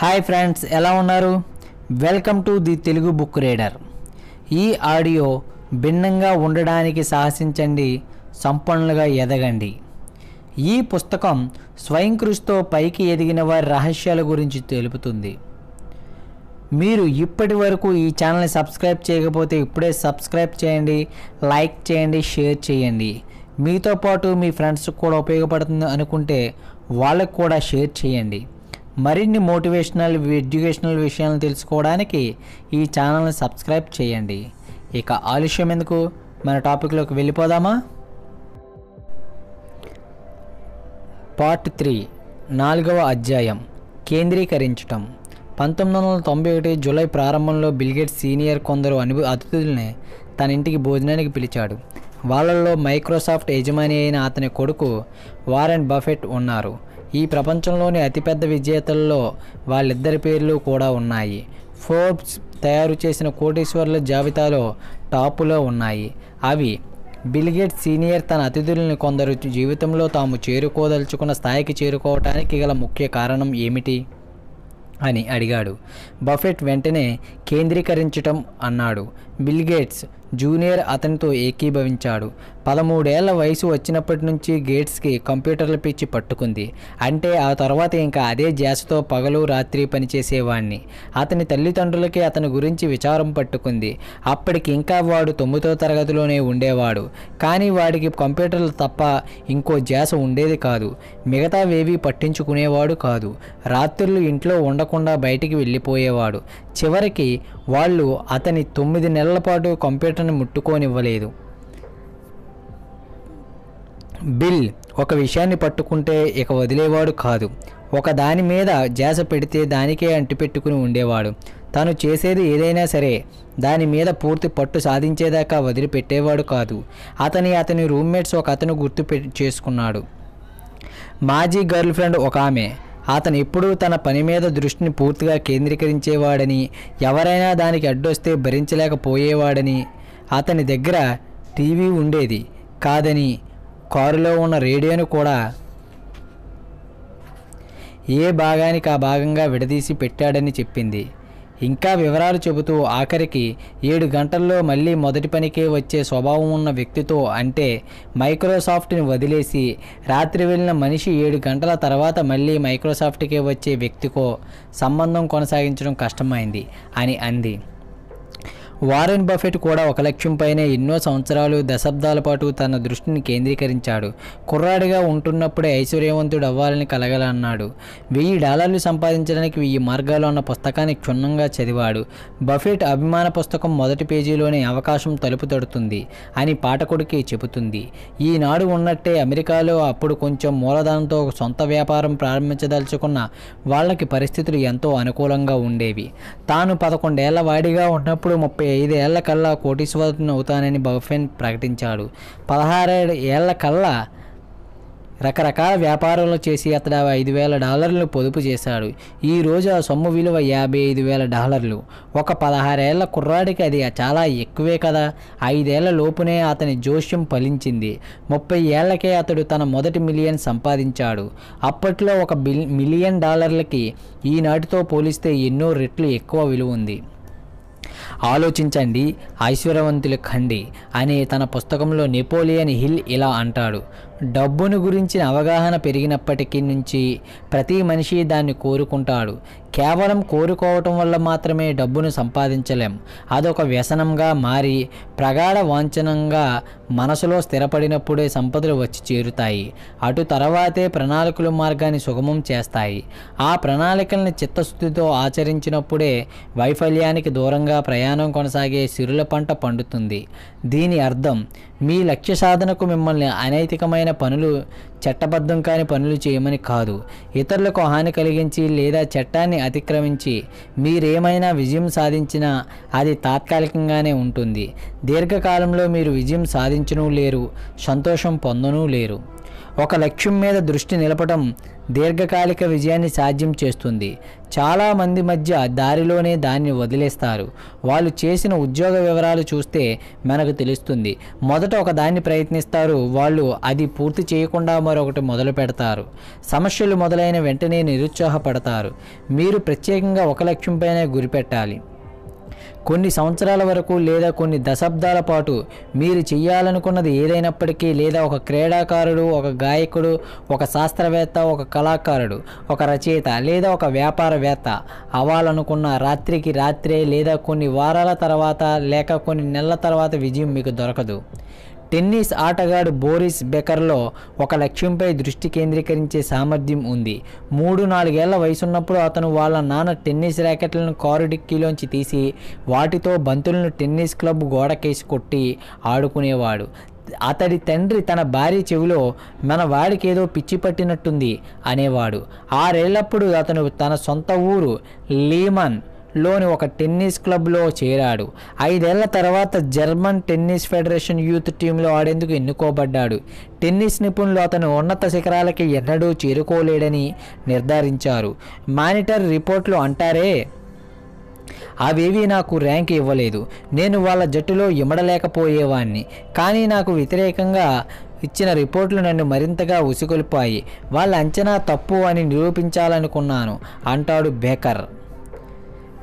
Hi friends ఎలా ఉన్నారు? Welcome to the Telugu book reader. ఈ ఆడియో భిన్నంగా ఉండడానికి సాహసించండి సంపన్నులుగా ఎదగండి. ఈ పుస్తకం స్వయం కృషితో పైకి ఎదిగిన వారి రహస్యాల గురించి తెలుపుతుంది. మీరు ఇప్పటి వరకు ఈ ఛానల్ని సబ్స్క్రైబ్ చేయకపోతే ఇప్పుడే సబ్స్క్రైబ్ చేయండి లైక్ చేయండి షేర్ చేయండి. మీతో పాటు మీ ఫ్రెండ్స్కి కూడా ఉపయోగపడుతుంది అనుకుంటే వాళ్ళకు కూడా షేర్ చేయండి. మరిన్ని మోటివేషనల్ ఎడ్యుకేషనల్ విషయాలను తెలుసుకోవడానికి ఈ ఛానల్ని సబ్స్క్రైబ్ చేయండి. ఇక ఆలస్యం ఎందుకు? మన టాపిక్లోకి వెళ్ళిపోదామా? పార్ట్ త్రీ నాలుగవ అధ్యాయం కేంద్రీకరించటం. పంతొమ్మిది వందల తొంభై ఒకటి జూలై ప్రారంభంలో బిల్గేట్ సీనియర్ కొందరు అను అతిథుల్ని తన ఇంటికి భోజనానికి పిలిచాడు. వాళ్ళల్లో మైక్రోసాఫ్ట్ యజమాని అయిన అతని కొడుకు వారెన్ బఫెట్ ఉన్నారు. ఈ ప్రపంచంలోని అతిపెద్ద విజేతల్లో వాళ్ళిద్దరి పేర్లు కూడా ఉన్నాయి. ఫోర్బ్స్ తయారు చేసిన కోటీశ్వర్ల జాబితాలో టాపులో ఉన్నాయి. అవి బిల్గేట్ సీనియర్ తన అతిథులను కొందరు జీవితంలో తాము చేరుకోదలుచుకున్న స్థాయికి చేరుకోవటానికి గల ముఖ్య కారణం ఏమిటి? అని అడిగాడు. బఫెట్ వెంటనే కేంద్రీకరించటం అన్నాడు. బిల్గేట్స్ జూనియర్ అతనితో ఏకీభవించాడు. పదమూడేళ్ళ వయసు వచ్చినప్పటి నుంచి గేట్స్కి కంప్యూటర్ల పిచ్చి పట్టుకుంది. అంటే ఆ తర్వాత ఇంకా అదే జాస్తో పగలు రాత్రి పనిచేసేవాణ్ణి. అతని తల్లిదండ్రులకి అతని గురించి విచారం పట్టుకుంది. అప్పటికి ఇంకా వాడు తొమ్మిదో తరగతిలోనే ఉండేవాడు. కానీ వాడికి కంప్యూటర్లు తప్ప ఇంకో జాస ఉండేది కాదు. మిగతావేవీ పట్టించుకునేవాడు కాదు. రాత్రులు ఇంట్లో ఉండకుండా బయటికి వెళ్ళిపోయేవాడు. చివరికి వాళ్ళు అతని తొమ్మిది నెలల పాటు కంప్యూటర్ని ముట్టుకోనివ్వలేదు. బిల్ ఒక విషయాన్ని పట్టుకుంటే ఇక వదిలేవాడు కాదు. ఒక దాని మీద జాస పెడితే దానికే అంటిపెట్టుకుని ఉండేవాడు. తను చేసేది ఏదైనా సరే దాని మీద పూర్తి పట్టు సాధించేదాకా వదిలిపెట్టేవాడు కాదు. అతని అతని రూమ్మేట్స్ ఒక అతను గుర్తు పె- చేసుకున్నాడు. మాజీ గర్ల్ ఫ్రెండ్ ఒక ఆమె. అతను ఎప్పుడూ తన పని మీద దృష్టిని పూర్తిగా కేంద్రీకరించేవాడని ఎవరైనా దానికి అడ్డొస్తే భరించలేకపోయేవాడని అతని దగ్గర టీవీ ఉండేది కాదని కారులో ఉన్న రేడియోను కూడా ఏ భాగానికి ఆ భాగంగా విడదీసి పెట్టాడని చెప్పింది. ఇంకా వివరాలు చెబుతూ ఆఖరికి ఏడు గంటల్లో మళ్ళీ మొదటి పనికే వచ్చే స్వభావం ఉన్న వ్యక్తితో అంటే మైక్రోసాఫ్ట్ని వదిలేసి రాత్రి వెళ్ళిన మనిషి ఏడు గంటల తర్వాత మళ్ళీ మైక్రోసాఫ్ట్కే వచ్చే వ్యక్తికో సంబంధం కొనసాగించడం కష్టమైంది అని అంది. వారెన్ బఫెట్ కూడా ఒక లక్ష్యంపైనే ఎన్నో సంవత్సరాలు దశాబ్దాల పాటు తన దృష్టిని కేంద్రీకరించాడు. కుర్రాడిగా ఉంటున్నప్పుడే ఐశ్వర్యవంతుడు అవ్వాలని కలగలన్నాడు. వెయ్యి డాలర్లు సంపాదించడానికి వెయ్యి మార్గాలు అన్న పుస్తకాన్ని క్షుణ్ణంగా చదివాడు. బఫెట్ అభిమాన పుస్తకం మొదటి పేజీలోనే అవకాశం తలుపు తడుతుంది అని పాఠకుడికి చెబుతుంది. ఈనాడు ఉన్నట్టే అమెరికాలో అప్పుడు కొంచెం మూలధనంతో సొంత వ్యాపారం ప్రారంభించదలుచుకున్న వాళ్ళకి పరిస్థితులు ఎంతో అనుకూలంగా ఉండేవి. తాను పదకొండేళ్ళ వాడిగా ఉన్నప్పుడు ముప్పై ఐదు ఏళ్ళ కల్లా కోటీశ్వరుని అవుతానని బఫెన్ ప్రకటించాడు. పదహారేడు ఏళ్ళ కల్లా రకరకాల వ్యాపారాలు చేసి అతడు ఐదు వేల డాలర్లు పొదుపు చేశాడు. ఈ రోజు ఆ సొమ్ము విలువ యాభై ఐదు వేల డాలర్లు. ఒక పదహారేళ్ళ కుర్రాడికి అది చాలా ఎక్కువే కదా? ఐదేళ్ళ లోపునే అతని జోష్యం ఫలించింది. ముప్పై ఏళ్ళకే అతడు తన మొదటి మిలియన్ సంపాదించాడు. అప్పట్లో ఒక బిల్ మిలియన్ డాలర్లకి ఈనాటితో పోలిస్తే ఎన్నో రెట్లు ఎక్కువ విలువ ఉంది. ఆలోచించండి ఐశ్వర్యవంతులు ఖండి అనే తన పుస్తకంలో నెపోలియన్ హిల్ ఇలా అంటాడు. డబ్బును గురించిన అవగాహన పెరిగినప్పటికీ నుంచి ప్రతి మనిషి దాన్ని కోరుకుంటాడు. కేవలం కోరుకోవటం వల్ల మాత్రమే డబ్బును సంపాదించలేం. అదొక వ్యసనంగా మారి ప్రగాఢ వాంఛనంగా మనసులో స్థిరపడినప్పుడే సంపదలు వచ్చి చేరుతాయి. అటు తర్వాతే ప్రణాళికలు మార్గాన్ని సుగమం చేస్తాయి. ఆ ప్రణాళికల్ని చిత్తశుద్ధితో ఆచరించినప్పుడే వైఫల్యానికి దూరంగా ప్రయాణం కొనసాగే సిరుల పంట పండుతుంది. దీని అర్థం మీ లక్ష్య సాధనకు మిమ్మల్ని అనైతికమైన పనులు చట్టబద్ధం కాని పనులు చేయమని కాదు. ఇతరులకు హాని కలిగించి లేదా చట్టాన్ని అతిక్రమించి మీరేమైనా విజయం సాధించినా అది తాత్కాలికంగానే ఉంటుంది. దీర్ఘకాలంలో మీరు విజయం సాధించను లేరు సంతోషం పొందనూ లేరు. ఒక లక్ష్యం మీద దృష్టి నిలపడం దీర్ఘకాలిక విజయాన్ని సాధ్యం చేస్తుంది. చాలామంది మధ్య దారిలోనే దాన్ని వదిలేస్తారు. వాళ్ళు చేసిన ఉద్యోగ వివరాలు చూస్తే మనకు తెలుస్తుంది. మొదట ఒక దాన్ని ప్రయత్నిస్తారు. వాళ్ళు అది పూర్తి చేయకుండా మరొకటి మొదలు పెడతారు. సమస్యలు మొదలైన వెంటనే నిరుత్సాహపడతారు. మీరు ప్రత్యేకంగా ఒక లక్ష్యంపైనే గురిపెట్టాలి. కొన్ని సంవత్సరాల వరకు లేదా కొన్ని దశాబ్దాల పాటు మీరు చేయాలనుకున్నది ఏదైనప్పటికీ లేదా ఒక క్రీడాకారుడు ఒక గాయకుడు ఒక శాస్త్రవేత్త ఒక కళాకారుడు ఒక రచయిత లేదా ఒక వ్యాపారవేత్త అవ్వాలనుకున్న రాత్రికి రాత్రే లేదా కొన్ని వారాల తర్వాత లేక కొన్ని నెలల తర్వాత విజయం మీకు దొరకదు. టెన్నిస్ ఆటగాడు బోరిస్ బెకర్లో ఒక లక్ష్యంపై దృష్టి కేంద్రీకరించే సామర్థ్యం ఉంది. మూడు నాలుగేళ్ళ వయసున్నప్పుడు అతను వాళ్ళ నాన్న టెన్నిస్ ర్యాకెట్లను కారు డిక్కీలోంచి తీసి వాటితో బంతులను టెన్నిస్ క్లబ్ గోడకేసి కొట్టి ఆడుకునేవాడు. అతడి తండ్రి తన భార్య చెవిలో మన వాడికి ఏదో పిచ్చి పట్టినట్టుంది అనేవాడు. ఆరేళ్ళప్పుడు అతను తన సొంత ఊరు లీమన్ లోని ఒక టెన్నిస్ క్లబ్లో చేరాడు. ఐదేళ్ళ తర్వాత జర్మన్ టెన్నిస్ ఫెడరేషన్ యూత్ టీంలో ఆడేందుకు ఎన్నుకోబడ్డాడు. టెన్నిస్ నిపుణులు అతను ఉన్నత శిఖరాలకి ఎన్నడూ చేరుకోలేడని నిర్ధారించారు. మానిటర్ రిపోర్ట్లు అంటారే అవేవి నాకు ర్యాంక్ ఇవ్వలేదు. నేను వాళ్ళ జట్టులో ఇమడలేకపోయేవాణ్ణి. కానీ నాకు వ్యతిరేకంగా ఇచ్చిన రిపోర్ట్లు నన్ను మరింతగా ఉసిగొల్పాయి. వాళ్ళ అంచనా తప్పు అని నిరూపించాలనుకున్నాను అంటాడు బేకర్.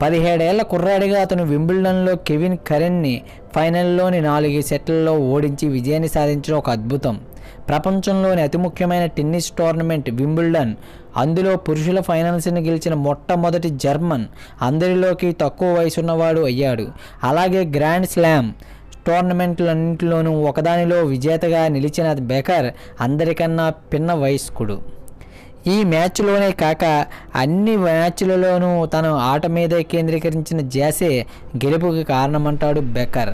పదిహేడేళ్ళ కుర్రాడిగా అతను వింబుల్డన్లో కెవిన్ కరెన్ని ఫైనల్లోని నాలుగు సెట్లలో ఓడించి విజయాన్ని సాధించడం ఒక అద్భుతం. ప్రపంచంలోని అతి ముఖ్యమైన టెన్నిస్ టోర్నమెంట్ వింబుల్డన్ అందులో పురుషుల ఫైనల్స్ని గెలిచిన మొట్టమొదటి జర్మన్ అందరిలోకి తక్కువ వయసున్నవాడు అయ్యాడు. అలాగే గ్రాండ్ స్లామ్ టోర్నమెంట్లన్నింటిలోనూ ఒకదానిలో విజేతగా నిలిచిన బెకర్ అందరికన్నా పిన్న వయస్కుడు. ఈ మ్యాచ్లోనే కాక అన్ని మ్యాచ్లలోనూ తన ఆట మీదే కేంద్రీకరించిన జాసే గెలుపుకి కారణమంటాడు బెకర్.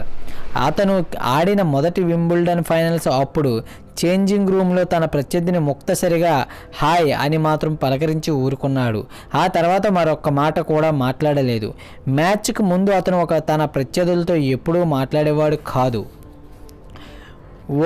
అతను ఆడిన మొదటి వింబుల్డన్ ఫైనల్స్ అప్పుడు చేంజింగ్ రూమ్లో తన ప్రత్యర్థిని ముక్తసరిగా హాయ్ అని మాత్రం పలకరించి ఊరుకున్నాడు. ఆ తర్వాత మరొక్క మాట కూడా మాట్లాడలేదు. మ్యాచ్కు ముందు అతను ఒక తన ప్రత్యర్థులతో ఎప్పుడూ మాట్లాడేవాడు కాదు.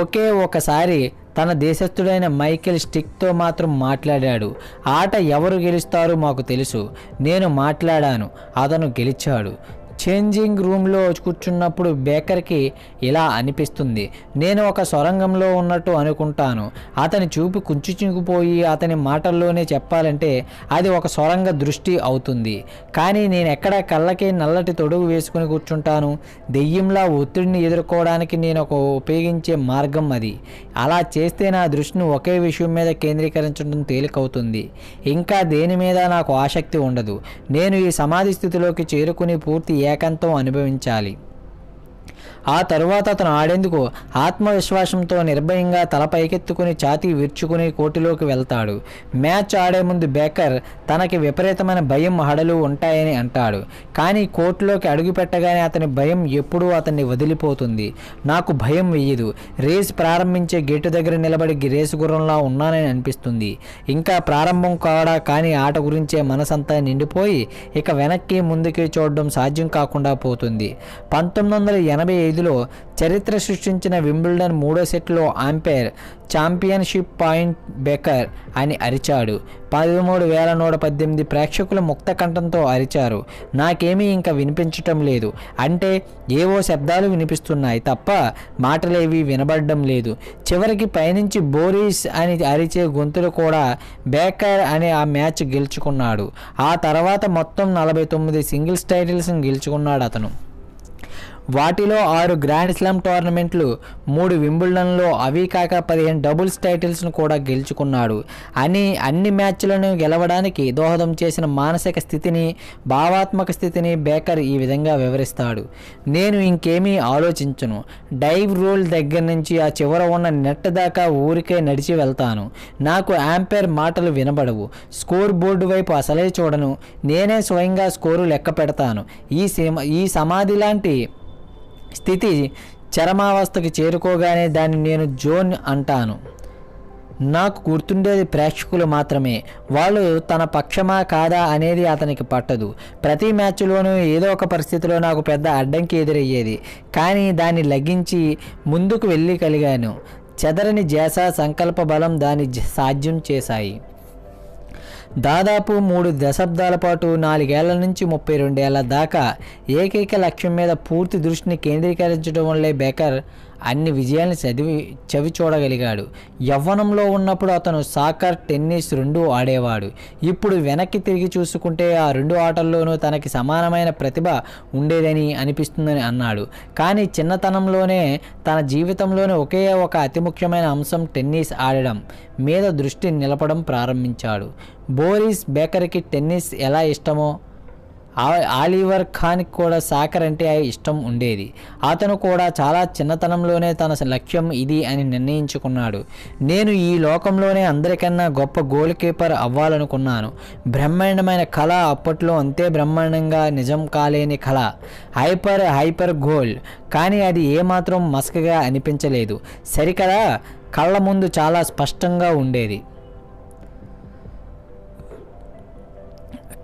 ఒకే ఒకసారి తన దేశస్థుడైన మైకేల్ స్టిక్తో మాత్రం మాట్లాడాడు. ఆట ఎవరు గెలుస్తారో మాకు తెలుసు. నేను మాట్లాడాను. అతను గెలిచాడు. చేంజింగ్ రూమ్లో కూర్చున్నప్పుడు బేకర్కి ఇలా అనిపిస్తుంది. నేను ఒక సొరంగంలో ఉన్నట్టు అనుకుంటాను. అతని చూపు కుంచుచుకుపోయి అతని మాటల్లోనే చెప్పాలంటే అది ఒక సొరంగ దృష్టి అవుతుంది. కానీ నేను ఎక్కడ కళ్ళకి నల్లటి తొడుగు వేసుకుని కూర్చుంటాను? దెయ్యంలా ఒత్తిడిని ఎదుర్కోవడానికి నేను ఒక ఉపయోగించే మార్గం అది. అలా చేస్తే నా దృష్టిని ఒకే విషయం మీద కేంద్రీకరించడం తేలికవుతుంది. ఇంకా దేని మీద నాకు ఆసక్తి ఉండదు. నేను ఈ సమాధి స్థితిలోకి చేరుకుని పూర్తి ఏకాంతం అనుభవించాలి. ఆ తరువాత అతను ఆడేందుకు ఆత్మవిశ్వాసంతో నిర్భయంగా తల పైకెత్తుకుని ఛాతీ విరుచుకుని కోర్టులోకి వెళ్తాడు. మ్యాచ్ ఆడే ముందు బేకర్ తనకి విపరీతమైన భయం హడలు ఉంటాయని అంటాడు. కానీ కోర్టులోకి అడుగుపెట్టగానే అతని భయం ఎప్పుడూ అతన్ని వదిలిపోతుంది. నాకు భయం వెయ్యదు రేస్ ప్రారంభించే గేటు దగ్గర నిలబడి రేసు గుర్రంలా ఉన్నానని అనిపిస్తుంది. ఇంకా ప్రారంభం కావడా కానీ ఆట గురించే మనసంతా నిండిపోయి ఇక వెనక్కి ముందుకి చూడడం సాధ్యం కాకుండా పోతుంది. పంతొమ్మిది వందల ఎనభై ఐదులో చరిత్ర సృష్టించిన వింబుల్డన్ మూడో సెట్లో ఆంపైర్ ఛాంపియన్షిప్ పాయింట్ బెకర్ అని అరిచాడు. పదమూడు వేల నూట పద్దెనిమిది ప్రేక్షకులు ముక్త కంఠంతో అరిచారు. నాకేమీ ఇంకా వినిపించటం లేదు. అంటే ఏవో శబ్దాలు వినిపిస్తున్నాయి తప్ప మాటలేవి వినబడడం లేదు. చివరికి పైనుంచి బోరీస్ అని అరిచే గొంతులు కూడా బేకర్ అనే ఆ మ్యాచ్ గెలుచుకున్నాడు. ఆ తర్వాత మొత్తం నలభై తొమ్మిది సింగిల్స్ టైటిల్స్ని గెలుచుకున్నాడు అతను. వాటిలో ఆరు గ్రాండ్ స్లామ్ టోర్నమెంట్లు మూడు వింబుల్డన్లో అవి కాక పదిహేను డబుల్స్ టైటిల్స్ను కూడా గెలుచుకున్నాడు. అని అన్ని మ్యాచ్లను గెలవడానికి దోహదం చేసిన మానసిక స్థితిని భావాత్మక స్థితిని బేకర్ ఈ విధంగా వివరిస్తాడు. నేను ఇంకేమీ ఆలోచించను. డైవ్ రూల్ దగ్గర నుంచి ఆ చివర ఉన్న నెట్ దాకా ఊరికే నడిచి వెళ్తాను. నాకు యాంపైర్ మాటలు వినబడవు. స్కోర్ బోర్డు వైపు అసలే చూడను. నేనే స్వయంగా స్కోరు లెక్క పెడతాను. ఈ సీమ ఈ సమాధి లాంటి స్థితి చరమావస్థకి చేరుకోగానే దాన్ని నేను జోన్ అంటాను. నాకు గుర్తుండేది ప్రేక్షకులు మాత్రమే. వాళ్ళు తన పక్షమా కాదా అనేది అతనికి పట్టదు. ప్రతి మ్యాచ్లోనూ ఏదో ఒక పరిస్థితిలో నాకు పెద్ద అడ్డంకి ఎదురయ్యేది. కానీ దాన్ని లగ్గించి ముందుకు వెళ్ళి కలిగాను. చెదరని ధ్యాస సంకల్ప బలం దాన్ని సాధ్యం చేశాయి. దాదాపు మూడు దశాబ్దాల పాటు నాలుగేళ్ళ నుంచి ముప్పై రెండేళ్ళ దాకా ఏకైక లక్ష్యం మీద పూర్తి దృష్టిని కేంద్రీకరించడం వల్లే బేకర్ అన్ని విజయాలను చదివి చవి చూడగలిగాడు. యవ్వనంలో ఉన్నప్పుడు అతను సాకర్ టెన్నిస్ రెండు ఆడేవాడు. ఇప్పుడు వెనక్కి తిరిగి చూసుకుంటే ఆ రెండు ఆటల్లోనూ తనకి సమానమైన ప్రతిభ ఉండేదని అనిపిస్తుందని అన్నాడు. కానీ చిన్నతనంలోనే తన జీవితంలోనే ఒకే ఒక అతి ముఖ్యమైన అంశం టెన్నిస్ ఆడడం మీద దృష్టి నిలపడం ప్రారంభించాడు. బోరిస్ బేకర్కి టెన్నిస్ ఎలా ఇష్టమో ఆలివర్ ఖాన్కి కూడా సాకర్ అంటే ఇష్టం ఉండేది. అతను కూడా చాలా చిన్నతనంలోనే తన లక్ష్యం ఇది అని నిర్ణయించుకున్నాడు. నేను ఈ లోకంలోనే అందరికన్నా గొప్ప గోల్ కీపర్ అవ్వాలనుకున్నాను. బ్రహ్మాండమైన కళ అప్పట్లో అంతే బ్రహ్మాండంగా నిజం కాలేని కళ. Hyper hyper goal. కానీ అది ఏమాత్రం మసకగా అనిపించలేదు. సరికదా? కళ్ళ ముందు చాలా స్పష్టంగా ఉండేది.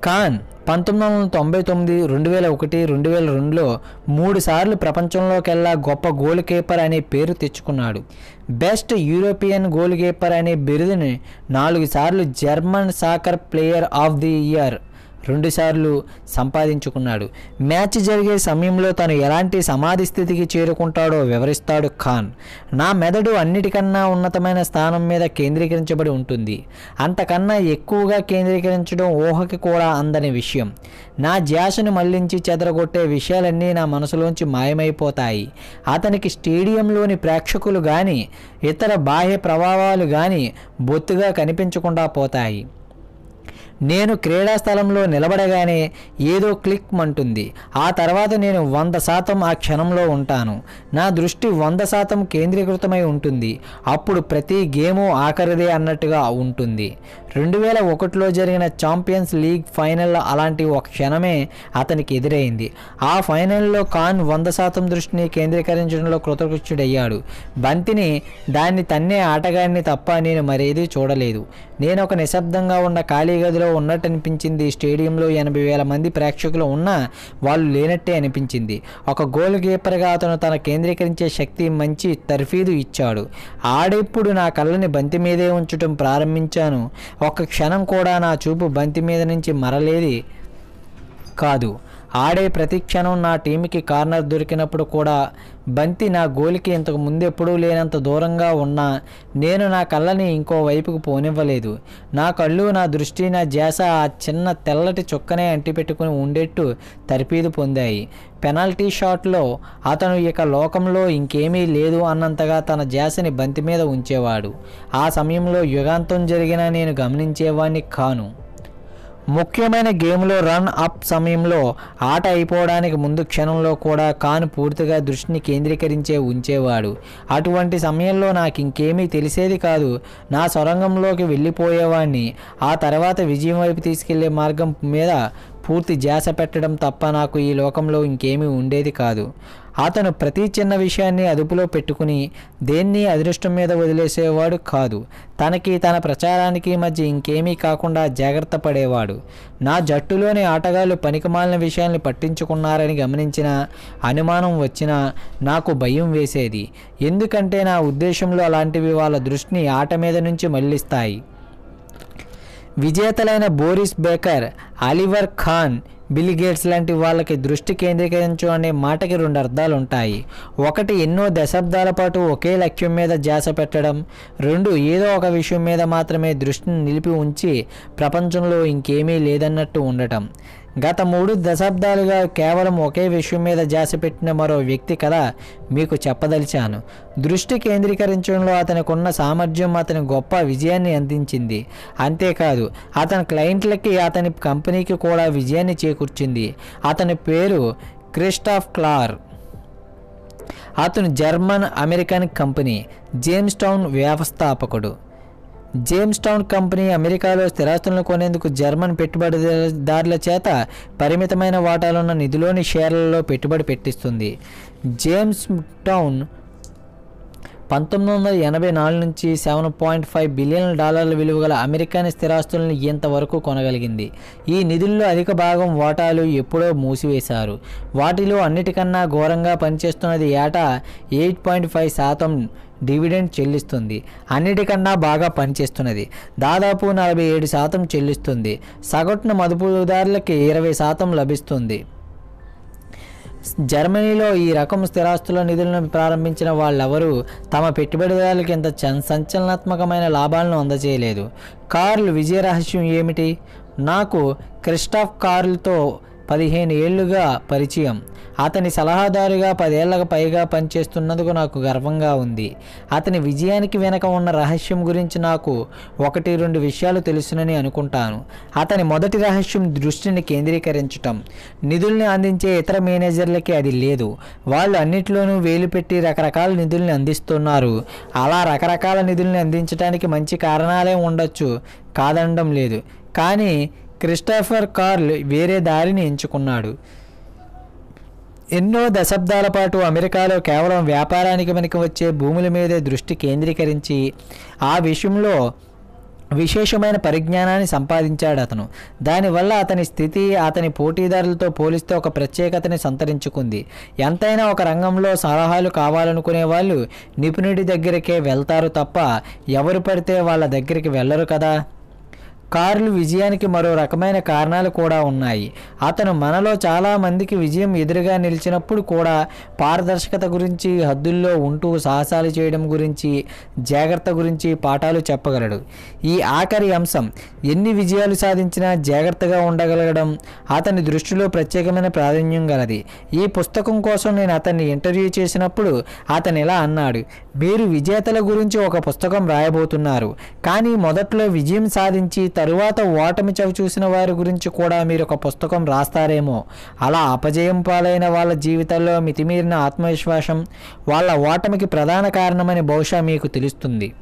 ఖాన్ పంతొమ్మిది వందల తొంభై తొమ్మిది రెండు వేల ఒకటి రెండు వేల రెండులో మూడు సార్లు ప్రపంచంలోకెల్లా గొప్ప గోల్ కీపర్ అనే పేరు తెచ్చుకున్నాడు. బెస్ట్ యూరోపియన్ గోల్ కీపర్ అనే బిరుదుని నాలుగు సార్లు German soccer player of the year రెండుసార్లు సంపాదించుకున్నాడు. మ్యాచ్ జరిగే సమయంలో తను ఎలాంటి సమాధి స్థితికి చేరుకుంటాడో వివరిస్తాడు ఖాన్. నా మెదడు అన్నిటికన్నా ఉన్నతమైన స్థానం మీద కేంద్రీకరించబడి ఉంటుంది. అంతకన్నా ఎక్కువగా కేంద్రీకరించడం ఊహకి కూడా అందని విషయం. నా ధ్యాసను మళ్ళించి చెదరగొట్టే విషయాలన్నీ నా మనసులోంచి మాయమైపోతాయి. అతనికి స్టేడియంలోని ప్రేక్షకులు కానీ ఇతర బాహ్య ప్రభావాలు కానీ బొత్తుగా కనిపించకుండా పోతాయి. నేను క్రీడా స్థలంలో నిలబడగానే ఏదో క్లిక్ మంటుంది. ఆ తర్వాత నేను వంద శాతం ఆ క్షణంలో ఉంటాను. నా దృష్టి వంద శాతం కేంద్రీకృతమై ఉంటుంది. అప్పుడు ప్రతి గేము ఆఖరిదే అన్నట్టుగా ఉంటుంది. రెండు వేల ఒకటిలో జరిగిన ఛాంపియన్స్ లీగ్ ఫైనల్లో అలాంటి ఒక క్షణమే అతనికి ఎదురైంది. ఆ ఫైనల్లో ఖాన్ వంద శాతం దృష్టిని కేంద్రీకరించడంలో కృతకృత్యుడయ్యాడు. బంతిని దాన్ని తన్నే ఆటగాడిని తప్ప నేను మరేదీ చూడలేదు. నేను ఒక నిశ్శబ్దంగా ఉన్న ఖాళీ గదిలో ఉన్నట్టు అనిపించింది స్టేడియంలో ఎనభై వేల మంది ప్రేక్షకులు ఉన్నా వాళ్ళు లేనట్టే అనిపించింది. ఒక గోల్ కీపర్గా అతను తన కేంద్రీకరించే శక్తి మంచి తర్ఫీదు ఇచ్చాడు. ఆడెప్పుడు నా కళ్ళని బంతి మీదే ఉంచడం ప్రారంభించాను. ఒక్క క్షణం కూడా నా చూపు బంతి మీద నుంచి మరలేది కాదు. ఆడే ప్రతి క్షణం నా టీంకి కార్నర్ దొరికినప్పుడు కూడా బంతి నా గోలికి ఇంతకు ముందు ఎప్పుడూ లేనంత దూరంగా ఉన్నా నేను నా కళ్ళని ఇంకో వైపుకు పోనివ్వలేదు. నా కళ్ళు నా దృష్టి నా జాస ఆ చిన్న తెల్లటి చుక్కనే అంటిపెట్టుకుని ఉండేట్టు తర్పీదు పొందాయి. పెనాల్టీ షాట్లో అతను ఇక లోకంలో ఇంకేమీ లేదు అన్నంతగా తన జాసని బంతి మీద ఉంచేవాడు. ఆ సమయంలో యుగాంతం జరిగినా నేను గమనించేవాణ్ణి కాను. ముఖ్యమైన గేమ్లో రన్ అప్ సమయంలో ఆట అయిపోవడానికి ముందు క్షణంలో కూడా కాను పూర్తిగా దృష్టిని కేంద్రీకరించే ఉంచేవాడు. అటువంటి సమయంలో నాకు ఇంకేమీ తెలిసేది కాదు. నా సొరంగంలోకి వెళ్ళిపోయేవాడిని ఆ తర్వాత విజయం వైపు తీసుకెళ్ళే మార్గం మీద పూర్తి ధ్యాస పెట్టడం తప్ప నాకు ఈ లోకంలో ఇంకేమీ ఉండేది కాదు. అతను ప్రతి చిన్న విషయాన్ని అదుపులో పెట్టుకుని దేన్ని అదృష్టం మీద వదిలేసేవాడు కాదు. తనకి తన ప్రచారానికి మధ్య ఇంకేమీ కాకుండా జాగ్రత్త పడేవాడు. నా జట్టులోని ఆటగాళ్ళు పనికిమాలిన విషయాల్ని పట్టించుకున్నారని గమనించిన అనుమానం వచ్చినా నాకు భయం వేసేది. ఎందుకంటే నా ఉద్దేశంలో అలాంటివి వాళ్ళ దృష్టిని ఆట మీద నుంచి మళ్ళిస్తాయి. విజేతలైన Boris Becker Oliver Kahn Bill Gates లాంటి వాళ్ళకి దృష్టి కేంద్రీకరించు అనే మాటకి రెండు అర్థాలు ఉంటాయి ఒకటి ఎన్నో దశాబ్దాల పాటు ఒకే లక్ష్యం మీద ధ్యాస పెట్టడం. రెండు ఏదో ఒక విషయం మీద మాత్రమే దృష్టిని నిలిపి ఉంచి ప్రపంచంలో ఇంకేమీ లేదన్నట్టు ఉండటం. గత మూడు దశాబ్దాలుగా కేవలం ఒకే విషయం మీద ధ్యాస పెట్టిన మరో వ్యక్తి కథ మీకు చెప్పదలిచాను. దృష్టి కేంద్రీకరించడంలో అతనికి ఉన్న సామర్థ్యం అతని గొప్ప విజయాన్ని అందించింది. అంతేకాదు అతని క్లయింట్లకి అతని కంపెనీకి కూడా విజయాన్ని చేకూర్చింది. అతని పేరు క్రిస్టాఫ్ క్లార్. అతను German American company Jamestown వ్యవస్థాపకుడు. జేమ్స్ టౌన్ కంపెనీ అమెరికాలో స్థిరాస్తులను కొనేందుకు జర్మన్ పెట్టుబడిదారుల చేత పరిమితమైన వాటాలున్న నిధిలోని షేర్లలో పెట్టుబడి పెట్టిస్తుంది. జేమ్స్ టౌన్ పంతొమ్మిది వందల ఎనభై నాలుగు నుంచి సెవెన్ పాయింట్ ఫైవ్ బిలియన్ డాలర్ల విలువ గల అమెరికన్ స్థిరాస్తులను ఇంతవరకు కొనగలిగింది. ఈ నిధుల్లో అధిక భాగం వాటాలు ఎప్పుడో మూసివేశారు. వాటిలో అన్నిటికన్నా ఘోరంగా పనిచేస్తున్నది ఏటా? ఎయిట్ పాయింట్ ఫైవ్ శాతం డివిడెండ్ చెల్లిస్తుంది. అన్నిటికన్నా బాగా పనిచేస్తున్నది. దాదాపు నలభై ఏడు శాతం చెల్లిస్తుంది. సగటున మదుపుదారులకి ఇరవై శాతం లభిస్తుంది. జర్మనీలో ఈ రకం స్థిరాస్తుల నిధులను ప్రారంభించిన వాళ్ళెవరూ తమ పెట్టుబడిదారులకు ఇంత సంచలనాత్మకమైన లాభాలను అందజేయలేదు. కార్ల్ విజయ రహస్యం ఏమిటి? నాకు క్రిస్టాఫ్ కార్ల్తో పదిహేను ఏళ్ళుగా పరిచయం. అతని సలహాదారుగా పదేళ్ళకు పైగా పనిచేస్తున్నందుకు నాకు గర్వంగా ఉంది. అతని విజయానికి వెనక ఉన్న రహస్యం గురించి నాకు ఒకటి రెండు విషయాలు తెలుసునని అనుకుంటాను. అతని మొదటి రహస్యం దృష్టిని కేంద్రీకరించటం. నిధుల్ని అందించే ఇతర మేనేజర్లకి అది లేదు. వాళ్ళు అన్నిట్లోనూ వేలు పెట్టి రకరకాల నిధుల్ని అందిస్తున్నారు. అలా రకరకాల నిధుల్ని అందించడానికి మంచి కారణాలే ఉండొచ్చు. కాదనడం లేదు. కానీ క్రిస్టోఫర్ కార్ల్ వేరే దారిని ఎంచుకున్నాడు. ఎన్నో దశాబ్దాల పాటు అమెరికాలో కేవలం వ్యాపారానికి మనకి వచ్చే భూముల మీదే దృష్టి కేంద్రీకరించి ఆ విషయంలో విశేషమైన పరిజ్ఞానాన్ని సంపాదించాడు అతను. దానివల్ల అతని స్థితి అతని పోటీదారులతో పోలిస్తే ఒక ప్రత్యేకతని సంతరించుకుంది. ఎంతైనా ఒక రంగంలో సలహాలు కావాలనుకునే వాళ్ళు నిపుణుడి దగ్గరికే వెళ్తారు తప్ప ఎవరు పడితే వాళ్ళ దగ్గరికి వెళ్ళరు కదా? కార్లు విజయానికి మరో రకమైన కారణాలు కూడా ఉన్నాయి. అతను మనలో చాలా మందికి విజయం ఎదురుగా నిలిచినప్పుడు కూడా పారదర్శకత గురించి హద్దుల్లో ఉంటూ సాహసాలు చేయడం గురించి జాగ్రత్త గురించి పాఠాలు చెప్పగలడు. ఈ ఆఖరి అంశం ఎన్ని విజయాలు సాధించినా జాగ్రత్తగా ఉండగలగడం అతని దృష్టిలో ప్రత్యేకమైన ప్రాధాన్యం గలది. ఈ పుస్తకం కోసం నేను అతన్ని ఇంటర్వ్యూ చేసినప్పుడు అతను ఇలా అన్నాడు మీరు విజేతల గురించి ఒక పుస్తకం రాయబోతున్నారు కానీ మొదట్లో విజయం సాధించి తరువాత ఓటమి చవి చూసిన వారి గురించి కూడా మీరు ఒక పుస్తకం రాస్తారేమో. అలా అపజయం పాలైన వాళ్ళ జీవితాల్లో మితిమీరిన ఆత్మవిశ్వాసం వాళ్ళ ఓటమికి ప్రధాన కారణమని బహుశా మీకు తెలుస్తుంది.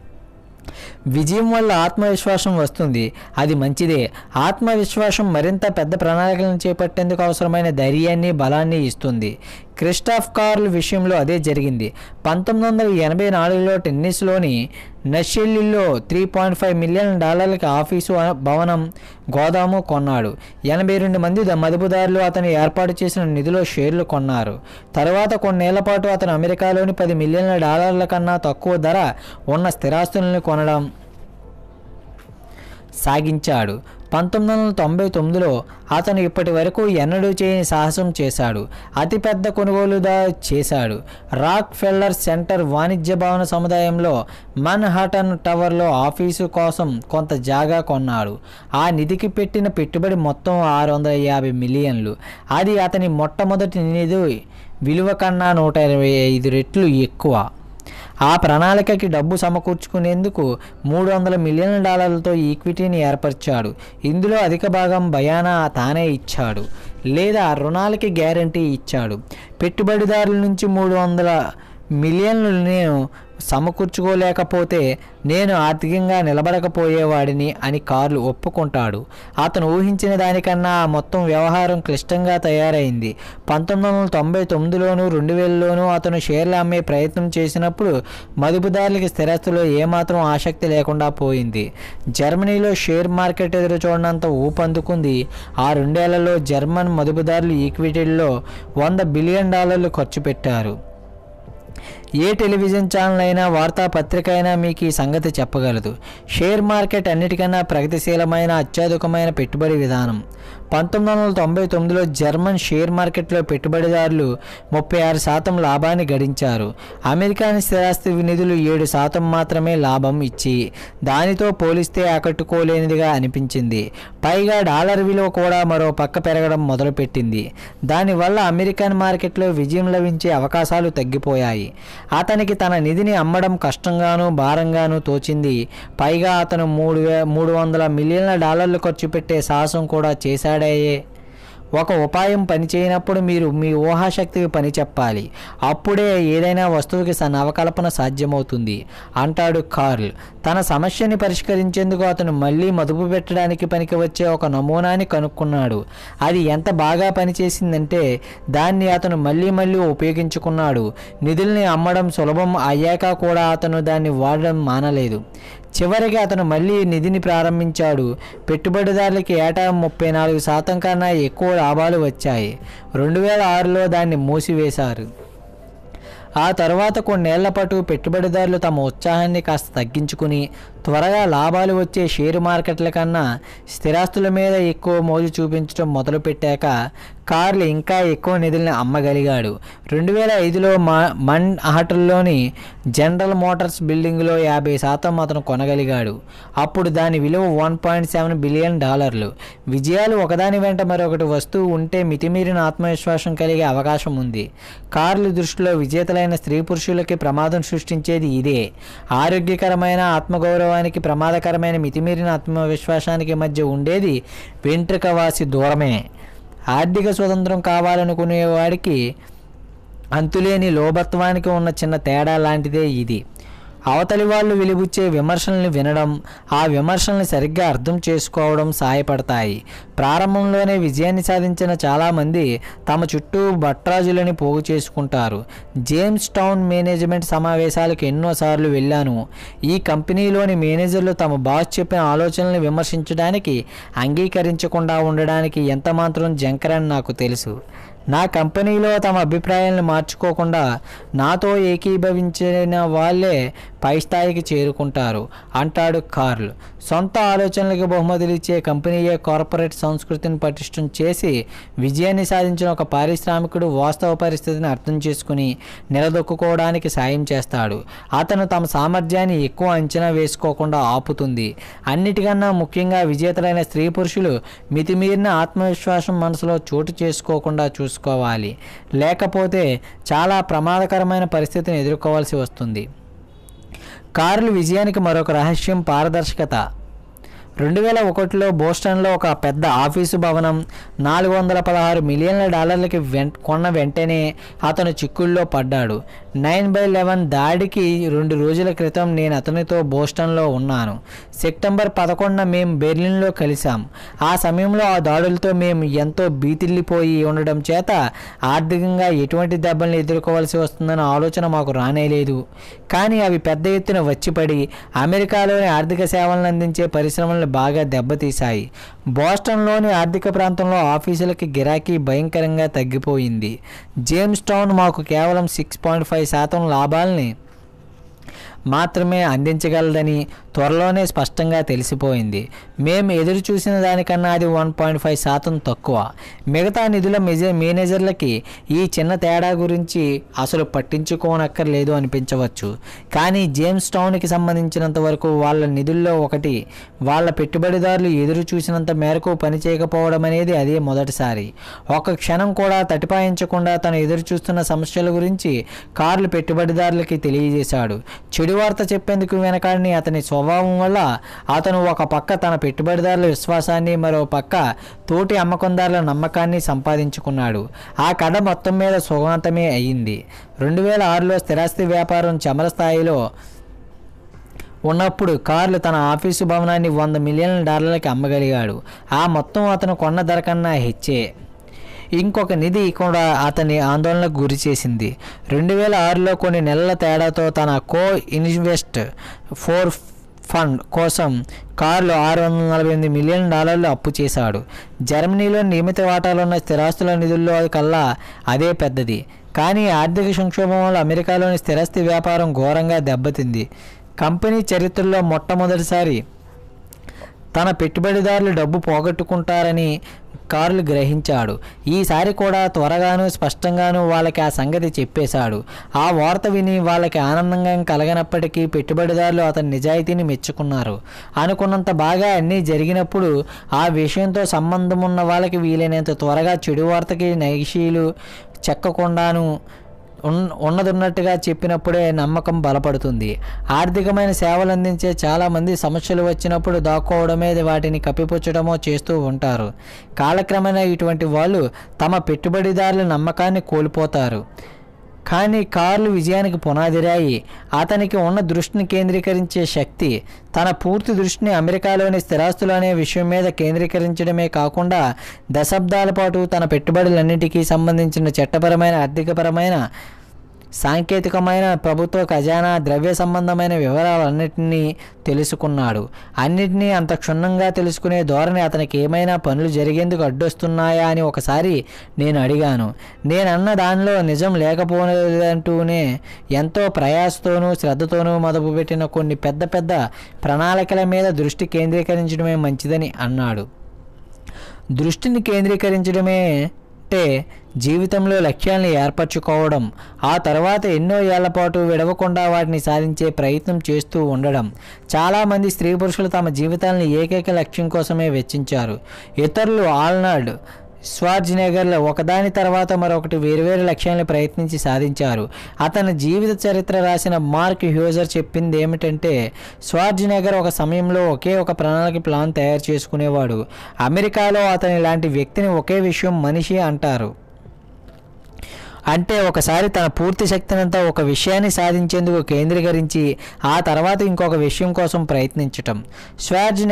విజయం వల్ల ఆత్మవిశ్వాసం వస్తుంది. అది మంచిదే. ఆత్మవిశ్వాసం మరింత పెద్ద ప్రణాళికలను చేపట్టేందుకు అవసరమైన ధైర్యాన్ని బలాన్ని ఇస్తుంది. క్రిస్టాఫ్ కార్ల్ విషయంలో అదే జరిగింది. పంతొమ్మిది వందల ఎనభై నాలుగులో టెన్నిస్లోని నషెల్లిలో త్రీ పాయింట్ ఫైవ్ మిలియన్ డాలర్లకి ఆఫీసు భవనం గోదాము కొన్నాడు. ఎనభై రెండు మంది మదుపుదారులు అతను ఏర్పాటు చేసిన నిధిలో షేర్లు కొన్నారు. తర్వాత కొన్నేళ్ళ పాటు అతను అమెరికాలోని పది మిలియన్ల డాలర్ల కన్నా తక్కువ ధర ఉన్న స్థిరాస్తులను కొనడం సాగించాడు. పంతొమ్మిది వందల తొంభై తొమ్మిదిలో అతను ఇప్పటి వరకు ఎన్నడూ చేయని సాహసం చేశాడు. అతిపెద్ద కొనుగోలుగా చేశాడు. రాక్ ఫెల్లర్ సెంటర్ వాణిజ్య భవన సముదాయంలో మన్హాటన్ టవర్లో ఆఫీసు కోసం కొంత జాగా కొన్నాడు. ఆ నిధికి పెట్టిన పెట్టుబడి మొత్తం ఆరు వందల యాభై మిలియన్లు. అది అతని మొట్టమొదటి నిధి విలువ కన్నా నూట ఇరవై ఐదు రెట్లు ఎక్కువ. ఆ ప్రణాళికకి డబ్బు సమకూర్చుకునేందుకు మూడు వందల మిలియన్ల డాలర్లతో ఈక్విటీని ఏర్పరిచాడు. ఇందులో అధిక భాగం భయానా తానే ఇచ్చాడు లేదా రుణాలకి గ్యారంటీ ఇచ్చాడు. పెట్టుబడిదారుల నుంచి మూడు వందల మిలియన్లు నేను సమకూర్చుకోలేకపోతే నేను ఆర్థికంగా నిలబడకపోయేవాడిని అని కార్లు ఒప్పుకుంటాడు. అతను ఊహించిన దానికన్నా ఆ మొత్తం వ్యవహారం క్లిష్టంగా తయారైంది. పంతొమ్మిది వందల తొంభై తొమ్మిదిలోనూ రెండు వేలలోనూ అతను షేర్లు అమ్మే ప్రయత్నం చేసినప్పుడు మదుపుదారులకి స్థిరస్తులో ఏమాత్రం ఆసక్తి లేకుండా పోయింది. జర్మనీలో షేర్ మార్కెట్ ఎదురు చూడనంత ఊపందుకుంది ఆ రెండేళ్ళలో జర్మన్ మదుపుదారులు ఈక్విటీల్లో వంద బిలియన్ డాలర్లు ఖర్చు పెట్టారు. ఏ టెలివిజన్ ఛానల్ అయినా వార్తాపత్రిక అయినా మీకు ఈ సంగతి చెప్పగలదు. షేర్ మార్కెట్ అన్నిటికన్నా ప్రగతిశీలమైన అత్యధికమైన పెట్టుబడి విధానం. పంతొమ్మిది వందల తొంభై తొమ్మిదిలో జర్మన్ షేర్ మార్కెట్లో పెట్టుబడిదారులు ముప్పై ఆరు శాతం లాభాన్ని గడించారు. అమెరికాని స్థిరాస్తి నిధులు ఏడు శాతం మాత్రమే లాభం ఇచ్చి దానితో పోలిస్తే ఆకట్టుకోలేనిదిగా అనిపించింది. పైగా డాలర్ విలువ కూడా మరో పక్క పెరగడం మొదలుపెట్టింది. దానివల్ల అమెరికన్ మార్కెట్లో విజయం లభించే అవకాశాలు తగ్గిపోయాయి. అతనికి తన నిధిని అమ్మడం కష్టంగానూ భారంగానూ తోచింది. పైగా అతను మూడు వే మూడు వందల మిలియన్ల డాలర్లు ఖర్చు పెట్టే సాహసం కూడా చేశాడు. మాట్లాడాయే. ఒక ఉపాయం పనిచేయనప్పుడు మీరు మీ ఊహాశక్తికి పని చెప్పాలి. అప్పుడే ఏదైనా వస్తువుకి నవకల్పన సాధ్యమవుతుంది అంటాడు కార్ల్. తన సమస్యని పరిష్కరించేందుకు అతను మళ్ళీ మదుపు పెట్టడానికి పనికి వచ్చే ఒక నమూనాని కనుక్కున్నాడు. అది ఎంత బాగా పనిచేసిందంటే దాన్ని అతను మళ్ళీ మళ్ళీ ఉపయోగించుకున్నాడు. నిధుల్ని అమ్మడం సులభం అయ్యాక కూడా అతను దాన్ని వాడడం మానలేదు. చివరికి అతను మళ్ళీ నిధిని ప్రారంభించాడు. పెట్టుబడిదారులకి ఏటా ముప్పై నాలుగు శాతం కన్నా ఎక్కువ లాభాలు వచ్చాయి. రెండు వేల ఆరులో దాన్ని మూసివేశారు. ఆ తర్వాత కొన్నేళ్ళ పాటు పెట్టుబడిదారులు తమ ఉత్సాహాన్ని కాస్త తగ్గించుకుని త్వరగా లాభాలు వచ్చే షేరు మార్కెట్ల కన్నా స్థిరాస్తుల మీద ఎక్కువ మోజు చూపించడం మొదలుపెట్టాక కార్లు ఇంకా ఎక్కువ నిధులను అమ్మగలిగాడు. రెండు వేల ఐదులో మన్ హటల్లోని జనరల్ మోటార్స్ బిల్డింగ్లో యాభై శాతం అతను కొనగలిగాడు. అప్పుడు దాని విలువ వన్ పాయింట్ సెవెన్ బిలియన్ డాలర్లు. విజయాలు ఒకదాని వెంట మరొకటి వస్తూ ఉంటే మితిమీరిన ఆత్మవిశ్వాసం కలిగే అవకాశం ఉంది. కార్లు దృష్టిలో విజేతలైన స్త్రీ పురుషులకి ప్రమాదం సృష్టించేది ఇదే. ఆరోగ్యకరమైన ఆత్మగౌరవానికి ప్రమాదకరమైన మితిమీరిన ఆత్మవిశ్వాసానికి మధ్య ఉండేది వెంట్రుకవాసి దూరమే. ఆర్థిక స్వతంత్రం కావాలనుకునే వాడికి అంతులేని లోభత్వానికి ఉన్న చిన్న తేడా లాంటిదే ఇది. అవతలి వాళ్ళు వెలిబుచ్చే విమర్శల్ని వినడం ఆ విమర్శల్ని సరిగ్గా అర్థం చేసుకోవడం సహాయపడతాయి ప్రారంభంలోనే విజయాన్ని సాధించిన చాలామంది తమ చుట్టూ భట్రాజులని పోగు చేసుకుంటారు. జేమ్స్ టౌన్ మేనేజ్మెంట్ సమావేశాలకు ఎన్నోసార్లు వెళ్ళాను. ఈ కంపెనీలోని మేనేజర్లు తమ బాస్ చెప్పిన ఆలోచనల్ని విమర్శించడానికి అంగీకరించకుండా ఉండడానికి ఎంత మాత్రం జంకరని నాకు తెలుసు. నా కంపెనీలో తమ అభిప్రాయాలను మార్చుకోకుండా నాతో ఏకీభవించిన వాళ్ళే పై స్థాయికి చేరుకుంటారు అంటాడు కార్ల్. సొంత ఆలోచనలకు బహుమతులు ఇచ్చే కంపెనీయే కార్పొరేట్ సంస్కృతిని పటిష్టం చేసి విజయాన్ని సాధించిన ఒక పారిశ్రామికుడు వాస్తవ పరిస్థితిని అర్థం చేసుకుని నిలదొక్కుకోవడానికి సాయం చేస్తాడు. అతను తమ సామర్థ్యాన్ని ఎక్కువ అంచనా వేసుకోకుండా ఆపుతుంది. అన్నిటికన్నా ముఖ్యంగా విజేతలైన స్త్రీ పురుషులు మితిమీరిన ఆత్మవిశ్వాసం మనసులో చోటు చేసుకోకుండా చూసుకోవాలి. లేకపోతే చాలా ప్రమాదకరమైన పరిస్థితిని ఎదుర్కోవాల్సి వస్తుంది. కార్లు విజయానికి మరొక రహస్యం పారదర్శకత. రెండు వేల ఒకటిలో బోస్టన్లో ఒక పెద్ద ఆఫీసు భవనం నాలుగు వందల పదహారు మిలియన్ల డాలర్లకి వెం కొన్న వెంటనే అతను చిక్కుల్లో పడ్డాడు. నైన్ బై లెవెన్ దాడికి రెండు రోజుల క్రితం నేను అతనితో బోస్టన్లో ఉన్నాను. సెప్టెంబర్ పదకొండున మేము బెర్లిన్లో కలిసాం ఆ సమయంలో ఆ దాడులతో మేము ఎంతో బీతిల్లిపోయి ఉండడం చేత ఆర్థికంగా ఎటువంటి దెబ్బలను ఎదుర్కోవాల్సి వస్తుందన్న ఆలోచన మాకు రానేలేదు కానీ అవి పెద్ద ఎత్తున వచ్చిపడి అమెరికాలోని ఆర్థిక సేవలను అందించే పరిశ్రమలను బాగా దెబ్బతీశాయి. బోస్టన్లోని ఆర్థిక ప్రాంతంలో ఆఫీసులకి గిరాకీ భయంకరంగా తగ్గిపోయింది. జేమ్స్ టౌన్ మాకు కేవలం సిక్స్ పాయింట్ ఫైవ్ శాతం లాభాల్ని మాత్రమే అందించగలదని త్వరలోనే స్పష్టంగా తెలిసిపోయింది. మేము ఎదురు చూసిన దానికన్నా అది వన్ పాయింట్ ఫైవ్ శాతం తక్కువ. మిగతా నిధుల మెజ మేనేజర్లకి ఈ చిన్న తేడా గురించి అసలు పట్టించుకోనక్కర్లేదు అనిపించవచ్చు. కానీ జేమ్స్ టౌన్కి సంబంధించినంత వరకు వాళ్ళ నిధుల్లో ఒకటి వాళ్ళ పెట్టుబడిదారులు ఎదురు చూసినంత మేరకు పనిచేయకపోవడం అనేది అదే మొదటిసారి. ఒక క్షణం కూడా తటిపాయించకుండా తను ఎదురు చూస్తున్న సమస్యల గురించి కార్లు పెట్టుబడిదారులకి తెలియజేశాడు. చెడు వార్త చెప్పేందుకు వెనకాడిని అతని స్వభావం వల్ల అతను ఒక పక్క తన పెట్టుబడిదారుల విశ్వాసాన్ని మరో పక్క తోటి అమ్మకందారుల నమ్మకాన్ని సంపాదించుకున్నాడు. ఆ కథ మొత్తం మీద సుగంతమే అయ్యింది రెండు వేల ఆరులో స్థిరాస్తి వ్యాపారం చమల స్థాయిలో ఉన్నప్పుడు కార్లు తన ఆఫీసు భవనాన్ని వంద మిలియన్ల డాలర్లకి అమ్మగలిగాడు. ఆ మొత్తం అతను కొన్న ధర కన్నా హెచ్చే. ఇంకొక నిధి కూడా అతని ఆందోళనకు గురి చేసింది. రెండు వేల ఆరులో కొన్ని నెలల తేడాతో తన కో ఇన్వెస్ట్ ఫోర్ ఫండ్ కోసం కార్లు ఆరు వందల నలభై ఎనిమిది మిలియన్ డాలర్లు అప్పు చేశాడు. జర్మనీలో నియమిత వాటాలు ఉన్న స్థిరాస్తుల నిధుల్లో కల్లా అదే పెద్దది. కానీ ఆర్థిక సంక్షోభం వల్ల అమెరికాలోని స్థిరాస్తి వ్యాపారం ఘోరంగా దెబ్బతింది. కంపెనీ చరిత్రలో మొట్టమొదటిసారి తన పెట్టుబడిదారులు డబ్బు పోగొట్టుకుంటారని కార్లు గ్రహించాడు. ఈసారి కూడా త్వరగాను స్పష్టంగాను వాళ్ళకి ఆ సంగతి చెప్పేశాడు. ఆ వార్త విని వాళ్ళకి ఆనందంగా కలగనప్పటికీ పెట్టుబడిదారులు అతని నిజాయితీని మెచ్చుకున్నారు. అనుకున్నంత బాగా అన్నీ జరిగినప్పుడు ఆ విషయంతో సంబంధం ఉన్న వాళ్ళకి వీలైనంత త్వరగా చెడు వార్తకి నైషీలు చెక్కకుండాను ఉన్నదున్నట్టుగా చెప్పినప్పుడే నమ్మకం బలపడుతుంది. ఆర్థికమైన సేవలు అందించే చాలామంది సమస్యలు వచ్చినప్పుడు దాక్కోవడమే వాటిని కప్పిపుచ్చడమో చేస్తూ ఉంటారు. కాలక్రమేణా ఇటువంటి వాళ్ళు తమ పెట్టుబడిదారుల నమ్మకాన్ని కోల్పోతారు. కానీ కార్లు విజయానికి పునాదిరాయి. అతనికి ఉన్న దృష్టిని కేంద్రీకరించే శక్తి తన పూర్తి దృష్టిని అమెరికాలోని స్థిరాస్తులు అనే విషయం మీద కేంద్రీకరించడమే కాకుండా దశాబ్దాల పాటు తన పెట్టుబడులన్నిటికీ సంబంధించిన చట్టపరమైన ఆర్థికపరమైన సాంకేతికమైన ప్రభుత్వ ఖజానా ద్రవ్య సంబంధమైన వివరాలన్నింటినీ తెలుసుకున్నాడు. అన్నిటినీ అంత క్షుణ్ణంగా తెలుసుకునే ధోరణి అతనికి ఏమైనా పనులు జరిగేందుకు అడ్డొస్తున్నాయా అని ఒకసారి నేను అడిగాను. నేనన్న దానిలో నిజం లేకపోలేదంటూనే ఎంతో ప్రయాసతోనూ శ్రద్ధతోనూ మొదలుపెట్టిన కొన్ని పెద్ద పెద్ద ప్రణాళికల మీద దృష్టి కేంద్రీకరించడమే మంచిదని అన్నాడు. దృష్టిని కేంద్రీకరించడమే అంటే జీవితంలో లక్ష్యాలను ఏర్పరచుకోవడం ఆ తర్వాత ఎన్నో ఏళ్ళ పాటు విడవకుండా వాటిని సాధించే ప్రయత్నం చేస్తూ ఉండడం. చాలామంది స్త్రీ పురుషులు తమ జీవితాలను ఏకైక లక్ష్యం కోసమే వెచ్చించారు. ఇతరులు ఆల్నాడ్ స్వార్జ్నగర్లో ఒకదాని తర్వాత మరొకటి వేరువేరు లక్ష్యాలను ప్రయత్నించి సాధించారు. అతని జీవిత చరిత్ర రాసిన మార్క్ హ్యూజర్ చెప్పింది ఏమిటంటే స్వార్జ్నగర్ ఒక సమయంలో ఒకే ఒక ప్రణాళిక ప్లాన్ తయారు చేసుకునేవాడు. అమెరికాలో అతని లాంటి వ్యక్తిని ఒకే విషయం మనిషి అంటారు. అంటే ఒకసారి తన పూర్తి శక్తినంతా ఒక విషయాన్ని సాధించేందుకు కేంద్రీకరించి ఆ తర్వాత ఇంకొక విషయం కోసం ప్రయత్నించటం. స్వార్జ్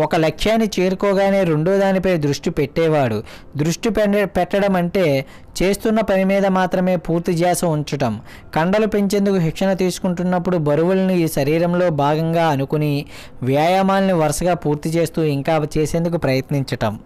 ఒక లక్ష్యాన్ని చేరుకోగానే రెండో దానిపై దృష్టి పెట్టేవాడు. దృష్టి పెండ- పెట్టడం అంటే చేస్తున్న పని మీద మాత్రమే పూర్తి ధ్యాస ఉంచటం. కండలు పెంచేందుకు శిక్షణ తీసుకుంటున్నప్పుడు బరువులను ఈ శరీరంలో భాగంగా అనుకుని వ్యాయామాలను వరుసగా పూర్తి చేస్తూ ఇంకా చేసేందుకు ప్రయత్నించటం.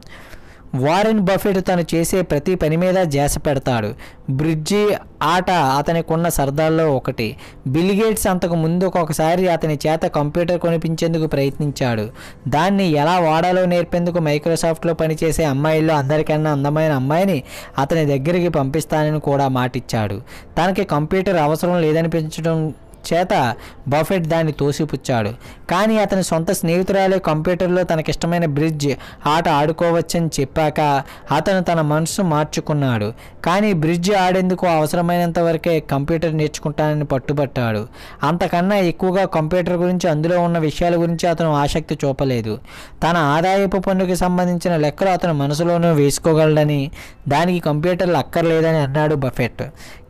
వారెన్ బఫెట్ తను చేసే ప్రతి పని మీద జాస పెడతాడు. బ్రిడ్జి ఆట అతనికున్న సరదాల్లో ఒకటి. బిల్ గేట్స్ అంతకు ముందు ఒకసారి అతని చేత కంప్యూటర్ కొనిపించేందుకు ప్రయత్నించాడు. దాన్ని ఎలా వాడాలో నేర్పేందుకు మైక్రోసాఫ్ట్లో పనిచేసే అమ్మాయిల్లో అందరికన్నా అందమైన అమ్మాయిని అతని దగ్గరికి పంపిస్తానని కూడా మాటిచ్చాడు. తనకి కంప్యూటర్ అవసరం లేదనిపించడం చేత బఫెట్ దాన్ని తోసిపుచ్చాడు. కానీ అతని సొంత స్నేహితురాలే కంప్యూటర్లో తనకిష్టమైన బ్రిడ్జ్ ఆట ఆడుకోవచ్చని చెప్పాక అతను తన మనసు మార్చుకున్నాడు. కానీ బ్రిడ్జ్ ఆడేందుకు అవసరమైనంత వరకే కంప్యూటర్ నేర్చుకుంటానని పట్టుబట్టాడు. అంతకన్నా ఎక్కువగా కంప్యూటర్ గురించి అందులో ఉన్న విషయాల గురించి అతను ఆసక్తి చూపలేదు. తన ఆదాయపు పన్నుకి సంబంధించిన లెక్కలు అతను మనసులోనూ వేసుకోగలడని దానికి కంప్యూటర్లు అక్కర్లేదని అన్నాడు బఫెట్.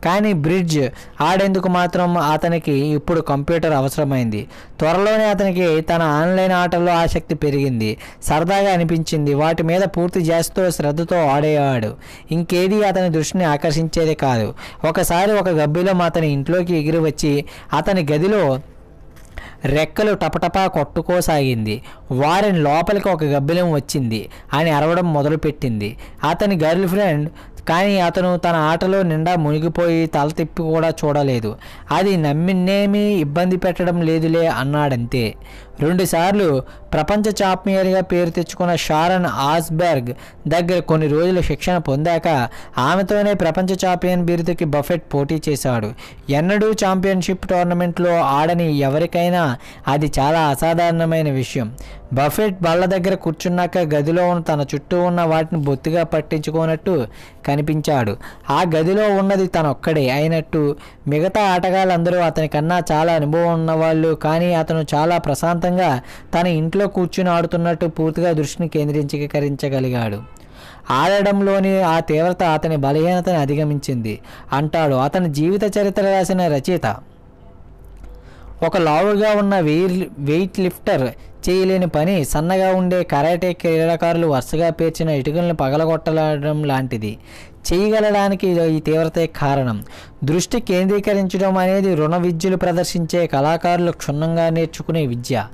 కానీ బ్రిడ్జ్ ఆడేందుకు మాత్రం అతనికి ఇప్పుడు కంప్యూటర్ అవసరమైంది. త్వరలోనే అతనికి తన ఆన్లైన్ ఆటల్లో ఆసక్తి పెరిగింది. సరదాగా అనిపించింది. వాటి మీద పూర్తి చేస్తూ శ్రద్ధతో ఆడేవాడు. ఇంకేది అతని దృష్టిని ఆకర్షించేది కాదు. ఒకసారి ఒక గబ్బిలం అతని ఇంట్లోకి ఎగిరి వచ్చి అతని గదిలో రెక్కలు టపటపా కొట్టుకోసాగింది. వారిని లోపలికి ఒక గబ్బిలం వచ్చింది. అని అరవడం మొదలుపెట్టింది. అతని గర్ల్ ఫ్రెండ్ కానీ అతను తన ఆటలో నిండా మునిగిపోయి తల తిప్పి కూడా చూడలేదు. అది నమ్మినేమీ ఇబ్బంది పెట్టడం లేదులే అన్నాడంతే. రెండుసార్లు ప్రపంచ చాంపియన్గా పేరు తెచ్చుకున్న షారన్ ఆస్బెర్గ్ దగ్గర కొన్ని రోజులు శిక్షణ పొందాక ఆమెతోనే ప్రపంచ చాంపియన్ బిరుదుకి బఫెట్ పోటీ చేశాడు. ఎన్నడూ ఛాంపియన్షిప్ టోర్నమెంట్లో ఆడని ఎవరికైనా అది చాలా అసాధారణమైన విషయం. బఫెట్ బళ్ళ దగ్గర కూర్చున్నాక గదిలో ఉన్న తన చుట్టూ ఉన్న వాటిని బొత్తిగా పట్టించుకోనట్టు కనిపించాడు. ఆ గదిలో ఉన్నది తనొక్కడే. అయినట్టు మిగతా ఆటగాళ్ళందరూ అతని కన్నా చాలా అనుభవం ఉన్నవాళ్ళు. కానీ అతను చాలా ప్రశాంతంగా తన ఇంట్లో కూర్చుని ఆడుతున్నట్టు పూర్తిగా దృష్టిని కేంద్రీకరించగలిగాడు. ఆడడంలోని ఆ తీవ్రత అతని బలహీనతని అధిగమించింది. అంటాడు అతని జీవిత చరిత్ర రాసిన రచయిత. ఒక లావుగా ఉన్న వెయిర్ వెయిట్ లిఫ్టర్ చేయలేని పని సన్నగా ఉండే కరాటే క్రీడాకారులు వరుసగా పేర్చిన ఇటుకలను పగలగొట్టడం లాంటిది. చేయగలడానికి ఈ తీవ్రతే కారణం. దృష్టి కేంద్రీకరించడం అనేది రుణ విద్యలు ప్రదర్శించే కళాకారులు క్షుణ్ణంగా నేర్చుకునే విద్య.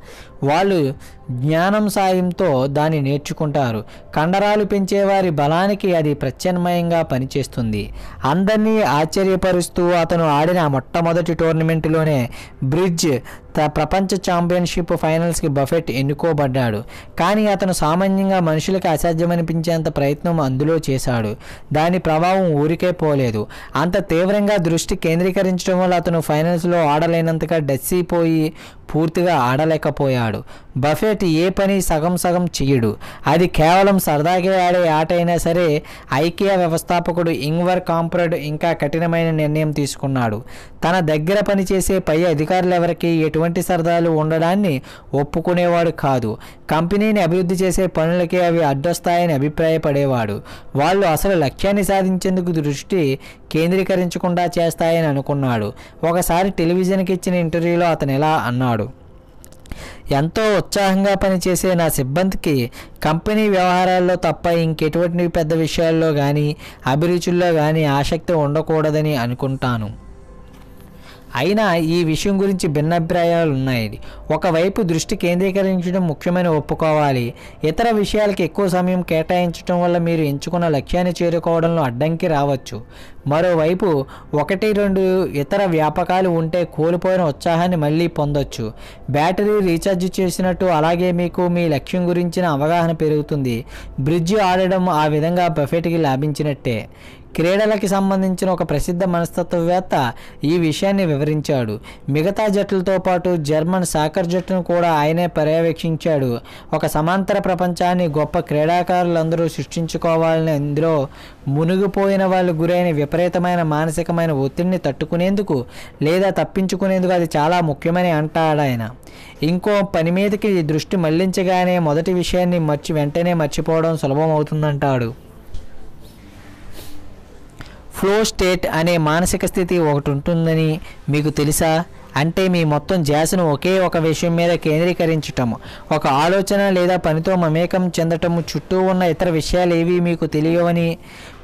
వాళ్ళు జ్ఞానం సాయంతో దాన్ని నేర్చుకుంటారు. కండరాలు పెంచేవారి బలానికి అది ప్రత్యామ్నాయంగా పనిచేస్తుంది. అందరినీ ఆశ్చర్యపరుస్తూ అతను ఆడిన మొట్టమొదటి టోర్నమెంటులోనే బ్రిడ్జ్ త ప్రపంచ ఛాంపియన్షిప్ ఫైనల్స్కి బఫెట్ ఎన్నుకోబడ్డాడు. కానీ అతను సామాన్యంగా మనుషులకు అసాధ్యమనిపించేంత ప్రయత్నం అందులో చేశాడు. దాని ప్రభావం ఊరికే పోలేదు. అంత తీవ్రంగా దృష్టి కేంద్రీకరించడం వల్ల అతను ఫైనల్స్లో ఆడలేనంతగా డస్సిపోయి పూర్తిగా ఆడలేకపోయాడు. బఫెట్ ఏ పని సగం సగం చేయడు అది కేవలం సరదాగా ఆడే ఆట అయినా సరే ఐకియా వ్యవస్థాపకుడు ఇంగ్వర్ కాంప్రడ్ ఇంకా కఠినమైన నిర్ణయం తీసుకున్నాడు. తన దగ్గర పనిచేసే పై అధికారులు ఎవరికి ఎటువంటి సరదాలు ఉండడాన్ని ఒప్పుకునేవాడు కాదు. కంపెనీని అభివృద్ధి చేసే పనులకి అవి అడ్డొస్తాయని అభిప్రాయపడేవాడు. వాళ్ళు అసలు లక్ష్యాన్ని సాధించేందుకు దృష్టి కేంద్రీకరించకుండా చేస్తాయని అనుకున్నాడు. ఒకసారి టెలివిజన్కి ఇచ్చిన ఇంటర్వ్యూలో అతను ఇలా అన్నాడు? ఎంతో ఉత్సాహంగా పనిచేసే నా సిబ్బందికి కంపెనీ వ్యవహారాల్లో తప్ప ఇంకెటువంటి పెద్ద విషయాల్లో కానీ అభిరుచుల్లో కానీ ఆసక్తి ఉండకూడదని అనుకుంటాను. అయినా ఈ విషయం గురించి భిన్నాభిప్రాయాలు ఉన్నాయి. ఒకవైపు దృష్టి కేంద్రీకరించడం ముఖ్యమైన ఒప్పుకోవాలి. ఇతర విషయాలకు ఎక్కువ సమయం కేటాయించడం వల్ల మీరు ఎంచుకున్న లక్ష్యాన్ని చేరుకోవడంలో అడ్డంకి రావచ్చు. మరోవైపు ఒకటి రెండు ఇతర వ్యాపకాలు ఉంటే కోల్పోయిన ఉత్సాహాన్ని మళ్ళీ పొందొచ్చు. బ్యాటరీ రీఛార్జ్ చేసినట్టు అలాగే మీకు మీ లక్ష్యం గురించిన అవగాహన పెరుగుతుంది. బ్రిడ్జ్ ఆడడం ఆ విధంగా బఫెట్కి లాభించినట్టే. క్రీడలకి సంబంధించిన ఒక ప్రసిద్ధ మనస్తత్వవేత్త ఈ విషయాన్ని వివరించాడు. మిగతా జట్లతో పాటు జర్మన్ సాకర్ జట్టును కూడా ఆయనే పర్యవేక్షించాడు. ఒక సమాంతర ప్రపంచాన్ని గొప్ప క్రీడాకారులందరూ సృష్టించుకోవాలని ఇందులో మునిగిపోయిన వాళ్ళు గురైన విపరీతమైన మానసికమైన ఒత్తిడిని తట్టుకునేందుకు లేదా తప్పించుకునేందుకు అది చాలా ముఖ్యమని అంటాడు ఆయన. ఇంకో పని మీదకి దృష్టి మళ్ళించగానే మొదటి విషయాన్ని మర్చి వెంటనే మర్చిపోవడం సులభం అవుతుందంటాడు ఫ్లో స్టేట్ అనే మానసిక స్థితి ఒకటి ఉంటుందని మీకు తెలుసా? అంటే మీ మొత్తం ధ్యాసను ఒకే ఒక విషయం మీద కేంద్రీకరించటం ఒక ఆలోచన లేదా పనితో మమేకం చెందటము చుట్టూ ఉన్న ఇతర విషయాలు ఏవి మీకు తెలియవని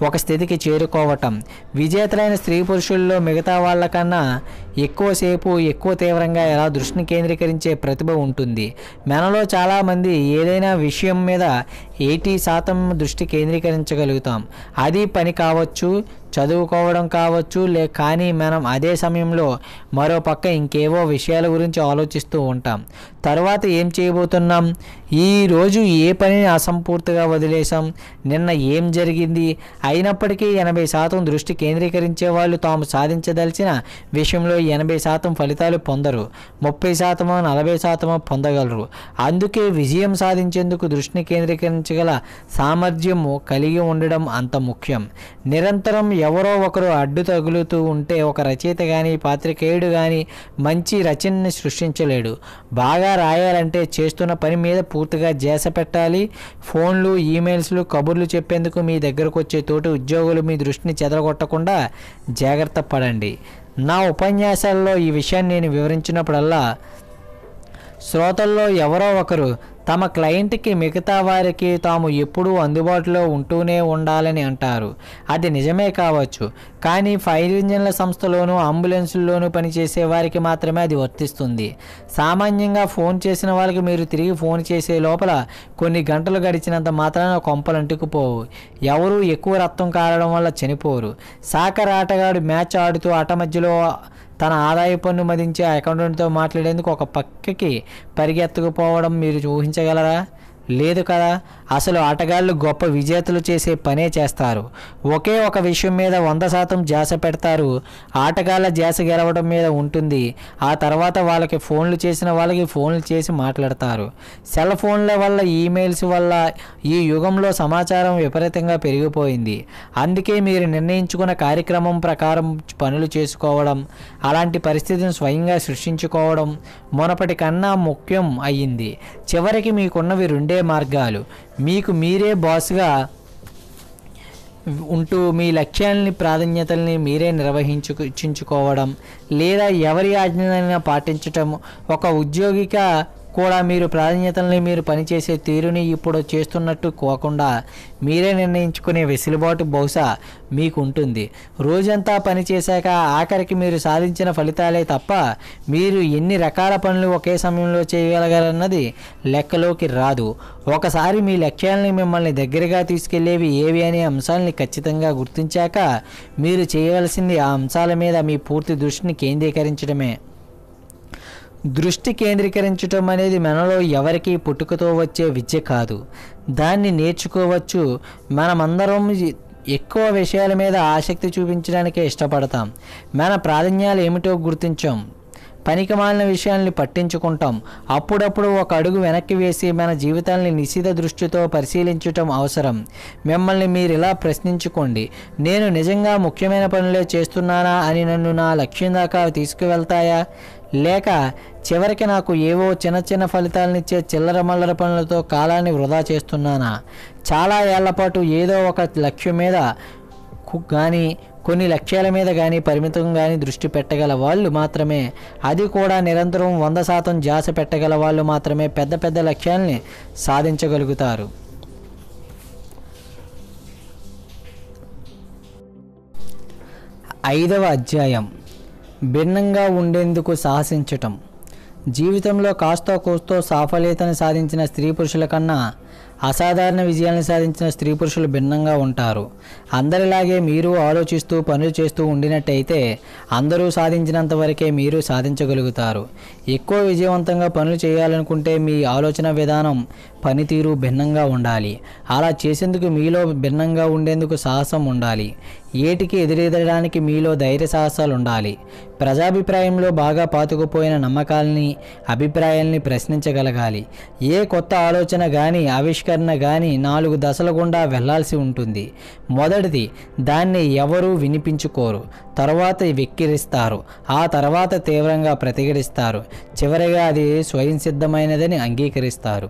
ఒక స్థితికి చేరుకోవటం. విజేతలైన స్త్రీ పురుషుల్లో మిగతా వాళ్ళకన్నా ఎక్కువసేపు ఎక్కువ తీవ్రంగా ఎలా దృష్టిని కేంద్రీకరించే ప్రతిభ ఉంటుంది. మనలో చాలామంది ఏదైనా విషయం మీద ఎయిటీ శాతం దృష్టి కేంద్రీకరించగలుగుతాం. అది పని కావచ్చు చదువుకోవడం కావచ్చు లే కానీ మనం అదే సమయంలో మరో పక్క ఇంకేవో విషయాల గురించి ఆలోచిస్తూ ఉంటాం. తర్వాత ఏం చేయబోతున్నాం? ఈరోజు ఏ పనిని అసంపూర్తిగా వదిలేసాం నిన్న ఏం జరిగింది? అయినప్పటికీ ఎనభై శాతం దృష్టి కేంద్రీకరించే వాళ్ళు తాము సాధించదలిచిన విషయంలో ఎనభై శాతం ఫలితాలు పొందరు. ముప్పై శాతమో నలభై శాతమో పొందగలరు. అందుకే విజయం సాధించేందుకు దృష్టిని కేంద్రీకరించగల సామర్థ్యము కలిగి ఉండడం అంత ముఖ్యం. నిరంతరం ఎవరో ఒకరు అడ్డు తగులుతూ ఉంటే ఒక రచయిత కానీ పాత్రికేయుడు కానీ మంచి రచనని సృష్టించలేడు. బాగా రాయాలంటే చేస్తున్న పని మీద పూర్తిగా ధ్యాస పెట్టాలి. ఫోన్లు ఈమెయిల్స్లు కబుర్లు చెప్పేందుకు మీ దగ్గరకు వచ్చే తోటి ఉద్యోగులు మీ దృష్టిని చెదరగొట్టకుండా జాగ్రత్త పడండి. నా ఉపన్యాసాల్లో ఈ విషయాన్ని నేను వివరించినప్పుడల్లా శ్రోతల్లో ఎవరో ఒకరు తమ క్లయింట్కి మిగతా వారికి తాము ఎప్పుడూ అందుబాటులో ఉంటూనే ఉండాలని అంటారు. అది నిజమే కావచ్చు కానీ ఫైర్ ఇంజన్ల సంస్థలోనూ అంబులెన్సుల్లోనూ పనిచేసే వారికి మాత్రమే అది వర్తిస్తుంది. సామాన్యంగా ఫోన్ చేసిన వాళ్ళకి మీరు తిరిగి ఫోన్ చేసే లోపల కొన్ని గంటలు గడిచినంత మాత్రాన కొంపలు అంటుకుపోవు. ఎవరూ ఎక్కువ రక్తం కారడం వల్ల చనిపోరు. సాకర్ ఆటగాడు మ్యాచ్ ఆడుతూ ఆట మధ్యలో తన ఆదాయ పన్ను మదించే అకౌంటెంట్తో మాట్లాడేందుకు ఒక పక్కకి పరిగెత్తుకుపోవడం మీరు ఊహించగలరా? లేదు కదా. అసలు ఆటగాళ్ళు గొప్ప విజేతలు చేసే పనే చేస్తారు. ఒకే ఒక విషయం మీద వంద శాతం ధ్యాస పెడతారు. ఆటగాళ్ళ ధ్యాస గెలవడం మీద ఉంటుంది. ఆ తర్వాత వాళ్ళకి ఫోన్లు చేసిన వాళ్ళకి ఫోన్లు చేసి మాట్లాడతారు. సెల్ ఫోన్ల వల్ల ఈమెయిల్స్ వల్ల ఈ యుగంలో సమాచారం విపరీతంగా పెరిగిపోయింది. అందుకే మీరు నిర్ణయించుకున్న కార్యక్రమం ప్రకారం పనులు చేసుకోవడం అలాంటి పరిస్థితిని స్వయంగా సృష్టించుకోవడం మునపటి కన్నా ముఖ్యం అయ్యింది. చివరికి మీకున్నవి రెండే మార్గాలు. మీకు మీరే బాస్గా ఉంటూ మీ లక్ష్యాలని ప్రాధాన్యతల్ని మీరే నిర్వహించుకోవడం లేదా ఎవరి ఆజ్ఞనైనా పాటించటం ఒక ఉద్యోగిగా కూడా మీరు ప్రాధాన్యతల్ని మీరు పనిచేసే తీరుని ఇప్పుడు చేస్తున్నట్టు కోకుండా మీరే నిర్ణయించుకునే వెసులుబాటు బహుశా మీకు ఉంటుంది రోజంతా పనిచేశాక ఆఖరికి మీరు సాధించిన ఫలితాలే తప్ప మీరు ఎన్ని రకాల పనులు ఒకే సమయంలో చేయగలగలన్నది లెక్కలోకి రాదు. ఒకసారి మీ లక్ష్యాలని మిమ్మల్ని దగ్గరగా తీసుకెళ్ళేవి ఏవి అనే అంశాలని ఖచ్చితంగా గుర్తించాక మీరు చేయవలసింది ఆ అంశాల మీద మీ పూర్తి దృష్టిని కేంద్రీకరించడమే. దృష్టి కేంద్రీకరించటం అనేది మనలో ఎవరికీ పుట్టుకతో వచ్చే విద్య కాదు. దాన్ని నేర్చుకోవచ్చు. మనమందరం ఎక్కువ విషయాల మీద ఆసక్తి చూపించడానికే ఇష్టపడతాం. మన ప్రాధాన్యాలు ఏమిటో గుర్తించాం. పనికి మాలిన విషయాల్ని పట్టించుకుంటాం. అప్పుడప్పుడు ఒక అడుగు వెనక్కి వేసి మన జీవితాల్ని నిశిత దృష్టితో పరిశీలించటం అవసరం. మిమ్మల్ని మీరు ఇలా ప్రశ్నించుకోండి. నేను నిజంగా ముఖ్యమైన పనులే చేస్తున్నానా అని నన్ను నా లక్ష్యం దాకా తీసుకువెళ్తాయా? లేక చివరికి నాకు ఏవో చిన్న చిన్న ఫలితాలనిచ్చే చిల్లర మల్లర పనులతో కాలాన్ని వృధా చేస్తున్నానా? చాలా ఏళ్ళ పాటు ఏదో ఒక లక్ష్యం మీద కు- కానీ కొన్ని లక్ష్యాల మీద కానీ పరిమితం కానీ దృష్టి పెట్టగల వాళ్ళు మాత్రమే. అది కూడా నిరంతరం వంద శాతం జాస పెట్టగల వాళ్ళు మాత్రమే పెద్ద పెద్ద లక్ష్యాల్ని సాధించగలుగుతారు. ఐదవ అధ్యాయం. భిన్నంగా ఉండేందుకు సాహసించటం. జీవితంలో కాస్తో కూస్తో సాఫల్యతను సాధించిన స్త్రీ పురుషుల కన్నా అసాధారణ విజయాలను సాధించిన స్త్రీ పురుషులు భిన్నంగా ఉంటారు. అందరిలాగే మీరు ఆలోచిస్తూ పనులు చేస్తూ ఉండినట్టయితే అందరూ సాధించినంత వరకే మీరు సాధించగలుగుతారు. ఎక్కువ విజయవంతంగా పనులు చేయాలనుకుంటే మీ ఆలోచన విధానం పనితీరు భిన్నంగా ఉండాలి. అలా చేసేందుకు మీలో భిన్నంగా ఉండేందుకు సాహసం ఉండాలి. ఏటికి ఎదురెదడానికి మీలో ధైర్య సాహసాలు ఉండాలి ప్రజాభిప్రాయంలో బాగా పాతుకుపోయిన నమ్మకాలని అభిప్రాయాల్ని ప్రశ్నించగలగాలి. ఏ కొత్త ఆలోచన కానీ ఆవిష్కరణ కానీ నాలుగు దశల గుండా వెళ్ళాల్సి ఉంటుంది. మొదటిది దాన్ని ఎవరూ వినిపించుకోరు. తర్వాత వెక్కిరిస్తారు. ఆ తర్వాత తీవ్రంగా ప్రతిఘటిస్తారు. చివరిగా అది స్వయం సిద్ధమైనదని అంగీకరిస్తారు.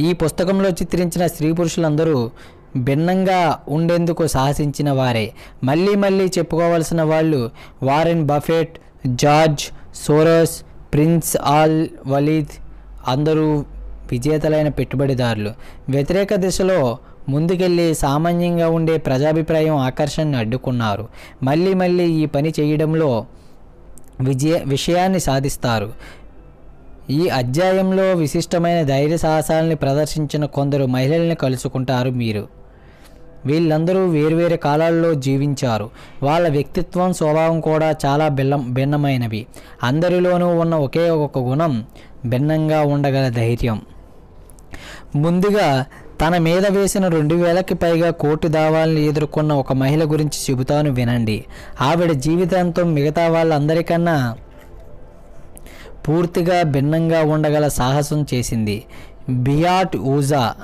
ఈ పుస్తకంలో చిత్రించిన స్త్రీ పురుషులందరూ భిన్నంగా ఉండేందుకు సాహసించిన వారే. మళ్ళీ మళ్ళీ చెప్పుకోవలసిన వాళ్ళు Warren Buffett George Soros Prince Al Waleed అందరూ విజేతలైన పెట్టుబడిదారులు. వ్యతిరేక దిశలో ముందుకెళ్ళి సామాన్యంగా ఉండే ప్రజాభిప్రాయం ఆకర్షణని అడ్డుకున్నారు. మళ్ళీ మళ్ళీ ఈ పని చేయడంలో విజయ విషయాన్ని సాధిస్తారు. ఈ అధ్యాయంలో విశిష్టమైన ధైర్య సాహసాలని ప్రదర్శించిన కొందరు మహిళల్ని కలుసుకుంటారు మీరు. వీళ్ళందరూ వేర్వేరు కాలాల్లో జీవించారు. వాళ్ళ వ్యక్తిత్వం స్వభావం కూడా చాలా భిల్లం భిన్నమైనవి. అందరిలోనూ ఉన్న ఒకే ఒక గుణం భిన్నంగా ఉండగల ధైర్యం. ముందుగా తన మీద వేసిన రెండు వేలకి పైగా కోర్టు దావాలను ఎదుర్కొన్న ఒక మహిళ గురించి చెబుతాను వినండి. ఆవిడ జీవితాంతం మిగతా వాళ్ళందరికన్నా పూర్తిగా భిన్నంగా ఉండగల సాహసం చేసింది. బియాట్ ఊజా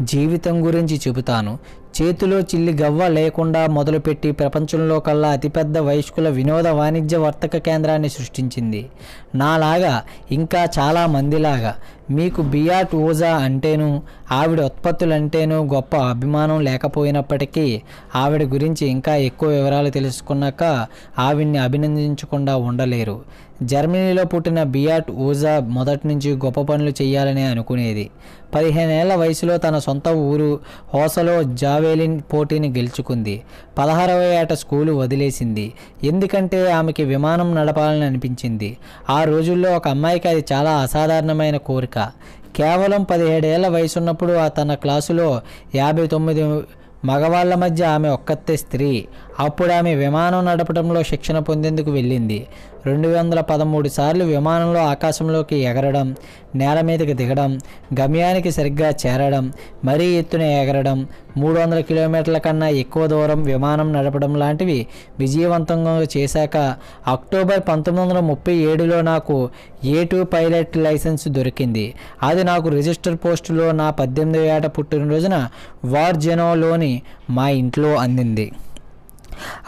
జీవితం గురించి చెబుతాను. చేతిలో చిల్లి గవ్వ లేకుండా మొదలుపెట్టి ప్రపంచంలో కల్లా అతిపెద్ద వయస్కుల వినోద వాణిజ్య వర్తక కేంద్రాన్ని సృష్టించింది. నాలాగా ఇంకా చాలా మందిలాగా. మీకు బియాట్ ఓజా అంటేను ఆవిడ ఉత్పత్తులంటేనూ గొప్ప అభిమానం లేకపోయినప్పటికీ ఆవిడ గురించి ఇంకా ఎక్కువ వివరాలు తెలుసుకున్నాక ఆవిడ్ని అభినందించకుండా ఉండలేరు. జర్మనీలో పుట్టిన బియాట్ ఊజా మొదటి నుంచి గొప్ప పనులు చేయాలని అనుకునేది. పదిహేనేళ్ళ వయసులో తన సొంత ఊరు హోసలో జావేలిన్ పోటీని గెలుచుకుంది. పదహారవ ఏట స్కూలు వదిలేసింది. ఎందుకంటే ఆమెకి విమానం నడపాలని అనిపించింది. ఆ రోజుల్లో ఒక అమ్మాయికి అది చాలా అసాధారణమైన కోరిక. కేవలం పదిహేడేళ్ళ వయసున్నప్పుడు ఆ తన క్లాసులో యాభై తొమ్మిది మగవాళ్ళ మధ్య ఆమె ఒక్కతే స్త్రీ. అప్పుడు ఆమె విమానం నడపడంలో శిక్షణ పొందేందుకు వెళ్ళింది. రెండు వందల పదమూడు సార్లు విమానంలో ఆకాశంలోకి ఎగరడం నేల మీదకి దిగడం గమ్యానికి సరిగ్గా చేరడం మరీ ఎత్తున ఎగరడం మూడు వందల కిలోమీటర్ల కన్నా ఎక్కువ దూరం విమానం నడపడం లాంటివి విజయవంతంగా చేశాక అక్టోబర్ పంతొమ్మిది వందల ముప్పై ఏడులో నాకు ఏ టూ పైలట్ లైసెన్స్ దొరికింది. అది నాకు రిజిస్టర్ పోస్టులో నా పద్దెనిమిదో ఏట పుట్టినరోజున వార్జెనోలోని మా ఇంట్లో అందింది.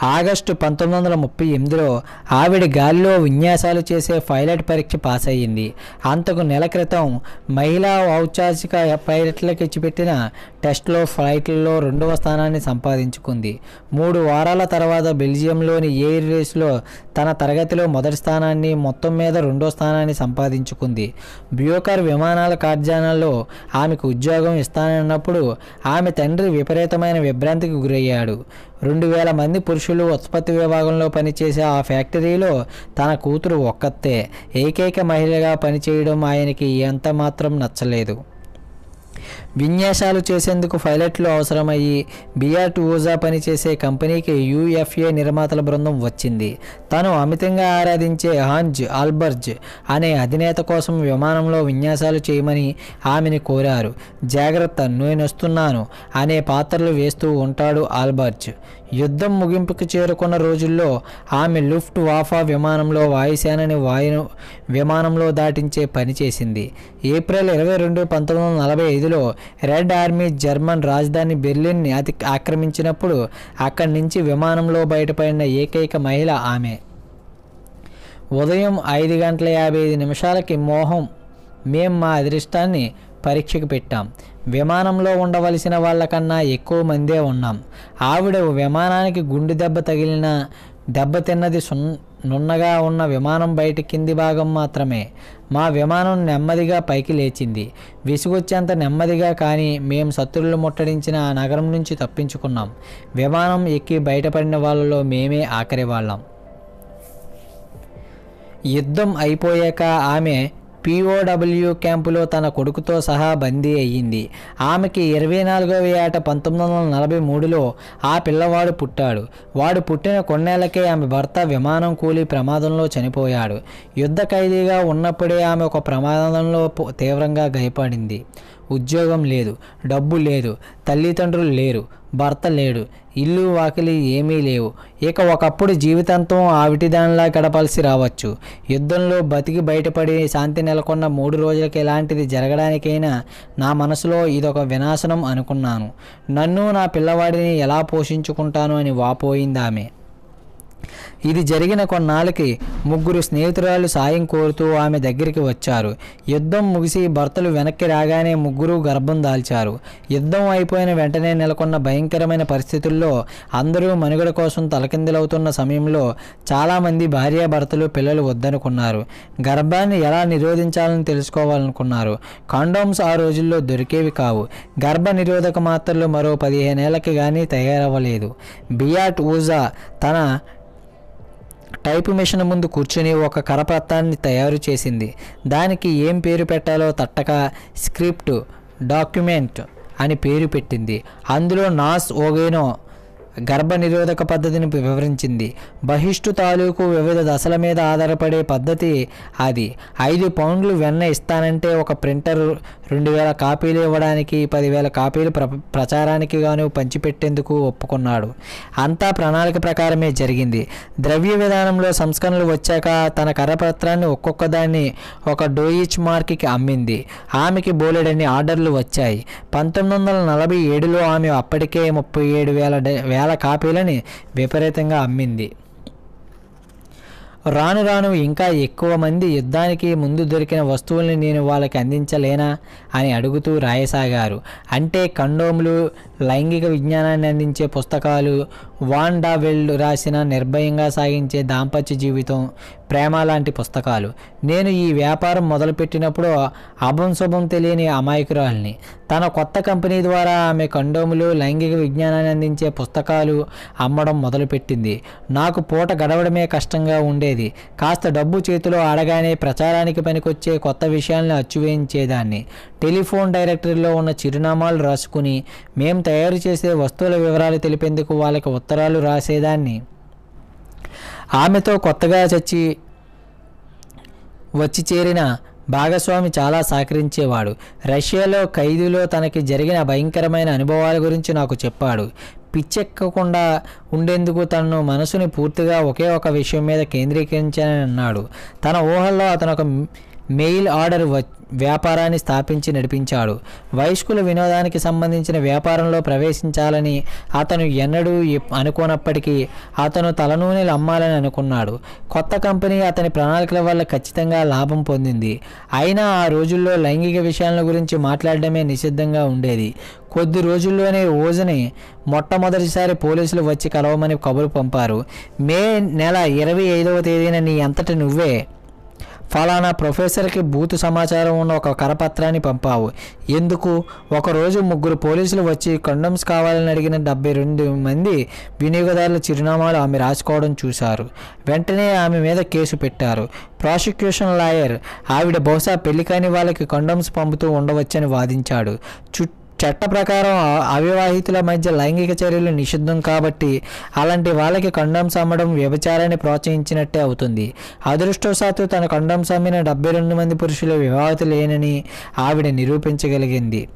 ఆగస్టు పంతొమ్మిది వందల ముప్పై ఎనిమిదిలో ఆవిడ గాలిలో విన్యాసాలు చేసే పైలట్ పరీక్ష పాస్ అయ్యింది అంతకు నెల క్రితం మహిళా ఔచాసిక పైలట్లకు ఇచ్చిపెట్టిన టెస్ట్లో ఫ్లైట్లలో రెండవ స్థానాన్ని సంపాదించుకుంది. మూడు వారాల తర్వాత బెల్జియంలోని ఎయిర్ రేస్లో తన తరగతిలో మొదటి స్థానాన్ని మొత్తం మీద రెండో స్థానాన్ని సంపాదించుకుంది. బ్యూకర్ విమానాల కార్జానాల్లో ఆమెకు ఉద్యోగం ఇస్తానన్నప్పుడు ఆమె తండ్రి విపరీతమైన విభ్రాంతికి గురయ్యాడు. రెండు వేల మంది పురుషులు ఉత్పత్తి విభాగంలో పనిచేసే ఆ ఫ్యాక్టరీలో తన కూతురు ఒక్కతే. ఏకైక మహిళగా పనిచేయడం ఆయనకి ఎంత మాత్రం నచ్చలేదు. విన్యాసాలు చేసేందుకు పైలట్లు అవసరమయ్యి బియాట్ ఊజా పనిచేసే కంపెనీకి యూఎఫ్ఏ నిర్మాతల బృందం వచ్చింది. తను అమితంగా ఆరాధించే హాంజ్ ఆల్బర్జ్ అనే అధినేత కోసం విమానంలో విన్యాసాలు చేయమని ఆమెని కోరారు. జాగ్రత్త నేను వస్తున్నాను అనే పాత్రలు వేస్తూ ఉంటాడు ఆల్బర్జ్. యుద్ధం ముగింపుకు చేరుకున్న రోజుల్లో ఆమె లుఫ్ట్ వాఫా విమానంలో వాయుసేనని వాయు విమానంలో దాటించే పని చేసింది. ఏప్రిల్ ఇరవై రెండు పంతొమ్మిది వందల నలభై ఐదులో రెడ్ ఆర్మీ జర్మన్ రాజధాని బెర్లిన్ని అతి ఆక్రమించినప్పుడు అక్కడి నుంచి విమానంలో బయటపడిన ఏకైక మహిళ ఆమె. ఉదయం ఐదు గంటల యాభై ఐదు నిమిషాలకి మోహం మేం మా అదృష్టాన్ని పరీక్షకు పెట్టాం. విమానంలో ఉండవలసిన వాళ్ళకన్నా ఎక్కువ మందే ఉన్నాం. ఆవిడ విమానానికి గుండె దెబ్బ తగిలిన దెబ్బతిన్నది సున్ నున్నగా ఉన్న విమానం బయట కింది భాగం మాత్రమే. మా విమానం నెమ్మదిగా పైకి లేచింది. విసుగొచ్చేంత నెమ్మదిగా కానీ మేము శత్రువులు ముట్టడించిన ఆ నగరం నుంచి తప్పించుకున్నాం. విమానం ఎక్కి బయటపడిన వాళ్ళలో మేమే ఆఖరి వాళ్ళం. యుద్ధం అయిపోయాక ఆమె పిఓడబ్ల్యూ క్యాంపులో తన కొడుకుతో సహా బందీ అయ్యింది. ఆమెకి ఇరవై నాలుగవ ఏట పంతొమ్మిది వందల నలభై మూడులో ఆ పిల్లవాడు పుట్టాడు. వాడు పుట్టిన కొన్నేళ్ళకే ఆమె భర్త విమానం కూలి ప్రమాదంలో చనిపోయాడు. యుద్ధ ఖైదీగా ఉన్నప్పుడే ఆమె ఒక ప్రమాదంలో తీవ్రంగా గాయపడింది. ఉద్యోగం లేదు డబ్బు లేదు తల్లిదండ్రులు లేరు భర్త లేడు ఇల్లు వాకిలి ఏమీ లేవు. ఇక ఒకప్పుడు జీవితాంతం ఆవిటిదానిలా గడపాల్సి రావచ్చు. యుద్ధంలో బతికి బయటపడి శాంతి నెలకొన్న మూడు రోజులకి ఇలాంటిది జరగడానికైనా నా మనసులో ఇదొక వినాశనం అనుకున్నాను. నన్ను నా పిల్లవాడిని ఎలా పోషించుకుంటాను అని వాపోయింది ఆమె ఇది జరిగిన కొన్నాళ్ళకి ముగ్గురు స్నేహితురాలు సాయం కోరుతూ ఆమె దగ్గరికి వచ్చారు. యుద్ధం ముగిసి భర్తలు వెనక్కి రాగానే ముగ్గురు గర్భం దాల్చారు. యుద్ధం అయిపోయిన వెంటనే నెలకొన్న భయంకరమైన పరిస్థితుల్లో అందరూ మనుగడ కోసం తలకిందులవుతున్న సమయంలో చాలామంది భార్యాభర్తలు పిల్లలు వద్దనుకున్నారు. గర్భాన్ని ఎలా నిరోధించాలని తెలుసుకోవాలనుకున్నారు. కాండోమ్స్ ఆ రోజుల్లో దొరికేవి కావు. గర్భ నిరోధక మాత్రలు మరో పదిహేనేళ్ళకి కానీ తయారవ్వలేదు. బియాట్ ఊజా తన టైప్ మిషన్ ముందు కూర్చుని ఒక కరపత్రాన్ని తయారు చేసింది. దానికి ఏం పేరు పెట్టాలో తట్టక స్క్రిప్ట్ డాక్యుమెంట్ అని పేరు పెట్టింది. అందులో నాస్ ఓగేనో గర్భ నిరోధక పద్ధతిని వివరించింది. బహిష్టు తాలూకు వివిధ దశల మీద ఆధారపడే పద్ధతి అది. ఐదు పౌండ్లు వెన్న ఇస్తానంటే ఒక ప్రింటర్ రెండు వేల కాపీలు ఇవ్వడానికి పదివేల కాపీలు ప్ర ప్రచారానికి గాను పంచిపెట్టేందుకు ఒప్పుకున్నాడు. అంతా ప్రణాళిక ప్రకారమే జరిగింది. ద్రవ్య విధానంలో సంస్కరణలు వచ్చాక తన కరపత్రాన్ని ఒక్కొక్క దాన్ని ఒక డోయిచ్ మార్క్కి అమ్మింది. ఆమెకి బోలెడన్ని ఆర్డర్లు వచ్చాయి. పంతొమ్మిది వందల నలభై ఏడులో ఆమె అప్పటికే ముప్పై ఏడు వేల వేల కాపీలని విపరీతంగా అమ్మింది. రాను రాను ఇంకా ఎక్కువ మంది యుద్ధానికి ముందు దొరికిన వస్తువుల్ని నేను వాళ్ళకి అందించలేనా? అని అడుగుతూ రాయసాగారు. అంటే కండోములు లైంగిక విజ్ఞానాన్ని అందించే పుస్తకాలు వాండా వెల్డ్ రాసిన నిర్భయంగా సాగించే దాంపత్య జీవితం ప్రేమ లాంటి పుస్తకాలు. నేను ఈ వ్యాపారం మొదలుపెట్టినప్పుడు అభం శుభం తెలియని అమాయకురాల్ని. తన కొత్త కంపెనీ ద్వారా ఆమె కండోములు లైంగిక విజ్ఞానాన్ని అందించే పుస్తకాలు అమ్మడం మొదలుపెట్టింది. నాకు పూట గడవడమే కష్టంగా ఉండేది. కాస్త డబ్బు చేతిలో ఆడగానే ప్రచారానికి పనికొచ్చే కొత్త విషయాలను అచ్చువేయించేదాన్ని. టెలిఫోన్ డైరెక్టరీలో ఉన్న చిరునామాలు రాసుకుని మేము తయారు చేసే వస్తువుల వివరాలు తెలిపేందుకు వాళ్ళకి ఉత్తరాలు రాసేదాన్ని. ఆమెతో కొత్తగా చచ్చి వచ్చి చేరిన భాగస్వామి చాలా సహకరించేవాడు. రష్యాలో ఖైదీలో తనకి జరిగిన భయంకరమైన అనుభవాల గురించి నాకు చెప్పాడు. పిచ్చెక్కకుండా ఉండేందుకు తనను మనసుని పూర్తిగా ఒకే ఒక విషయం మీద కేంద్రీకరించానని అన్నాడు. తన ఊహల్లో అతను ఒక మెయిల్ ఆర్డర్ వ వ్యాపారాన్ని స్థాపించి నడిపించాడు. వయస్కుల వినోదానికి సంబంధించిన వ్యాపారంలో ప్రవేశించాలని అతను ఎన్నడూ అనుకోనప్పటికీ అతను తలనూనెలు అమ్మాలని అనుకున్నాడు. కొత్త కంపెనీ అతని ప్రణాళికల వల్ల ఖచ్చితంగా లాభం పొందింది. అయినా ఆ రోజుల్లో లైంగిక విషయాల గురించి మాట్లాడడమే నిషిద్ధంగా ఉండేది. కొద్ది రోజుల్లోనే ఓజని మొట్టమొదటిసారి పోలీసులు వచ్చి కలవమని కబురు పంపారు. మే నెల ఇరవై ఐదవ తేదీన నీ అంతటి నువ్వే ఫలానా ప్రొఫెసర్కి బూతు సమాచారం ఉన్న ఒక కరపత్రాన్ని పంపావు. ఎందుకు? ఒకరోజు ముగ్గురు పోలీసులు వచ్చి కండమ్స్ కావాలని అడిగిన డెబ్బై రెండు మంది వినియోగదారుల చిరునామాలు ఆమె రాసుకోవడం చూశారు. వెంటనే ఆమె మీద కేసు పెట్టారు. ప్రాసిక్యూషన్ లాయర్ ఆవిడ బహుశా పెళ్ళి కాని వాళ్ళకి కండమ్స్ పంపుతూ ఉండవచ్చని వాదించాడు. చుట్టూ చట్ట ప్రకారం అవివాహితుల మధ్య లైంగిక చర్యలు నిషిద్ధం కాబట్టి అలాంటి వాళ్ళకి కండమ్స్ అమ్మడం వ్యభిచారాన్ని ప్రోత్సహించినట్టే అవుతుంది. అదృష్టవశాత్తు తన కండమ్స్ అమ్మిన డెబ్బై రెండు మంది పురుషులు వివాహితులేనని ఆవిడ నిరూపించగలిగింది.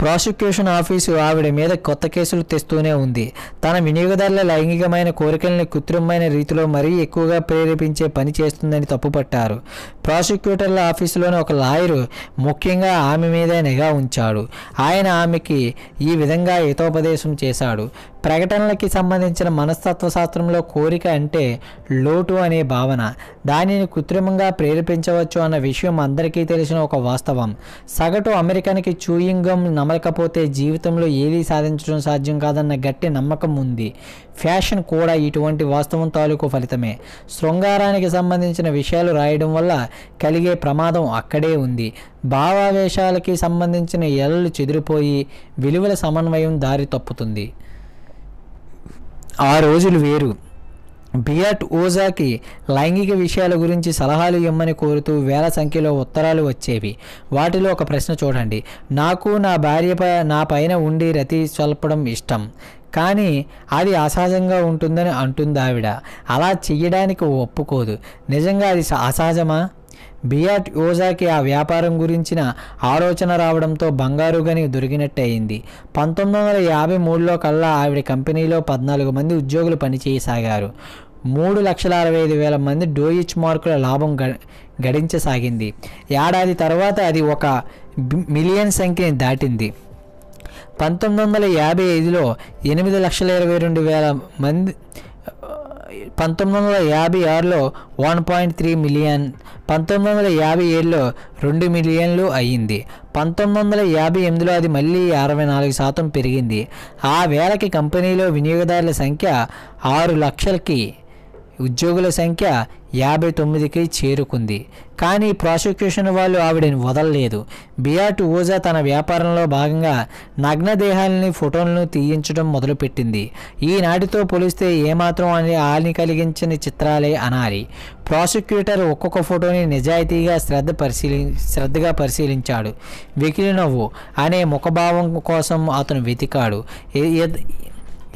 ప్రాసిక్యూషన్ ఆఫీసు ఆవిడ మీద కొత్త కేసులు తెస్తూనే ఉంది. తన వినియోగదారుల లైంగికమైన కోరికల్ని కృత్రిమమైన రీతిలో మరీ ఎక్కువగా ప్రేరేపించే పని చేస్తుందని తప్పుపట్టారు. ప్రాసిక్యూటర్ల ఆఫీసులోని ఒక లాయరు ముఖ్యంగా ఆమె మీదే నిఘా ఉంచాడు. ఆయన ఆమెకి ఈ విధంగా హితోపదేశం చేశాడు. ప్రకటనలకి సంబంధించిన మనస్తత్వ శాస్త్రంలో కోరిక అంటే లోటు అనే భావన. దానిని కృత్రిమంగా ప్రేరేపించవచ్చు అన్న విషయం అందరికీ తెలిసిన ఒక వాస్తవం. సగటు అమెరికన్కి చూయింగ్ నమలకపోతే జీవితంలో ఏదీ సాధించడం సాధ్యం కాదన్న గట్టి నమ్మకం ఉంది. ఫ్యాషన్ కూడా ఇటువంటి వాస్తవం తాలూకు ఫలితమే. శృంగారానికి సంబంధించిన విషయాలు రాయడం వల్ల కలిగే ప్రమాదం అక్కడే ఉంది. భావావేశాలకి సంబంధించిన ఎలలు చెదిరిపోయి విలువల సమన్వయం దారి తప్పుతుంది. ఆ రోజులు వేరు. బియట్ ఓజాకి లైంగిక విషయాల గురించి సలహాలు ఇమ్మని కోరుతూ వేల సంఖ్యలో ఉత్తరాలు వచ్చేవి. వాటిలో ఒక ప్రశ్న చూడండి. నాకు నా భార్య నా పైన ఉండి రతి స్వల్పడం ఇష్టం. కానీ అది అసహజంగా ఉంటుందని అంటుంది ఆవిడ. అలా చెయ్యడానికి ఒప్పుకోదు. నిజంగా అది అసహజమా? బియాట్ ఓజాకి ఆ వ్యాపారం గురించిన ఆలోచన రావడంతో బంగారు గని దొరికినట్టు అయింది. పంతొమ్మిది వందల యాభై మూడులో కల్లా ఆవిడ కంపెనీలో పద్నాలుగు మంది ఉద్యోగులు పనిచేయసాగారు. మూడు లక్షల అరవై ఐదు వేల మంది డోయిచ్ మార్కుల లాభం గ గడించసాగింది. ఏడాది తర్వాత అది ఒక మిలియన్ సంఖ్యని దాటింది. పంతొమ్మిది వందల యాభై ఐదులో ఎనిమిది లక్షల ఇరవై రెండు వేల మంది పంతొమ్మిది వందల యాభై ఆరులో వన్ పాయింట్ త్రీ మిలియన్ పంతొమ్మిది వందల యాభై ఏడులో రెండు మిలియన్లు అయ్యింది. పంతొమ్మిది వందల యాభై ఎనిమిదిలో అది మళ్ళీ అరవై నాలుగు శాతం పెరిగింది. ఆ వేళకి కంపెనీలో వినియోగదారుల సంఖ్య ఆరు లక్షలకి ఉద్యోగుల సంఖ్య యాభై తొమ్మిదికి చేరుకుంది. కానీ ప్రాసిక్యూషన్ వాళ్ళు ఆవిడని వదలలేదు. బియాట్ ఓజా తన వ్యాపారంలో భాగంగా నగ్న దేహాలని ఫోటోలను తీయించడం మొదలుపెట్టింది. ఈనాటితో పోలిస్తే ఏమాత్రం అనే హాని కలిగించని చిత్రాలే అనాలి. ప్రాసిక్యూటర్ ఒక్కొక్క ఫోటోని నిజాయితీగా శ్రద్ధ పరిశీలి శ్రద్ధగా పరిశీలించాడు. వికిలినవ్వు అనే ముఖభావం కోసం అతను వెతికాడు.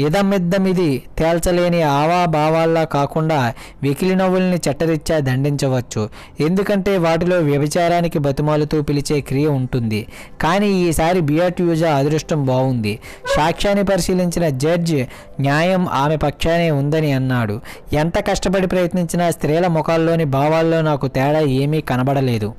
ఇదమిద్దమిది తేల్చలేని ఆవాభావాల్లా కాకుండా వికిలినవుల్ని చట్టరీత్యా దండించవచ్చు. ఎందుకంటే వాటిలో వ్యభిచారానికి బతిమాలుతూ పిలిచే క్రియ ఉంటుంది. కానీ ఈసారి బియాట్యూజా అదృష్టం బాగుంది సాక్ష్యాన్ని పరిశీలించిన జడ్జి న్యాయం ఆమె పక్షానే ఉందని అన్నాడు. ఎంత కష్టపడి ప్రయత్నించినా స్త్రీల ముఖాల్లోని భావాల్లో నాకు తేడా ఏమీ కనబడలేదు.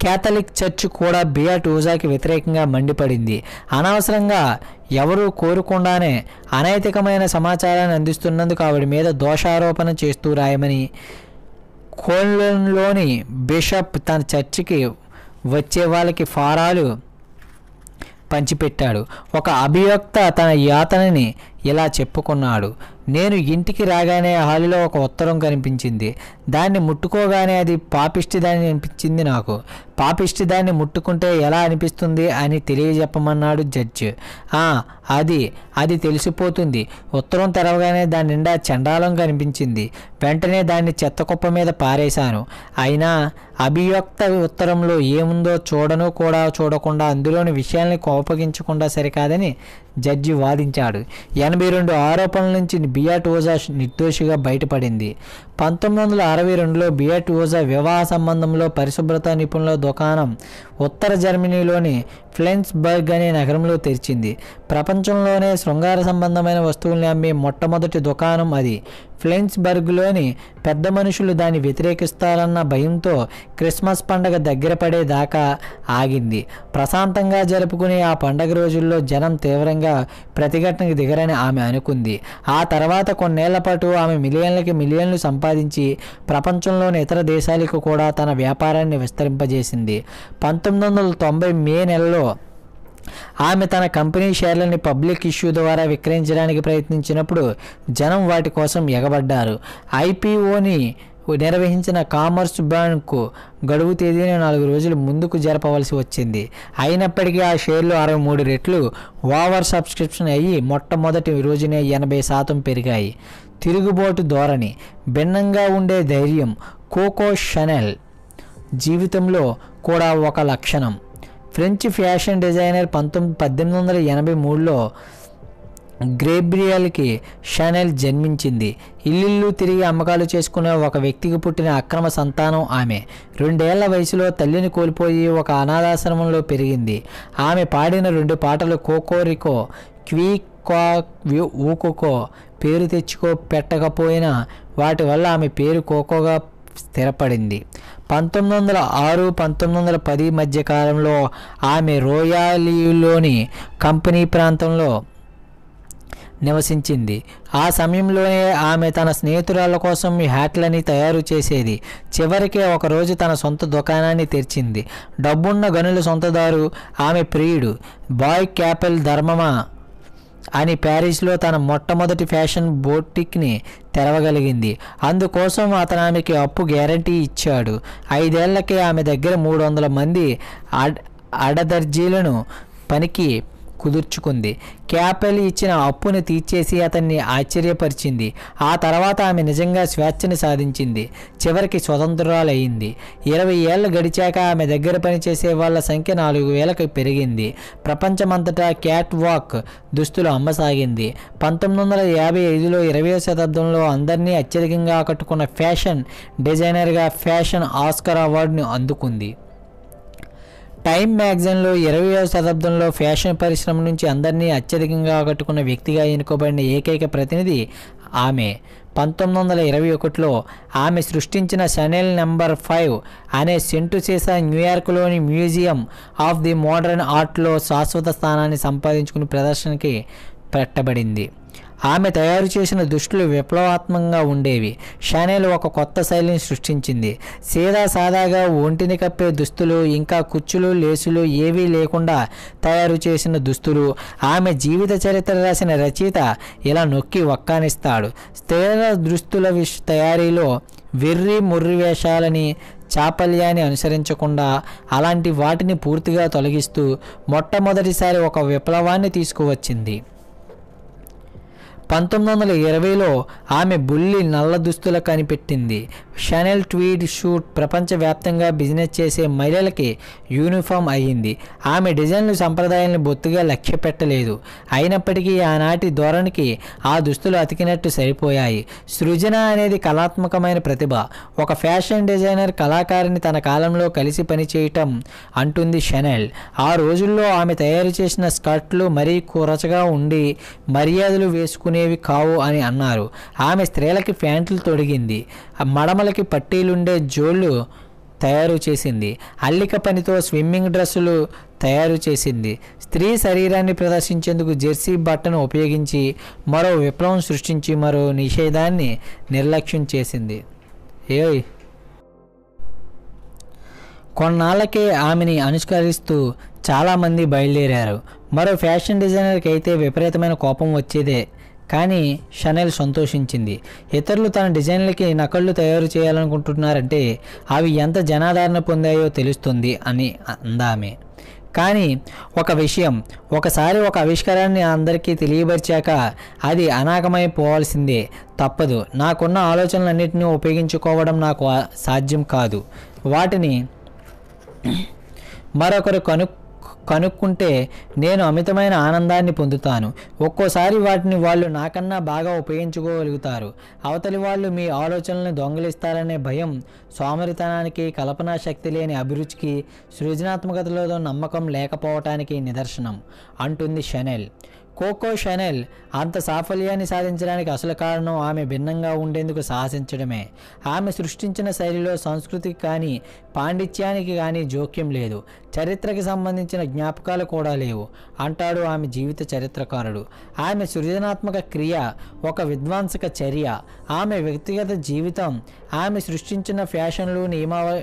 క్యాథలిక్ చర్చ్ కూడా బియాట్ ఊజాకి వ్యతిరేకంగా మండిపడింది. అనవసరంగా ఎవరూ కోరుకుండానే అనైతికమైన సమాచారాన్ని అందిస్తున్నందుకు ఆవిడ మీద దోషారోపణ చేస్తూ రాయమని కోన్లోని బిషప్ తన చర్చికి వచ్చే వాళ్ళకి ఫారాలు పంచిపెట్టాడు. ఒక అభియోక్త తన యాతనని ఇలా చెప్పుకున్నాడు. నేను ఇంటికి రాగానే హాలులో ఒక ఉత్తరం కనిపించింది. దాన్ని ముట్టుకోగానే అది పాపిష్టి దాన్ని అనిపించింది నాకు. పాపిష్టి దాన్ని ముట్టుకుంటే ఎలా అనిపిస్తుంది అని తెలియజెప్పమన్నాడు జడ్జి. అది అది తెలిసిపోతుంది. ఉత్తరం తెరవగానే దాని నిండా చండాలం కనిపించింది. వెంటనే దాన్ని చెత్త కుప్ప మీద పారేశాను. అయినా అభియోక్త ఉత్తరంలో ఏముందో చూడను కూడా చూడకుండా అందులోని విషయాల్ని కోపగించకుండా సరికాదని జడ్జి వాదించాడు. ఎనభై రెండు ఆరోపణల నుంచి బియాటోజా ఓజా నిర్దోషిగా బయటపడింది. పంతొమ్మిది వందల అరవై రెండులో బియాటోజా వివాహ సంబంధంలో పరిశుభ్రత నిపుణుల దుకాణం ఉత్తర జర్మనీలోని ఫ్లెన్స్బర్గ్ అనే నగరంలో తెరిచింది. ప్రపంచంలోనే శృంగార సంబంధమైన వస్తువుల్ని అమ్మే మొట్టమొదటి దుకాణం అది. ఫ్లెన్స్బర్గ్లోని పెద్ద మనుషులు దాన్ని వ్యతిరేకిస్తారన్న భయంతో క్రిస్మస్ పండగ దగ్గర పడేదాకా ఆగింది. ప్రశాంతంగా జరుపుకునే ఆ పండగ రోజుల్లో జనం తీవ్రంగా ప్రతిఘటనకు దిగరని ఆమె అనుకుంది. ఆ తర్వాత కొన్నేళ్ళ పాటు ఆమె మిలియన్లకి మిలియన్లు సంపాదించి ప్రపంచంలోని ఇతర దేశాలకు కూడా తన వ్యాపారాన్ని విస్తరింపజేసింది. పంతొమ్మిది వందల తొంభై మే నెలలో ఆమె తన కంపెనీ షేర్లని పబ్లిక్ ఇష్యూ ద్వారా విక్రయించడానికి ప్రయత్నించినప్పుడు జనం వాటి కోసం ఎగబడ్డారు. ఐపీఓని నిర్వహించిన కామర్స్ బ్యాంకు గడువు తేదీని నాలుగు రోజులు ముందుకు జరపవలసి వచ్చింది. అయినప్పటికీ ఆ షేర్లు అరవై మూడు రెట్లు ఓవర్ సబ్స్క్రిప్షన్ అయ్యి మొట్టమొదటి రోజునే ఎనభై శాతం పెరిగాయి. తిరుగుబాటు ధోరణి భిన్నంగా ఉండే ధైర్యం కోకో షనెల్ జీవితంలో కూడా ఒక లక్షణం. ఫ్రెంచ్ ఫ్యాషన్ డిజైనర్ పంతొమ్మిది పద్దెనిమిది వందల ఎనభై మూడులో గ్రేబ్రియల్కి షనెల్ జన్మించింది. ఇల్లిల్లు తిరిగి అమ్మకాలు చేసుకునే ఒక వ్యక్తికి పుట్టిన అక్రమ సంతానం ఆమె. రెండేళ్ళ వయసులో తల్లిని కోల్పోయి ఒక అనాథాశ్రమంలో పెరిగింది. ఆమె పాడిన రెండు పాటలు కోకోరికో క్వీ క్వా వ్యూ- ఊకోకో పేరు తెచ్చుకో పెట్టకపోయినా వాటి వల్ల ఆమె పేరు కోకోగా స్థిరపడింది. పంతొమ్మిది వందల ఆరు పంతొమ్మిది వందల పది మధ్య కాలంలో ఆమె రోయాలీలోని కంపెనీ ప్రాంతంలో నివసించింది. ఆ సమయంలోనే ఆమె తన స్నేహితురాల కోసం ఈ హ్యాట్లని తయారు చేసేది. చివరికి ఒకరోజు తన సొంత దుకాణాన్ని తెరిచింది. డబ్బున్న గనుల సొంతదారు ఆమె ప్రియుడు. బాయ్ క్యాపెల్ ధర్మమా అని ప్యారిస్లో తన మొట్టమొదటి ఫ్యాషన్ బోటిక్ని తెరవగలిగింది. అందుకోసం అతను ఆమెకి అప్పు గ్యారంటీ ఇచ్చాడు. ఐదేళ్ళకే ఆమె దగ్గర మూడు వందల మంది అడ్ అడదర్జీలను పనికి కుదుర్చుకుంది. క్యాపెల్ ఇచ్చిన అప్పుని తీర్చేసి అతన్ని ఆశ్చర్యపరిచింది. ఆ తర్వాత ఆమె నిజంగా స్వేచ్ఛని సాధించింది. చివరికి స్వతంత్రురాలయ్యింది ఇరవై ఏళ్ళు గడిచాక ఆమె దగ్గర పనిచేసే వాళ్ళ సంఖ్య నాలుగు వేలకు పెరిగింది. ప్రపంచమంతటా క్యాట్ వాక్ దుస్తులు అమ్మసాగింది. పంతొమ్మిది వందల యాభై ఐదులో ఇరవయో శతాబ్దంలో అందరినీ అత్యధికంగా ఆకట్టుకున్న ఫ్యాషన్ డిజైనర్గా ఫ్యాషన్ ఆస్కర్ అవార్డును అందుకుంది. టైమ్ మ్యాగజైన్లో ఇరవయో శతాబ్దంలో ఫ్యాషన్ పరిశ్రమ నుంచి అందరినీ అత్యధికంగా ఆకట్టుకున్న వ్యక్తిగా ఎన్నుకోబడిన ఏకైక ప్రతినిధి ఆమె. పంతొమ్మిది వందల ఇరవై ఒకటిలో ఆమె సృష్టించిన షనెల్ నెంబర్ ఫైవ్ అనే సెంటు సీసా న్యూయార్క్లోని మ్యూజియం ఆఫ్ ది మోడర్న్ ఆర్ట్లో శాశ్వత స్థానాన్ని సంపాదించుకుని ప్రదర్శనకి పెట్టబడింది. ఆమె తయారు చేసిన దుస్తులు విప్లవాత్మకంగా ఉండేవి. షానెల్ ఒక కొత్త శైలిని సృష్టించింది. సీదా సాదాగా ఒంటిని కప్పే దుస్తులు ఇంకా కుచ్చులు లేసులు ఏవీ లేకుండా తయారు చేసిన దుస్తులు. ఆమె జీవిత చరిత్ర రాసిన రచయిత ఇలా నొక్కి వక్కానిస్తాడు స్త్రీల దుస్తుల విష తయారీలో వెర్రి ముర్రి వేషాలని చాపల్యాన్ని అనుసరించకుండా అలాంటి వాటిని పూర్తిగా తొలగిస్తూ మొట్టమొదటిసారి ఒక విప్లవాన్ని తీసుకువచ్చింది. పంతొమ్మిది వందల ఇరవైలో ఆమె బుల్లి నల్ల దుస్తుల కనిపెట్టింది. షనెల్ ట్వీడ్ షూట్ ప్రపంచవ్యాప్తంగా బిజినెస్ చేసే మహిళలకి యూనిఫామ్ అయ్యింది. ఆమె డిజైన్లు సంప్రదాయాలను బొత్తుగా లక్ష్య పెట్టలేదు. అయినప్పటికీ ఆనాటి ధోరణికి ఆ దుస్తులు అతికినట్టు సరిపోయాయి. సృజన అనేది కళాత్మకమైన ప్రతిభ. ఒక ఫ్యాషన్ డిజైనర్ కళాకారిని తన కాలంలో కలిసి పనిచేయటం అంటుంది షనెల్ ఆ రోజుల్లో ఆమె తయారు చేసిన స్కర్ట్లు మరీ కూరచగా ఉండి మర్యాదలు వేసుకుని వేసుకునేవి కావు అని అన్నారు. ఆమె స్త్రీలకి ప్యాంట్లు తొడిగింది. మడమలకి పట్టీలుండే జోళ్ళు తయారు చేసింది. అల్లిక పనితో స్విమ్మింగ్ డ్రెస్సులు తయారు చేసింది. స్త్రీ శరీరాన్ని ప్రదర్శించేందుకు జెర్సీ బట్టను ఉపయోగించి మరో విప్లవం సృష్టించి మరో నిషేధాన్ని నిర్లక్ష్యం చేసింది. ఏ కొన్నాళ్ళకే ఆమెని అనుష్కరిస్తూ చాలామంది బయలుదేరారు. మరో ఫ్యాషన్ డిజైనర్కి అయితే విపరీతమైన కోపం వచ్చేదే. కానీ షనెల్ సంతోషించింది. ఇతరులు తన డిజైన్లకి నకళ్ళు తయారు చేయాలనుకుంటున్నారంటే అవి ఎంత జనాదరణ పొందాయో తెలుస్తుంది అని అందామె. కానీ ఒక విషయం ఒకసారి ఒక ఆవిష్కారాన్ని అందరికీ తెలియపరిచాక అది అనాగమైపోవాల్సిందే తప్పదు. నాకున్న ఆలోచనలన్నింటినీ ఉపయోగించుకోవడం నాకు సాధ్యం కాదు. వాటిని మరొకరు కను కనుక్కుంటే నేను అమితమైన ఆనందాన్ని పొందుతాను. ఒక్కోసారి వాటిని వాళ్ళు నాకన్నా బాగా ఉపయోగించుకోగలుగుతారు. అవతలి వాళ్ళు మీ ఆలోచనలను దొంగలిస్తారనే భయం సోమరితనానికి కల్పనా శక్తి లేని అభిరుచికి సృజనాత్మకతలో నమ్మకం లేకపోవటానికి నిదర్శనం అంటుంది షనెల్. కోకో షనెల్ అంత సాఫల్యాన్ని సాధించడానికి అసలు కారణం ఆమె భిన్నంగా ఉండేందుకు సాహసించడమే. ఆమె సృష్టించిన శైలిలో సంస్కృతికి కానీ పాండిత్యానికి కానీ జోక్యం లేదు. చరిత్రకి సంబంధించిన జ్ఞాపకాలు కూడా లేవు. అంటాడు ఆమె జీవిత చరిత్రకారుడు. ఆమె సృజనాత్మక క్రియ ఒక విధ్వంసక చర్య. ఆమె వ్యక్తిగత జీవితం ఆమె సృష్టించిన ఫ్యాషన్లు నియమావ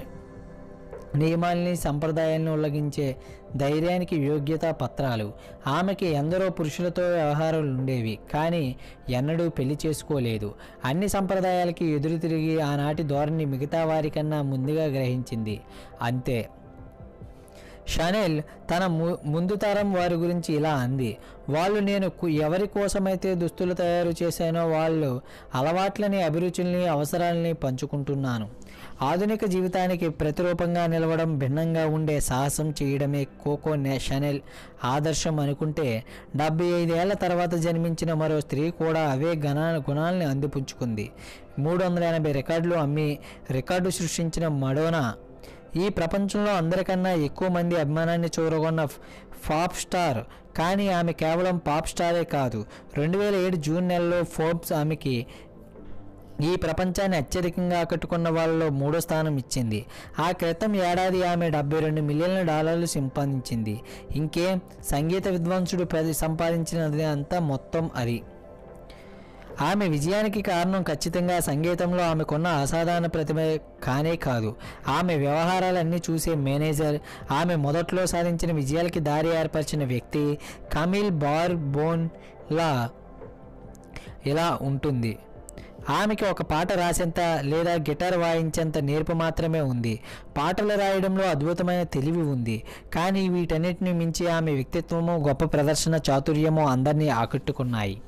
నియమాల్ని సంప్రదాయాలను ఉల్లంఘించే ధైర్యానికి యోగ్యతా పత్రాలు. ఆమెకి ఎందరో పురుషులతో వ్యవహారాలు ఉండేవి కానీ ఎన్నడూ పెళ్ళి చేసుకోలేదు. అన్ని సంప్రదాయాలకి ఎదురు తిరిగి ఆనాటి ధోరణి మిగతా వారికన్నా ముందుగా గ్రహించింది. అంతే. షనెల్ తన ము- ముందు తరం వారి గురించి ఇలా అంది. వాళ్ళు నేను కు- ఎవరి కోసమైతే దుస్తులు తయారు చేశానో వాళ్ళు అలవాట్లని అభిరుచుల్ని అవసరాలని పంచుకుంటున్నాను. ఆధునిక జీవితానికి ప్రతిరూపంగా నిలవడం భిన్నంగా ఉండే సాహసం చేయడమే కోకో నేషనల్ ఆదర్శం అనుకుంటే డెబ్బై ఐదేళ్ళ తర్వాత జన్మించిన మరో స్త్రీ కూడా అవే గణ గుణాలని అందిపుచ్చుకుంది. మూడు వందల ఎనభై రికార్డులు అమ్మి రికార్డు సృష్టించిన మడోనా ఈ ప్రపంచంలో అందరికన్నా ఎక్కువ మంది అభిమానాన్ని చూరగొన్న పాప్ స్టార్. కానీ ఆమె కేవలం పాప్ స్టారే కాదు. రెండు వేల ఏడు జూన్ నెలలో ఫోర్బ్స్ ఆమెకి ఈ ప్రపంచాన్ని అత్యధికంగా ఆకట్టుకున్న వాళ్ళలో మూడో స్థానం ఇచ్చింది. ఆ క్రితం ఏడాది ఆమె డెబ్బై రెండు మిలియన్ల డాలర్లు సంపాదించింది. ఇంకేం సంగీత విద్వాంసుడు ప్రతి సంపాదించినది అంతా మొత్తం అది. ఆమె విజయానికి కారణం ఖచ్చితంగా సంగీతంలో ఆమెకున్న అసాధారణ ప్రతిభ కానే కాదు. ఆమె వ్యవహారాలన్నీ చూసే మేనేజర్ ఆమె మొదట్లో సాధించిన విజయాలకి దారి ఏర్పరిచిన వ్యక్తి కమిల్ బార్ బోన్ లా ఇలా ఉంటుంది. ఆమెకి ఒక పాట రాసేంత లేదా గిటార్ వాయించేంత నేర్పు మాత్రమే ఉంది. పాటలు రాయడంలో అద్భుతమైన తెలివి ఉంది. కానీ వీటన్నిటిని మించి ఆమె వ్యక్తిత్వము గొప్ప ప్రదర్శన చాతుర్యము అందరినీ ఆకట్టుకున్నాయి.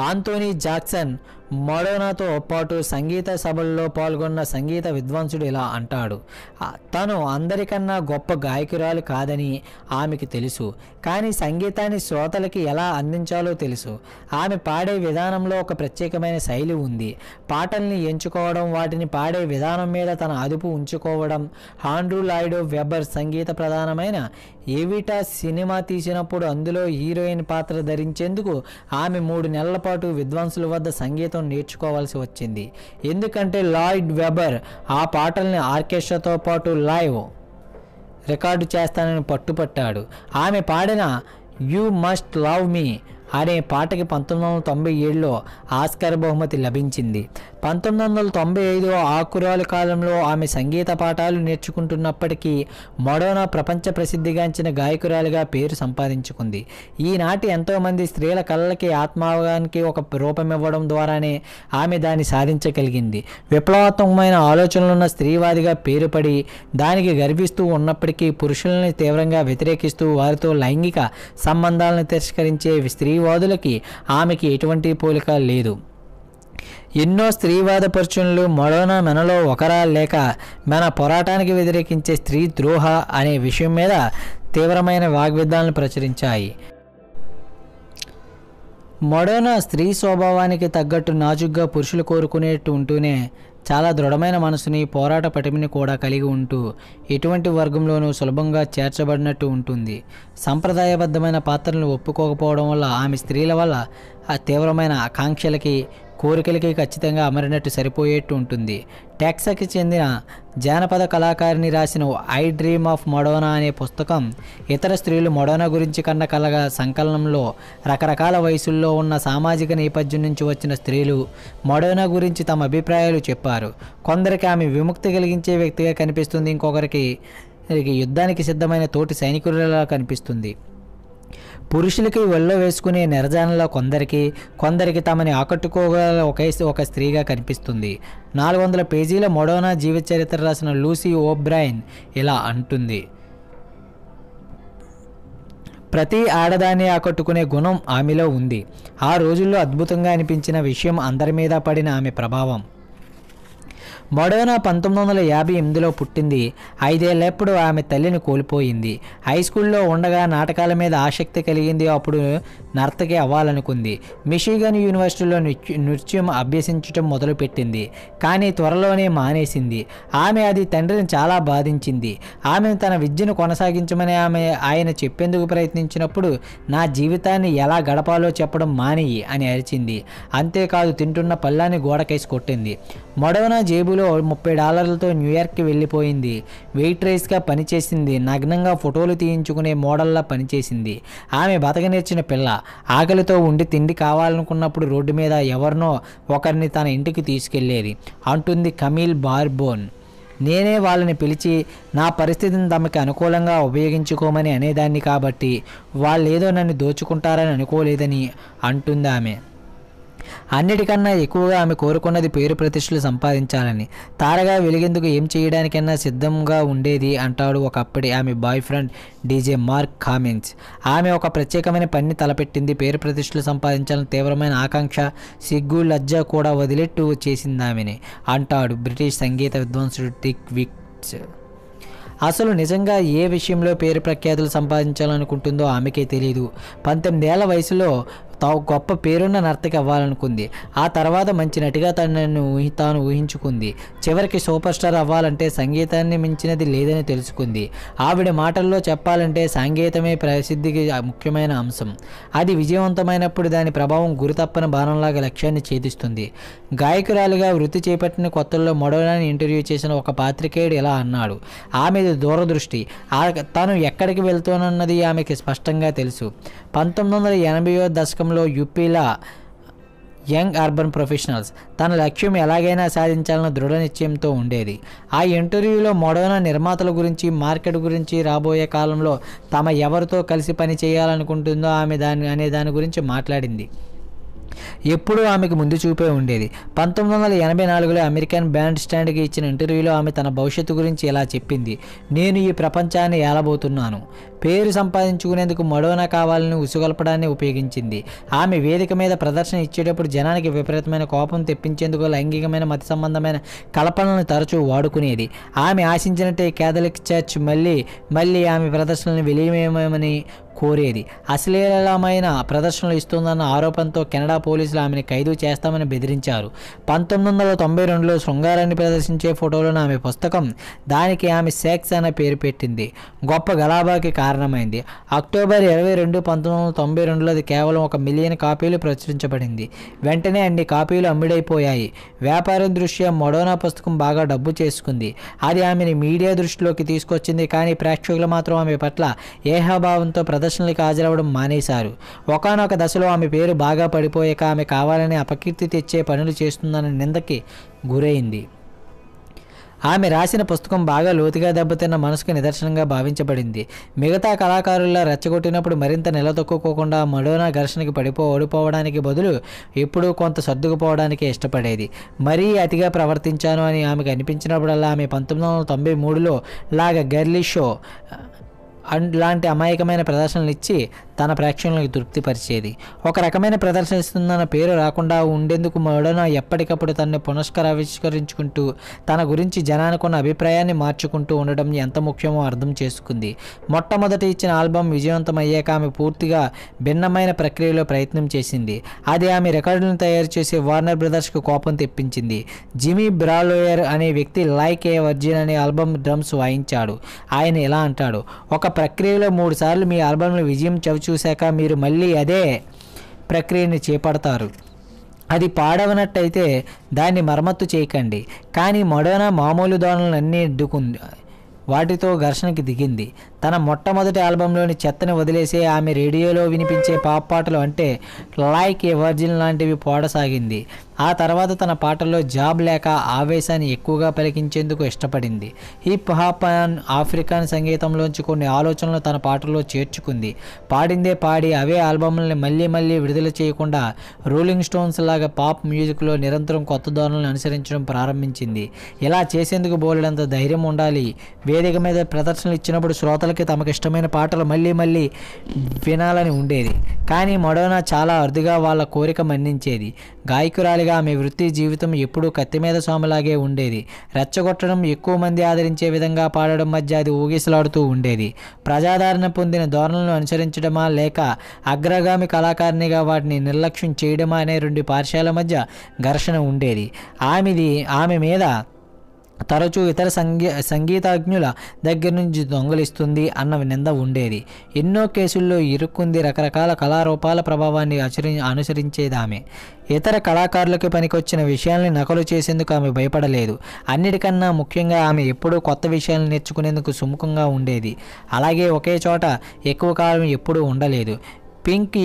ఆంటోనీ జాక్సన్ మడోనాతో పాటు సంగీత సభల్లో పాల్గొన్న సంగీత విద్వాంసుడు ఇలా అంటాడు. తను అందరికన్నా గొప్ప గాయకురాలు కాదని ఆమెకి తెలుసు. కానీ సంగీతాన్ని శ్రోతలకి ఎలా అందించాలో తెలుసు. ఆమె పాడే విధానంలో ఒక ప్రత్యేకమైన శైలి ఉంది. పాటల్ని ఎంచుకోవడం వాటిని పాడే విధానం మీద తన అదుపు ఉంచుకోవడం హాండ్రూ లాయిడో వెబర్ సంగీత ప్రధానమైన ఏవిటా సినిమా తీసినప్పుడు అందులో హీరోయిన్ పాత్ర ధరించేందుకు ఆమె మూడు నెలల పాటు విద్వాంసుల వద్ద సంగీతం నేర్చుకోవాల్సి వచ్చింది. ఎందుకంటే లాయిడ్ వెబర్ ఆ పాటల్ని ఆర్కెస్ట్రాతో పాటు లైవ్ రికార్డు చేస్తానని పట్టుపట్టాడు. ఆమె పాడిన యూ మస్ట్ లవ్ మీ అనే పాటకి పంతొమ్మిది వందల తొంభై ఏడులో ఆస్కార్ బహుమతి లభించింది. పంతొమ్మిది వందల తొంభై ఐదు ఆకురాల కాలంలో ఆమె సంగీత పాఠాలు నేర్చుకుంటున్నప్పటికీ మడోనా ప్రపంచ ప్రసిద్ధిగాంచిన గాయకురాలిగా పేరు సంపాదించుకుంది. ఈనాటి ఎంతోమంది స్త్రీల కళ్ళకి ఆత్మావగానికి ఒక రూపం ఇవ్వడం ద్వారానే ఆమె దాన్ని సాధించగలిగింది. విప్లవాత్మకమైన ఆలోచనలున్న స్త్రీవాదిగా పేరుపడి దానికి గర్విస్తూ ఉన్నప్పటికీ పురుషుల్ని తీవ్రంగా వ్యతిరేకిస్తూ వారితో లైంగిక సంబంధాలను తిరస్కరించే స్త్రీ స్త్రీవాదులకి ఆమెకి ఎటువంటి పోలిక లేదు. ఎన్నో స్త్రీవాద పరుచునులు మడోనా మెనలో ఒకరా లేక మన పోరాటానికి వ్యతిరేకించే స్త్రీ ద్రోహ అనే విషయం మీద తీవ్రమైన వాగ్విధాలను ప్రచురించాయి. మడోనా స్త్రీ స్వభావానికి తగ్గట్టు నాజుగ్గా పురుషులు కోరుకునేట్టు ఉంటూనే చాలా దృఢమైన మనసుని పోరాట పటిమని కూడా కలిగి ఉంటూ ఎటువంటి వర్గంలోనూ సులభంగా చేర్చబడినట్టు ఉంటుంది. సంప్రదాయబద్ధమైన పాత్రలను ఒప్పుకోకపోవడం వల్ల ఆమె స్త్రీల వల్ల ఆ తీవ్రమైన ఆకాంక్షలకి కోరికలకి ఖచ్చితంగా అమరినట్టు సరిపోయేట్టు ఉంటుంది. టెక్సాకి చెందిన జానపద కళాకారిణి రాసిన ఐ డ్రీమ్ ఆఫ్ మొడోనా అనే పుస్తకం ఇతర స్త్రీలు మొడోనా గురించి కన్న కలగా సంకలనంలో రకరకాల వయసుల్లో ఉన్న సామాజిక నేపథ్యం నుంచి వచ్చిన స్త్రీలు మొడోనా గురించి తమ అభిప్రాయాలు చెప్పారు. కొందరికి ఆమె విముక్తి కలిగించే వ్యక్తిగా కనిపిస్తుంది ఇంకొకరికి యుద్ధానికి సిద్ధమైన తోటి సైనికులలా కనిపిస్తుంది. పురుషులకి ఒళ్ళో వేసుకునే నిరజానలో కొందరికి కొందరికి తమని ఆకట్టుకోగల ఒకే ఒక స్త్రీగా కనిపిస్తుంది. నాలుగు వందల పేజీల మొడోనా జీవచరిత్ర రాసిన లూసీ ఓబ్రైన్ ఇలా అంటుంది. ప్రతి ఆడదాన్ని ఆకట్టుకునే గుణం ఆమెలో ఉంది. ఆ రోజుల్లో అద్భుతంగా అనిపించిన విషయం అందరి మీద పడిన ఆమె ప్రభావం. మొడవన పంతొమ్మిది వందల యాభై ఎనిమిదిలో పుట్టింది. ఐదేళ్ళప్పుడు ఆమె తల్లిని కోల్పోయింది. హై స్కూల్లో ఉండగా నాటకాల మీద ఆసక్తి కలిగింది. అప్పుడు నర్తకి అవ్వాలనుకుంది. మిషిగన్ యూనివర్సిటీలో నృత్యం అభ్యసించటం మొదలుపెట్టింది. కానీ త్వరలోనే మానేసింది. ఆమె అది తండ్రిని చాలా బాధించింది. ఆమె తన విద్యను కొనసాగించమని ఆమె ఆయన చెప్పేందుకు ప్రయత్నించినప్పుడు నా జీవితాన్ని ఎలా గడపాలో చెప్పడం మానేయి అని అరిచింది. అంతేకాదు తింటున్న పళ్ళాన్ని గోడకేసి కొట్టింది. మొడవన జేబులో ముప్పై డాలర్లతో న్యూయార్క్కి వెళ్ళిపోయింది. వెయిట్రేస్గా పనిచేసింది. నగ్నంగా ఫోటోలు తీయించుకునే మోడల్లా పనిచేసింది. ఆమె బతకనేర్చిన పిల్ల. ఆకలితో ఉండి తిండి కావాలనుకున్నప్పుడు రోడ్డు మీద ఎవరినో ఒకరిని తన ఇంటికి తీసుకెళ్ళేది. అంటుంది కమీల్ బార్బోన్. నేనే వాళ్ళని పిలిచి నా పరిస్థితిని తమకి అనుకూలంగా ఉపయోగించుకోమని అనేదాన్ని కాబట్టి వాళ్ళేదో నన్ను దోచుకుంటారని అనుకోలేదని అంటుంది ఆమె. అన్నిటికన్నా ఎక్కువగా ఆమె కోరుకున్నది పేరు ప్రతిష్టలు సంపాదించాలని. తారగా వెలిగేందుకు ఏం చేయడానికైనా సిద్ధంగా ఉండేది అంటాడు ఒకప్పటి ఆమె బాయ్ ఫ్రెండ్ డీజే మార్క్ కామిన్స్. ఆమె ఒక ప్రత్యేకమైన పనిని తలపెట్టింది. పేరు ప్రతిష్టలు సంపాదించాలని తీవ్రమైన ఆకాంక్ష సిగ్గు లజ్జ కూడా వదిలెట్టు చేసింది ఆమెని అంటాడు బ్రిటిష్ సంగీత విద్వాంసుడు టిక్ విక్స్ అసలు నిజంగా ఏ విషయంలో పేరు ప్రఖ్యాతులు సంపాదించాలనుకుంటుందో ఆమెకే తెలియదు పంతొమ్మిదేళ్ళ వయసులో తావు గొప్ప పేరున్న నర్తకి అవ్వాలనుకుంది. ఆ తర్వాత మంచి నటిగా తనను ఊహి తాను ఊహించుకుంది. చివరికి సూపర్ స్టార్ అవ్వాలంటే సంగీతాన్ని మించినది లేదని తెలుసుకుంది. ఆవిడ మాటల్లో చెప్పాలంటే సంగీతమే ప్రసిద్ధికి ముఖ్యమైన అంశం. అది విజయవంతమైనప్పుడు దాని ప్రభావం గురితప్పని బాణంలాగా లక్ష్యాన్ని ఛేదిస్తుంది. గాయకురాలిగా వృత్తి చేపట్టిన కొత్తల్లో మొడవలని ఇంటర్వ్యూ చేసిన ఒక పాత్రికేయుడు ఇలా అన్నాడు. ఆమెది దూరదృష్టి. ఆ తను ఎక్కడికి వెళ్తానన్నది ఆమెకి స్పష్టంగా తెలుసు. పంతొమ్మిది వందల ఎనభైయో దశకంలో యూపీలా యంగ్ అర్బన్ ప్రొఫెషనల్స్ తన లక్ష్యం ఎలాగైనా సాధించాలన్న దృఢ నిశ్చయంతో ఉండేది. ఆ ఇంటర్వ్యూలో మొడవన నిర్మాతల గురించి మార్కెట్ గురించి రాబోయే కాలంలో తమ ఎవరితో కలిసి పని చేయాలనుకుంటుందో ఆమె దాని అనే దాని గురించి మాట్లాడింది. ఎప్పుడూ ఆమెకు ముందు చూపే ఉండేది. పంతొమ్మిది వందల ఎనభై నాలుగులో అమెరికన్ బ్యాండ్ స్టాండ్కి ఇచ్చిన ఇంటర్వ్యూలో ఆమె తన భవిష్యత్తు గురించి ఇలా చెప్పింది. నేను ఈ ప్రపంచాన్ని ఏలబోతున్నాను. పేరు సంపాదించుకునేందుకు మడోనా కావాలని ఉసుగొల్పడాన్ని ఉపయోగించింది. ఆమె వేదిక మీద ప్రదర్శన ఇచ్చేటప్పుడు జనానికి విపరీతమైన కోపం తెప్పించేందుకు లైంగికమైన మత సంబంధమైన కల్పనలను తరచూ వాడుకునేది. ఆమె ఆశించినట్టే కేథలిక్ చర్చ్ మళ్ళీ మళ్ళీ ఆమె ప్రదర్శనలను వెలియమేమని కోరేది. అశ్లీలమైన ప్రదర్శనలు ఇస్తుందన్న ఆరోపణతో కెనడా పోలీసులు ఆమెను ఖైదు చేస్తామని బెదిరించారు. పంతొమ్మిది వందల తొంభై రెండులో శృంగారాన్ని ప్రదర్శించే ఫోటోలను ఆమె పుస్తకం దానికి ఆమె సెక్స్ అనే పేరు పెట్టింది. గొప్ప గలాబాకి కారణమైంది. అక్టోబర్ ఇరవై రెండు పంతొమ్మిది వందల తొంభై రెండులో అది కేవలం ఒక మిలియన్ కాపీలు ప్రచురించబడింది. వెంటనే అన్ని కాపీలు అమ్ముడైపోయాయి. వ్యాపారం దృష్ట్యా మొడోనా పుస్తకం బాగా డబ్బు చేసుకుంది. అది ఆమెని మీడియా దృష్టిలోకి తీసుకొచ్చింది కానీ ప్రేక్షకులు మాత్రం ఆమె పట్ల ఏహాభావంతో ప్రదర్శనలకు హాజరవడం మానేశారు. ఒకనొక దశలో ఆమె పేరు బాగా పడిపోయాక ఆమె కావాలని అపకీర్తి తెచ్చే పనులు చేస్తుందన్న నిందకి గురైంది. ఆమె రాసిన పుస్తకం బాగా లోతుగా దెబ్బతిన్న మనసుకు నిదర్శనంగా భావించబడింది. మిగతా కళాకారుల్లా రెచ్చగొట్టినప్పుడు మరింత నిలదొక్కుకోకుండా మడోనా ఘర్షణకి పడిపో ఓడిపోవడానికి బదులు ఎప్పుడూ కొంత సర్దుకుపోవడానికి ఇష్టపడేది. మరీ అతిగా ప్రవర్తించాను అని ఆమెకు అనిపించినప్పుడల్లా ఆమె పంతొమ్మిది వందల తొంభై మూడులో లాగా గర్లీ షో లాంటి అమాయకమైన ప్రదర్శనలు ఇచ్చి తన ప్రేక్షకులకు తృప్తిపరిచేది. ఒక రకమైన ప్రదర్శన ఇస్తుందన్న పేరు రాకుండా ఉండేందుకు మడన ఎప్పటికప్పుడు తనని పునస్కరావిష్కరించుకుంటూ తన గురించి జనానికి ఉన్న అభిప్రాయాన్ని మార్చుకుంటూ ఉండడం ఎంత ముఖ్యమో అర్థం చేసుకుంది. మొట్టమొదటి ఇచ్చిన ఆల్బమ్ విజయవంతం అయ్యాక ఆమె పూర్తిగా భిన్నమైన ప్రక్రియలో ప్రయత్నం చేసింది. అది ఆమె రికార్డులను తయారు చేసే వార్నర్ బ్రదర్స్కు కోపం తెప్పించింది. జిమీ బ్రాలోయర్ అనే వ్యక్తి లైక్ ఏ వర్జిన్ అనే ఆల్బమ్ డ్రమ్స్ వాయించాడు. ఆయన ఇలా అంటాడు ఒక ప్రక్రియలో మూడు సార్లు మీ ఆల్బమ్లో విజయం చవిచూశాక మీరు మళ్ళీ అదే ప్రక్రియని చేపడతారు. అది పాడవనట్టయితే దాన్ని మరమ్మత్తు చేయకండి. కానీ మడోనా మామూలు దోణలన్నీ అడ్డుకుంది వాటితో ఘర్షణకి దిగింది. తన మొట్టమొదటి ఆల్బంలోని చెత్తని వదిలేసి ఆమె రేడియోలో వినిపించే పాప్ పాటలు అంటే లైక్ ఏ వర్జిన్ లాంటివి పోడసాగింది. ఆ తర్వాత తన పాటల్లో జాబ్ లేక ఆవేశాన్ని ఎక్కువగా పలికించేందుకు ఇష్టపడింది. హిప్ హాప్ అండ్ ఆఫ్రికన్ సంగీతంలోంచి కొన్ని ఆలోచనలు తన పాటల్లో చేర్చుకుంది. పాడిందే పాడి అవే ఆల్బమ్లని మళ్ళీ మళ్ళీ విడుదల చేయకుండా రోలింగ్ స్టోన్స్ లాగా పాప్ మ్యూజిక్లో నిరంతరం కొత్త ధోరణులను అనుసరించడం ప్రారంభించింది. ఇలా చేసేందుకు బోలెడంత ధైర్యం ఉండాలి? వేదిక మీద ప్రదర్శనలు ఇచ్చినప్పుడు శ్రోతలకి తమకు ఇష్టమైన పాటలు మళ్ళీ మళ్ళీ వినాలని ఉండేది. కానీ మడోనా చాలా అరుదుగా వాళ్ళ కోరిక మన్నించేది. గాయకురాలి గాయకురాలిగా ఆమె వృత్తి జీవితం ఎప్పుడూ కత్తి మీద సోమలాగే ఉండేది. రెచ్చగొట్టడం ఎక్కువ మంది ఆదరించే విధంగా పాడడం మధ్య అది ఊగిసలాడుతూ ఉండేది. ప్రజాదరణ పొందిన ధోరణులను అనుసరించడమా లేక అగ్రగామి కళాకారిణిగా వాటిని నిర్లక్ష్యం చేయడమా అనే రెండు పార్శ్వాల మధ్య ఘర్షణ ఉండేది. ఆమెది ఆమె మీద తరచూ ఇతర సంగీ సంగీతజ్ఞుల దగ్గర నుంచి దొంగలిస్తుంది అన్న నింద ఉండేది. ఎన్నో కేసుల్లో ఇరుక్కుంది రకరకాల కళారూపాల ప్రభావాన్ని ఆచరి అనుసరించేది ఆమె ఇతర కళాకారులకు పనికొచ్చిన విషయాల్ని నకలు చేసేందుకు ఆమె భయపడలేదు. అన్నిటికన్నా ముఖ్యంగా ఆమె ఎప్పుడూ కొత్త విషయాలు నేర్చుకునేందుకు సుముఖంగా ఉండేది. అలాగే ఒకే చోట ఎక్కువ కాలం ఎప్పుడూ ఉండలేదు. పింక్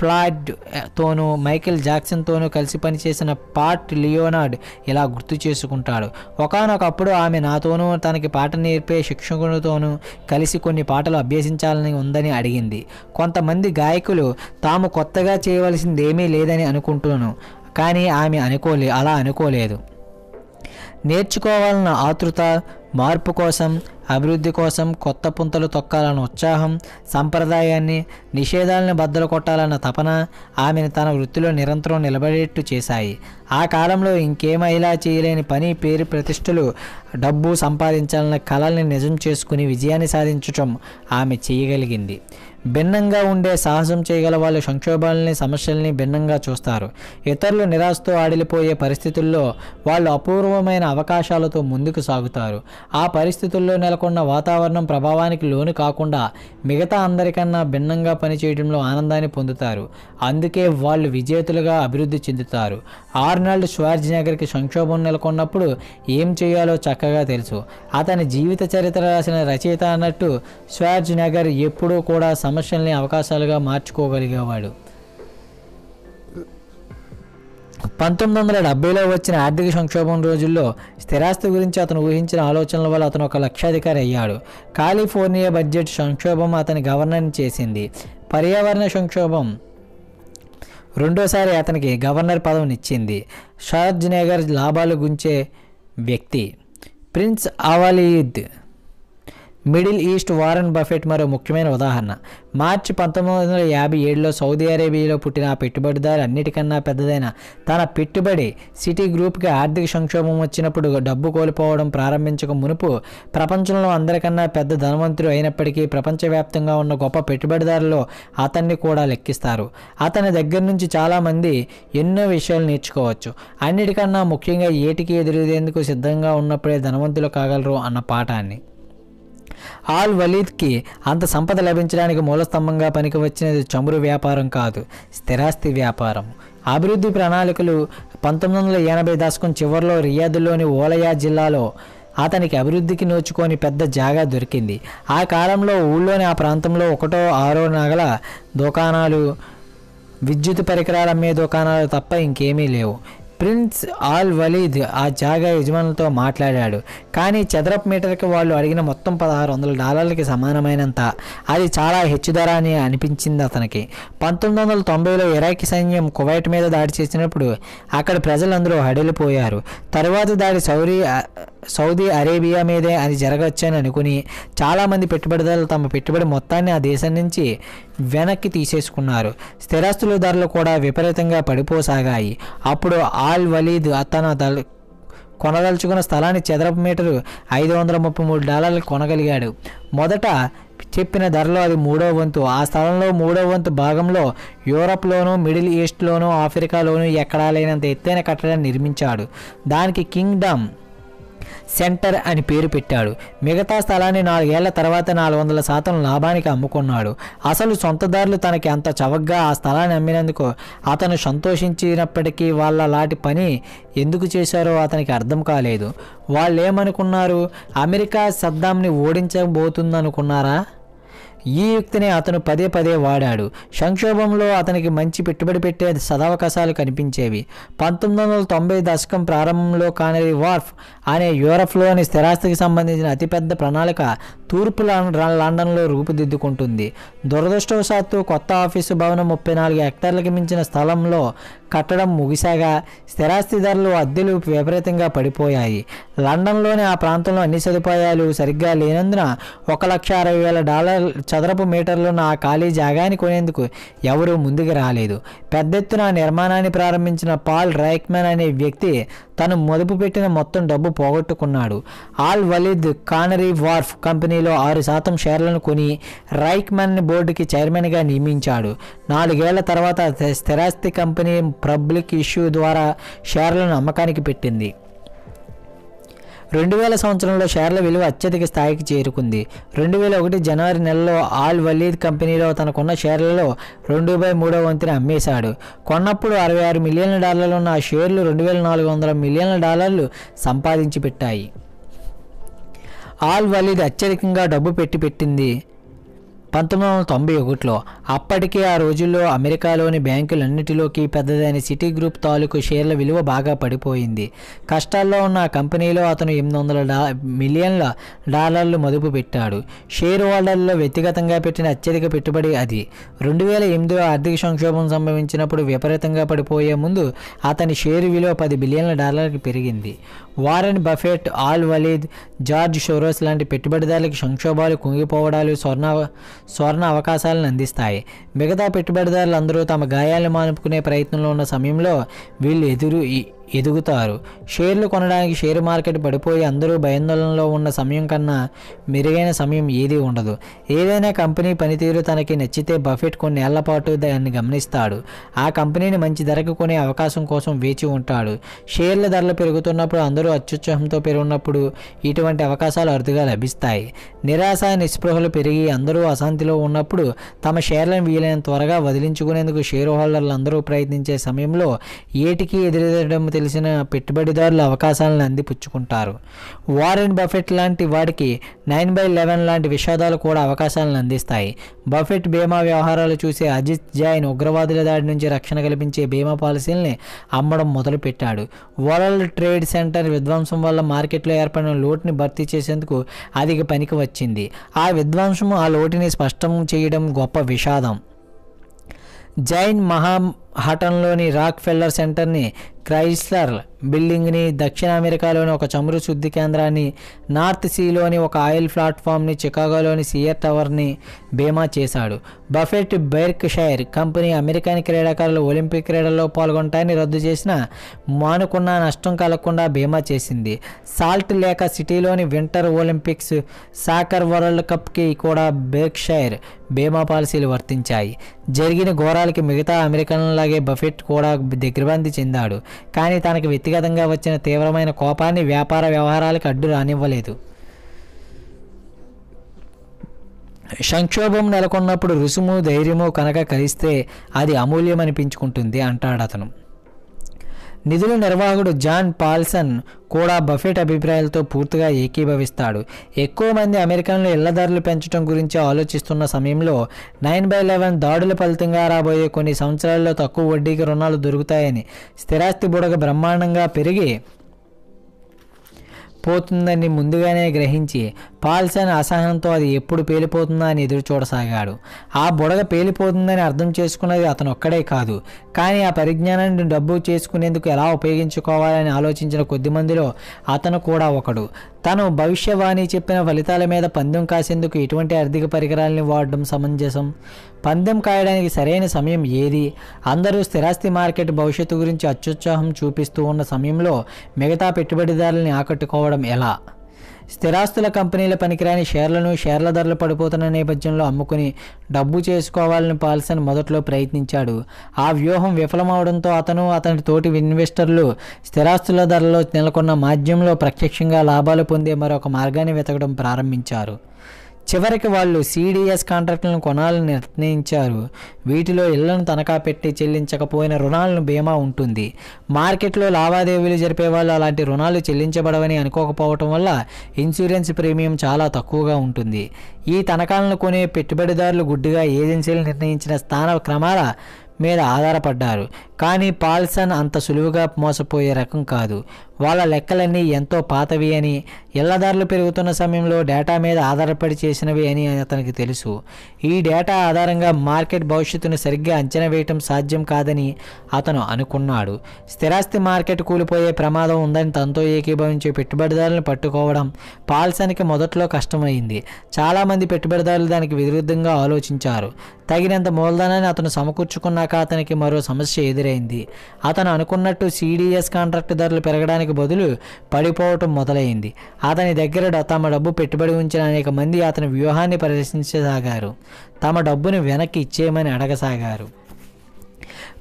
ఫ్లాడ్ తోనూ మైకేల్ జాక్సన్తోనూ కలిసి పనిచేసిన పాట్ లియోనార్డ్ ఇలా గుర్తు చేసుకుంటాడు. ఒకానొకప్పుడు ఆమె నాతోనూ తనకి పాట నేర్పే శిక్షకునితోనూ కలిసి కొన్ని పాటలు అభ్యసించాలని ఉందని అడిగింది. కొంతమంది గాయకులు తాము కొత్తగా చేయవలసింది ఏమీ లేదని అనుకుంటున్నాను కానీ ఆమె అనుకోలే అలా అనుకోలేదు. నేర్చుకోవాలన్న ఆతృత మార్పు కోసం అభివృద్ధి కోసం కొత్త పుంతలు తొక్కాలన్న ఉత్సాహం సంప్రదాయాన్ని నిషేధాలను బద్దలు కొట్టాలన్న తపన ఆమెను తన వృత్తిలో నిరంతరం నిలబడేట్టు చేశాయి. ఆ కాలంలో ఇంకేమైలా చేయలేని పని పేరు ప్రతిష్టలు డబ్బు సంపాదించాలన్న కళల్ని నిజం చేసుకుని విజయాన్ని సాధించటం ఆమె చేయగలిగింది. భిన్నంగా ఉండే సాహసం చేయగల వాళ్ళు సంక్షోభాలని సమస్యల్ని భిన్నంగా చూస్తారు. ఇతరులు నిరాశతో ఆడిలిపోయే పరిస్థితుల్లో వాళ్ళు అపూర్వమైన అవకాశాలతో ముందుకు సాగుతారు. ఆ పరిస్థితుల్లో నెలకొన్న వాతావరణం ప్రభావానికి లోను కాకుండా మిగతా అందరికన్నా భిన్నంగా పనిచేయడంలో ఆనందాన్ని పొందుతారు. అందుకే వాళ్ళు విజేతలుగా అభివృద్ధి చెందుతారు. ఆర్నాల్డ్ ష్వార్జ్నగర్కి సంక్షోభం నెలకొన్నప్పుడు ఏం చేయాలో చక్కగా తెలుసు. అతని జీవిత చరిత్ర రాసిన రచయిత అన్నట్టు ష్వార్జ్నగర్ ఎప్పుడూ కూడా సమస్యల్ని అవకాశాలుగా మార్చుకోగలిగేవాడు. పంతొమ్మిది వందల డెబ్బైలో వచ్చిన ఆర్థిక సంక్షోభం రోజుల్లో స్థిరాస్తి గురించి అతను ఊహించిన ఆలోచనల వల్ల అతను ఒక లక్షాధికారి అయ్యాడు. కాలిఫోర్నియా బడ్జెట్ సంక్షోభం అతని గవర్నర్ని చేసింది. పర్యావరణ సంక్షోభం రెండోసారి అతనికి గవర్నర్ పదవినిచ్చింది. షార్జ్ నేగర్ లాభాలు గుంచే వ్యక్తి. Prince Alwaleed Middle East Warren Buffett మరో ముఖ్యమైన ఉదాహరణ. మార్చి పంతొమ్మిది వందల యాభై ఏడులో సౌదీ అరేబియాలో పుట్టిన ఆ పెట్టుబడిదారు అన్నిటికన్నా పెద్దదైన తన పెట్టుబడి సిటీ గ్రూప్కి ఆర్థిక సంక్షోభం వచ్చినప్పుడు డబ్బు కోల్పోవడం ప్రారంభించక మునుపు ప్రపంచంలో అందరికన్నా పెద్ద ధనవంతుడు అయినప్పటికీ ప్రపంచవ్యాప్తంగా ఉన్న గొప్ప పెట్టుబడిదారులో అతన్ని కూడా లెక్కిస్తారు. అతని దగ్గర నుంచి చాలామంది ఎన్నో విషయాలు నేర్చుకోవచ్చు. అన్నిటికన్నా ముఖ్యంగా ఏటికి ఎదురేందుకు సిద్ధంగా ఉన్నప్పుడే ధనవంతులు కాగలరు అన్న పాఠాన్ని. ఆల్ వలీద్కి అంత సంపద లభించడానికి మూలస్తంభంగా పనికి వచ్చినది చమురు వ్యాపారం కాదు స్థిరాస్తి వ్యాపారం. అభివృద్ధి ప్రణాళికలు పంతొమ్మిది వందల ఎనభై దశకం చివరిలో రియాద్లోని ఓలయా జిల్లాలో అతనికి అభివృద్ధికి నోచుకొని పెద్ద జాగా దొరికింది. ఆ కాలంలో ఊళ్ళోని ఆ ప్రాంతంలో ఒకటో ఆరో నగల దుకాణాలు విద్యుత్ పరికరాలు అమ్మే దుకాణాలు తప్ప ఇంకేమీ లేవు. ప్రిన్స్ ఆల్ వలీద్ ఆ జాగా యజమానులతో మాట్లాడాడు. కానీ చదరపు మీటర్కి వాళ్ళు అడిగిన మొత్తం పదహారు వందల డాలర్లకి సమానమైనంత. అది చాలా హెచ్చు ధర అని అనిపించింది అతనికి. పంతొమ్మిది వందల తొంభైలో ఇరాకీ సైన్యం కువైట్ మీద దాడి చేసినప్పుడు అక్కడ ప్రజలందరూ హడలిపోయారు. తరువాత దాడి సౌరీ సౌదీ అరేబియా మీదే అది జరగవచ్చని అనుకుని చాలామంది పెట్టుబడిదారులు తమ పెట్టుబడి మొత్తాన్ని ఆ దేశం నుంచి వెనక్కి తీసేసుకున్నారు. స్థిరాస్తుల ధరలు కూడా విపరీతంగా పడిపోసాగాయి. అప్పుడు ఆల్ వలీద్ తన దల్ కొనదలుచుకున్న స్థలాన్ని చదరపు మీటరు ఐదు వందల ముప్పై మూడు డాలర్లు కొనగలిగాడు. మొదట చెప్పిన ధరలో అది మూడో వంతు ఆ స్థలంలో మూడో వంతు భాగంలో యూరప్లోనూ మిడిల్ ఈస్ట్లోనూ ఆఫ్రికాలోనూ ఎక్కడా లేనంత ఎత్తైన కట్టడాన్ని నిర్మించాడు. దానికి కింగ్డమ్ సెంటర్ అని పేరు పెట్టాడు. మిగతా స్థలాన్ని నాలుగేళ్ళ తర్వాత నాలుగు వందల శాతం లాభానికి అమ్ముకున్నాడు. అసలు సొంతదారులు తనకి అంత చవగ్గా ఆ స్థలాన్ని అమ్మినందుకు అతను సంతోషించినప్పటికీ వాళ్ళ లాంటి పని ఎందుకు చేశారో అతనికి అర్థం కాలేదు. వాళ్ళు ఏమనుకున్నారు అమెరికా సద్దాంని ఓడించబోతుందనుకున్నారా? ఈ యుక్తిని అతను పదే పదే వాడాడు. సంక్షోభంలో అతనికి మంచి పెట్టుబడి పెట్టే సదవకాశాలు కనిపించేవి. పంతొమ్మిది వందల తొంభై దశకం ప్రారంభంలో కానరీ వార్ఫ్ అనే యూరప్లోని స్థిరాస్తికి సంబంధించిన అతిపెద్ద ప్రణాళిక తూర్పు లండన్లో రూపుదిద్దుకుంటుంది. దురదృష్టవశాత్తు కొత్త ఆఫీసు భవనం ముప్పై నాలుగు హెక్టార్లకు మించిన స్థలంలో కట్టడం ముగిసాగా స్థిరాస్తి ధరలు అద్దెలు విపరీతంగా పడిపోయాయి. లండన్లోని ఆ ప్రాంతంలో అన్ని సదుపాయాలు సరిగ్గా లేనందున ఒక లక్ష అరవై వేల డాలర్ చదరపు మీటర్లున్న ఆ ఖాళీ జాగాని కొనేందుకు ఎవరూ ముందుకు రాలేదు. పెద్ద ఎత్తున ఆ నిర్మాణాన్ని ప్రారంభించిన పాల్ రైక్మెన్ అనే వ్యక్తి తను మొదుపు పెట్టిన మొత్తం డబ్బు పోగొట్టుకున్నాడు. ఆల్ వలీద్ కానరీ వార్ఫ్ కంపెనీలో ఆరు శాతం షేర్లను కొని రైక్మెన్ బోర్డుకి చైర్మన్గా నియమించాడు. నాలుగేళ్ళ తర్వాత స్థిరాస్తి కంపెనీ పబ్లిక్ ఇష్యూ ద్వారా షేర్లను అమ్మకానికి పెట్టింది. రెండు వేల సంవత్సరంలో షేర్ల విలువ అత్యధిక స్థాయికి చేరుకుంది. రెండు వేల ఒకటి జనవరి నెలలో ఆల్ వలీద్ కంపెనీలో తనకున్న షేర్లలో రెండు బై మూడో వంతుని అమ్మేశాడు. కొన్నప్పుడు అరవై ఆరు మిలియన్ల డాలర్లు ఉన్న ఆ షేర్లు రెండు వేల నాలుగు వందల మిలియన్ల డాలర్లు సంపాదించి పెట్టాయి. ఆల్ వలీద్ అత్యధికంగా డబ్బు పెట్టి పెట్టింది పంతొమ్మిది వందల తొంభై ఒకటిలో. అప్పటికే ఆ రోజుల్లో అమెరికాలోని బ్యాంకులన్నిటిలోకి పెద్దదైన సిటీ గ్రూప్ తాలూకు షేర్ల విలువ బాగా పడిపోయింది. కష్టాల్లో ఉన్న ఆ కంపెనీలో అతను ఎనిమిది వందల డా మిలియన్ల డాలర్లు మదుపు పెట్టాడు. షేర్ హోల్డర్లో వ్యక్తిగతంగా పెట్టిన అత్యధిక పెట్టుబడి అది. రెండు వేల ఎనిమిదిలో ఆర్థిక సంక్షోభం సంభవించినప్పుడు విపరీతంగా పడిపోయే ముందు అతని షేరు విలువ పది బిలియన్ల డాలర్కి పెరిగింది. Warren Buffett Al Waleed George Soros లాంటి పెట్టుబడిదారులకు సంక్షోభాలు కుంగిపోవడాలు స్వర్ణ స్వర్ణ అవకాశాలను అందిస్తాయి. మిగతా పెట్టుబడిదారులు అందరూ తమ గాయాలను మానుపుకునే ప్రయత్నంలో ఉన్న సమయంలో వీళ్ళు ఎదురు ఈ- ఎదుగుతారు. షేర్లు కొనడానికి షేర్ మార్కెట్ పడిపోయి అందరూ భయాందోళనలో ఉన్న సమయం కన్నా మెరుగైన సమయం ఏదీ ఉండదు. ఏదైనా కంపెనీ పనితీరు తనకి నచ్చితే బఫెట్ కొన్ని ఏళ్ళ పాటు దాన్ని గమనిస్తాడు. ఆ కంపెనీని మంచి ధరకు కొనే అవకాశం కోసం వేచి ఉంటాడు. షేర్ల ధరలు పెరుగుతున్నప్పుడు అందరూ అత్యుత్సాహంతో పెరుగున్నప్పుడు ఇటువంటి అవకాశాలు అరుదుగా లభిస్తాయి. నిరాశ నిస్పృహలు పెరిగి అందరూ అశాంతిలో ఉన్నప్పుడు తమ షేర్లను వీలైనంత త్వరగా వదిలించుకునేందుకు షేర్ హోల్డర్లు అందరూ ప్రయత్నించే సమయంలో ఏటికి ఎదురెదడం తెలిసిన పెట్టుబడిదారులు అవకాశాలను అందిపుచ్చుకుంటారు. వారెన్ బఫెట్ లాంటి వాడికి నైన్ బై లెవెన్ లాంటి విషాదాలు కూడా అవకాశాలను అందిస్తాయి. బఫెట్ బీమా వ్యవహారాలు చూసే అజిత్ జైన్ ఉగ్రవాదుల దాడి నుంచి రక్షణ కల్పించే బీమా పాలసీల్ని అమ్మడం మొదలుపెట్టాడు. వరల్డ్ ట్రేడ్ సెంటర్ విధ్వంసం వల్ల మార్కెట్లో ఏర్పడిన లోటుని భర్తీ చేసేందుకు అది పనికి వచ్చింది. ఆ విధ్వంసము ఆ లోటుని స్పష్టం చేయడం గొప్ప విషాదం. జైన్ మహాహటంలోని రాక్ ఫెల్లర్ సెంటర్ని క్రైస్లర్ బిల్డింగ్ని దక్షిణ అమెరికాలోని ఒక చమురు శుద్ధి కేంద్రాన్ని నార్త్ సీలోని ఒక ఆయిల్ ప్లాట్ఫామ్ని చికాగోలోని సియర్ టవర్ని బీమా చేశాడు. Buffett Berkshire company American క్రీడాకారులు ఒలింపిక్ క్రీడల్లో పాల్గొంటాయని రద్దు చేసిన మానుకున్న నష్టం కలగకుండా బీమా చేసింది. సాల్ట్ లేక సిటీలోని వింటర్ ఒలింపిక్స్ సాకర్ వరల్డ్ కప్కి కూడా బెర్క్ షైర్ బీమా పాలసీలు వర్తించాయి. జరిగిన ఘోరాలకి మిగతా అమెరికన్లాగే బఫెట్ కూడా దిగ్రబంది చెందాడు. కానీ తనకి వ్యక్తిగతంగా వచ్చిన తీవ్రమైన కోపాన్ని వ్యాపార వ్యవహారాలకు అడ్డు రానివ్వలేదు. సంక్షోభం నెలకొన్నప్పుడు రుసుము ధైర్యము కనుక కలిస్తే అది అమూల్యమనిపించుకుంటుంది అంటాడు అతను. నిధుల నిర్వాహకుడు జాన్ పాల్సన్ కూడా బఫెట్ అభిప్రాయాలతో పూర్తిగా ఏకీభవిస్తాడు. ఎక్కువ మంది అమెరికన్లు ఇళ్ళ ధరలు పెంచడం గురించి ఆలోచిస్తున్న సమయంలో నైన్ బై లెవెన్ దాడుల ఫలితంగా రాబోయే కొన్ని సంవత్సరాల్లో తక్కువ వడ్డీకి రుణాలు దొరుకుతాయని స్థిరాస్తి బుడగ బ్రహ్మాండంగా పెరిగి పోతుందని ముందుగానే గ్రహించి పాల్సన్ అసహనంతో అది ఎప్పుడు పేలిపోతుందా అని ఎదురు చూడసాగాడు. ఆ బుడగ పేలిపోతుందని అర్థం చేసుకున్నది అతను ఒక్కడే కాదు. కానీ ఆ పరిజ్ఞానాన్ని డబ్బు చేసుకునేందుకు ఎలా ఉపయోగించుకోవాలని ఆలోచించిన కొద్ది మందిలో అతను కూడా ఒకడు. తను భవిష్యవాణి చెప్పిన ఫలితాల మీద పందెం కాసేందుకు ఎటువంటి ఆర్థిక పరికరాలని వాడడం సమంజసం? పందెం కాయడానికి సరైన సమయం ఏది? అందరూ స్థిరాస్తి మార్కెట్ భవిష్యత్తు గురించి అత్యుత్సాహం చూపిస్తూ ఉన్న సమయంలో మిగతా పెట్టుబడిదారులని ఆకట్టుకోవడం ఎలా? స్థిరాస్తుల కంపెనీల పనికిరాని షేర్లను షేర్ల ధరలు పడిపోతున్న నేపథ్యంలో అమ్ముకుని డబ్బు చేసుకోవాలని పాల్సన్ మొదట్లో ప్రయత్నించాడు. ఆ వ్యూహం విఫలమవడంతో అతను అతని తోటి ఇన్వెస్టర్లు స్థిరాస్తుల ధరలో నెలకొన్న మాధ్యంలో ప్రత్యక్షంగా లాభాలు పొందే మరొక మార్గాన్ని వెతకడం ప్రారంభించారు. చివరికి వాళ్ళు సిడిఎస్ కాంట్రాక్టులను కొనాలని నిర్ణయించారు. వీటిలో ఇళ్ళను తనఖా పెట్టి చెల్లించకపోయిన రుణాలను బీమా ఉంటుంది. మార్కెట్లో లావాదేవీలు జరిపే వాళ్ళు అలాంటి రుణాలు చెల్లించబడవని అనుకోకపోవటం వల్ల ఇన్సూరెన్స్ ప్రీమియం చాలా తక్కువగా ఉంటుంది. ఈ తనఖాలను కొనే పెట్టుబడిదారులు గుడ్డిగా ఏజెన్సీలు నిర్ణయించిన స్థాన క్రమాల మీద ఆధారపడ్డారు. కానీ పాల్సన్ అంత సులువుగా మోసపోయే రకం కాదు. వాళ్ళ లెక్కలన్నీ ఎంతో పాతవి అని ఇళ్ళదారులు పెరుగుతున్న సమయంలో డేటా మీద ఆధారపడి చేసినవి అని అతనికి తెలుసు. ఈ డేటా ఆధారంగా మార్కెట్ భవిష్యత్తును సరిగ్గా అంచనా వేయటం సాధ్యం కాదని అతను అనుకున్నాడు. స్థిరాస్తి మార్కెట్ కూలిపోయే ప్రమాదం ఉందని తనతో ఏకీభవించే పెట్టుబడిదారులను పట్టుకోవడం పాల్సన్కి మొదట్లో కష్టమైంది. చాలామంది పెట్టుబడిదారులు దానికి విరుద్ధంగా ఆలోచించారు. తగినంత మూలధనాన్ని అతను సమకూర్చుకున్నాక అతనికి మరో సమస్య ఎదురైంది. అతను అనుకున్నట్టు సిడిఎస్ కాంట్రాక్ట్ ధరలు పెరగడానికి బదులు పడిపోవటం మొదలైంది. అతని దగ్గర తమ డబ్బు పెట్టుబడి ఉంచిన అనేక మంది అతని వ్యూహాన్ని ప్రదర్శించసాగారు తమ డబ్బును వెనక్కి ఇచ్చేయమని అడగసాగారు.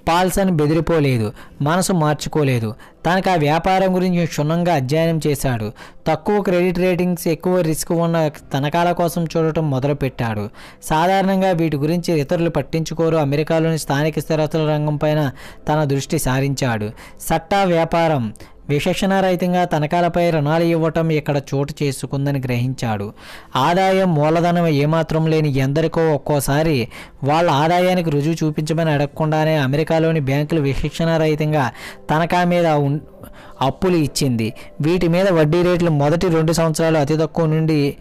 పాల్సన్ బెదిరిపోలేదు. మనసు మార్చుకోలేదు. తనకు ఆ వ్యాపారం గురించి క్షుణ్ణంగా అధ్యయనం చేశాడు. తక్కువ క్రెడిట్ రేటింగ్స్ ఎక్కువ రిస్క్ ఉన్న తనఖాల కోసం చూడటం మొదలుపెట్టాడు. సాధారణంగా వీటి గురించి ఇతరులు పట్టించుకోరు. అమెరికాలోని స్థానిక స్థిరతల రంగం పైన తన దృష్టి సారించాడు. సట్టా వ్యాపారం విచక్షణారహితంగా తనఖాలపై రుణాలు ఇవ్వటం ఇక్కడ చోటు చేసుకుందని గ్రహించాడు. ఆదాయం మూలధనం ఏమాత్రం లేని ఎందరికో ఒక్కోసారి వాళ్ళ ఆదాయానికి రుజువు చూపించమని అడగకుండానే అమెరికాలోని బ్యాంకులు విచక్షణారహితంగా తనఖా మీద అప్పులు ఇచ్చింది. వీటి మీద వడ్డీ రేట్లు మొదటి రెండు సంవత్సరాలు అతి తక్కువ నుండి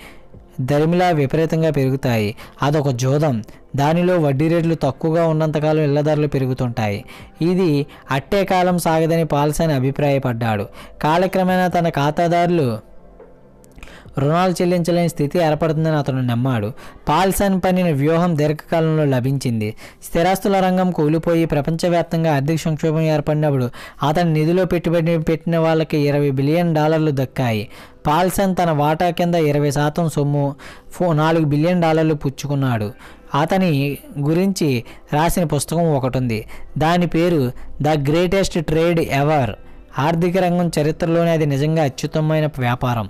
దరిమిలా విపరీతంగా పెరుగుతాయి. అదొక జోదం. దానిలో వడ్డీ రేట్లు తక్కువగా ఉన్నంతకాలం ఇళ్ళ ధరలు పెరుగుతుంటాయి. ఇది అట్టే కాలం సాగదని పాల్సని అభిప్రాయపడ్డాడు. కాలక్రమేణా తన ఖాతాదారులు రుణాలు చెల్లించలేని స్థితి ఏర్పడుతుందని అతను నమ్మాడు. పాల్సన్ పనిన వ్యూహం దీర్ఘకాలంలో లభించింది. స్థిరాస్తుల రంగం కూలిపోయి ప్రపంచవ్యాప్తంగా ఆర్థిక సంక్షోభం ఏర్పడినప్పుడు అతని నిధిలో పెట్టుబడి పెట్టిన వాళ్ళకి ఇరవై బిలియన్ డాలర్లు దక్కాయి. పాల్సన్ తన వాటా కింద ఇరవై శాతం సొమ్ము ఫో నాలుగు బిలియన్ డాలర్లు పుచ్చుకున్నాడు. అతని గురించి రాసిన పుస్తకం ఒకటి ఉంది దాని పేరు ద గ్రేటెస్ట్ ట్రేడ్ ఎవర్. ఆర్థిక రంగం చరిత్రలోనే అది నిజంగా అత్యుత్తమమైన వ్యాపారం.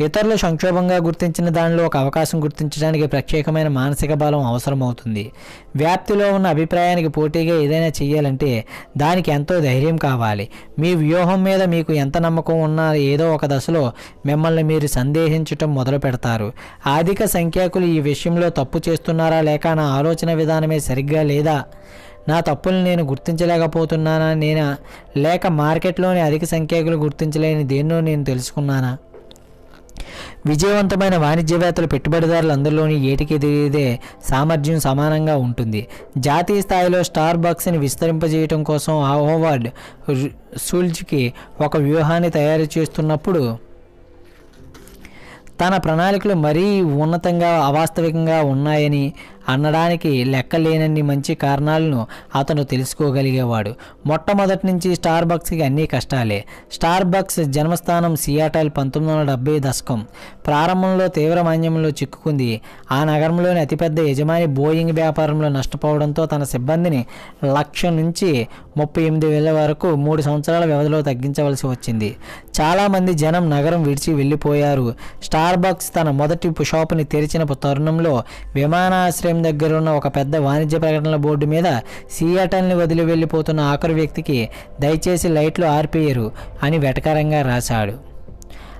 ఇతరులు సంక్షోభంగా గుర్తించిన దానిలో ఒక అవకాశం గుర్తించడానికి ప్రత్యేకమైన మానసిక బలం అవసరమవుతుంది. వ్యాప్తిలో ఉన్న అభిప్రాయానికి పోటీగా ఏదైనా చేయాలంటే దానికి ఎంతో ధైర్యం కావాలి. మీ వ్యూహం మీద మీకు ఎంత నమ్మకం ఉన్నా ఏదో ఒక దశలో మిమ్మల్ని మీరు సందేహించటం మొదలు పెడతారు. అధిక సంఖ్యాకులు ఈ విషయంలో తప్పు చేస్తున్నారా లేక నా ఆలోచన విధానమే సరిగ్గా లేదా? నా తప్పులు నేను గుర్తించలేకపోతున్నానా నేనా? లేక మార్కెట్లోని అధిక సంఖ్యాకులు గుర్తించలేని దేన్నో నేను తెలుసుకున్నానా? విజయవంతమైన వాణిజ్యవేత్తలు పెట్టుబడిదారులు అందరిలోని ఏటికి ఎదిగేదే సామర్థ్యం సమానంగా ఉంటుంది. జాతీయ స్థాయిలో స్టార్ బక్స్ని విస్తరింపజేయటం కోసం హోవార్డ్ సూల్జ్కి ఒక వ్యూహాన్ని తయారు చేస్తున్నప్పుడు తన ప్రణాళికలు మరీ ఉన్నతంగా అవాస్తవికంగా ఉన్నాయని అనడానికి లెక్కలేనన్ని మంచి కారణాలను అతను తెలుసుకోగలిగేవాడు. మొట్టమొదటి నుంచి స్టార్ బక్స్కి అన్నీ కష్టాలే. స్టార్ బక్స్ జన్మస్థానం సియాటల్ పంతొమ్మిది వందల డెబ్బై దశకం. ప్రారంభంలో తీవ్ర మాన్యంలో చిక్కుకుంది. ఆ నగరంలోని అతిపెద్ద యజమాని బోయింగ్ వ్యాపారంలో నష్టపోవడంతో తన సిబ్బందిని లక్ష నుంచి ముప్పై ఎనిమిది వేల వరకు మూడు సంవత్సరాల వ్యవధిలో తగ్గించవలసి వచ్చింది. చాలామంది జనం నగరం విడిచి వెళ్ళిపోయారు. స్టార్ బక్స్ తన మొదటి షాపుని తెరిచిన తరుణంలో విమానాశ్రయం దగ్గర ఉన్న ఒక పెద్ద వాణిజ్య ప్రకటనల బోర్డు మీద సియాటల్ని వదిలి వెళ్ళిపోతున్న ఆఖరు వ్యక్తికి దయచేసి లైట్లు ఆర్పేయరు అని వెటకారంగా రాశాడు.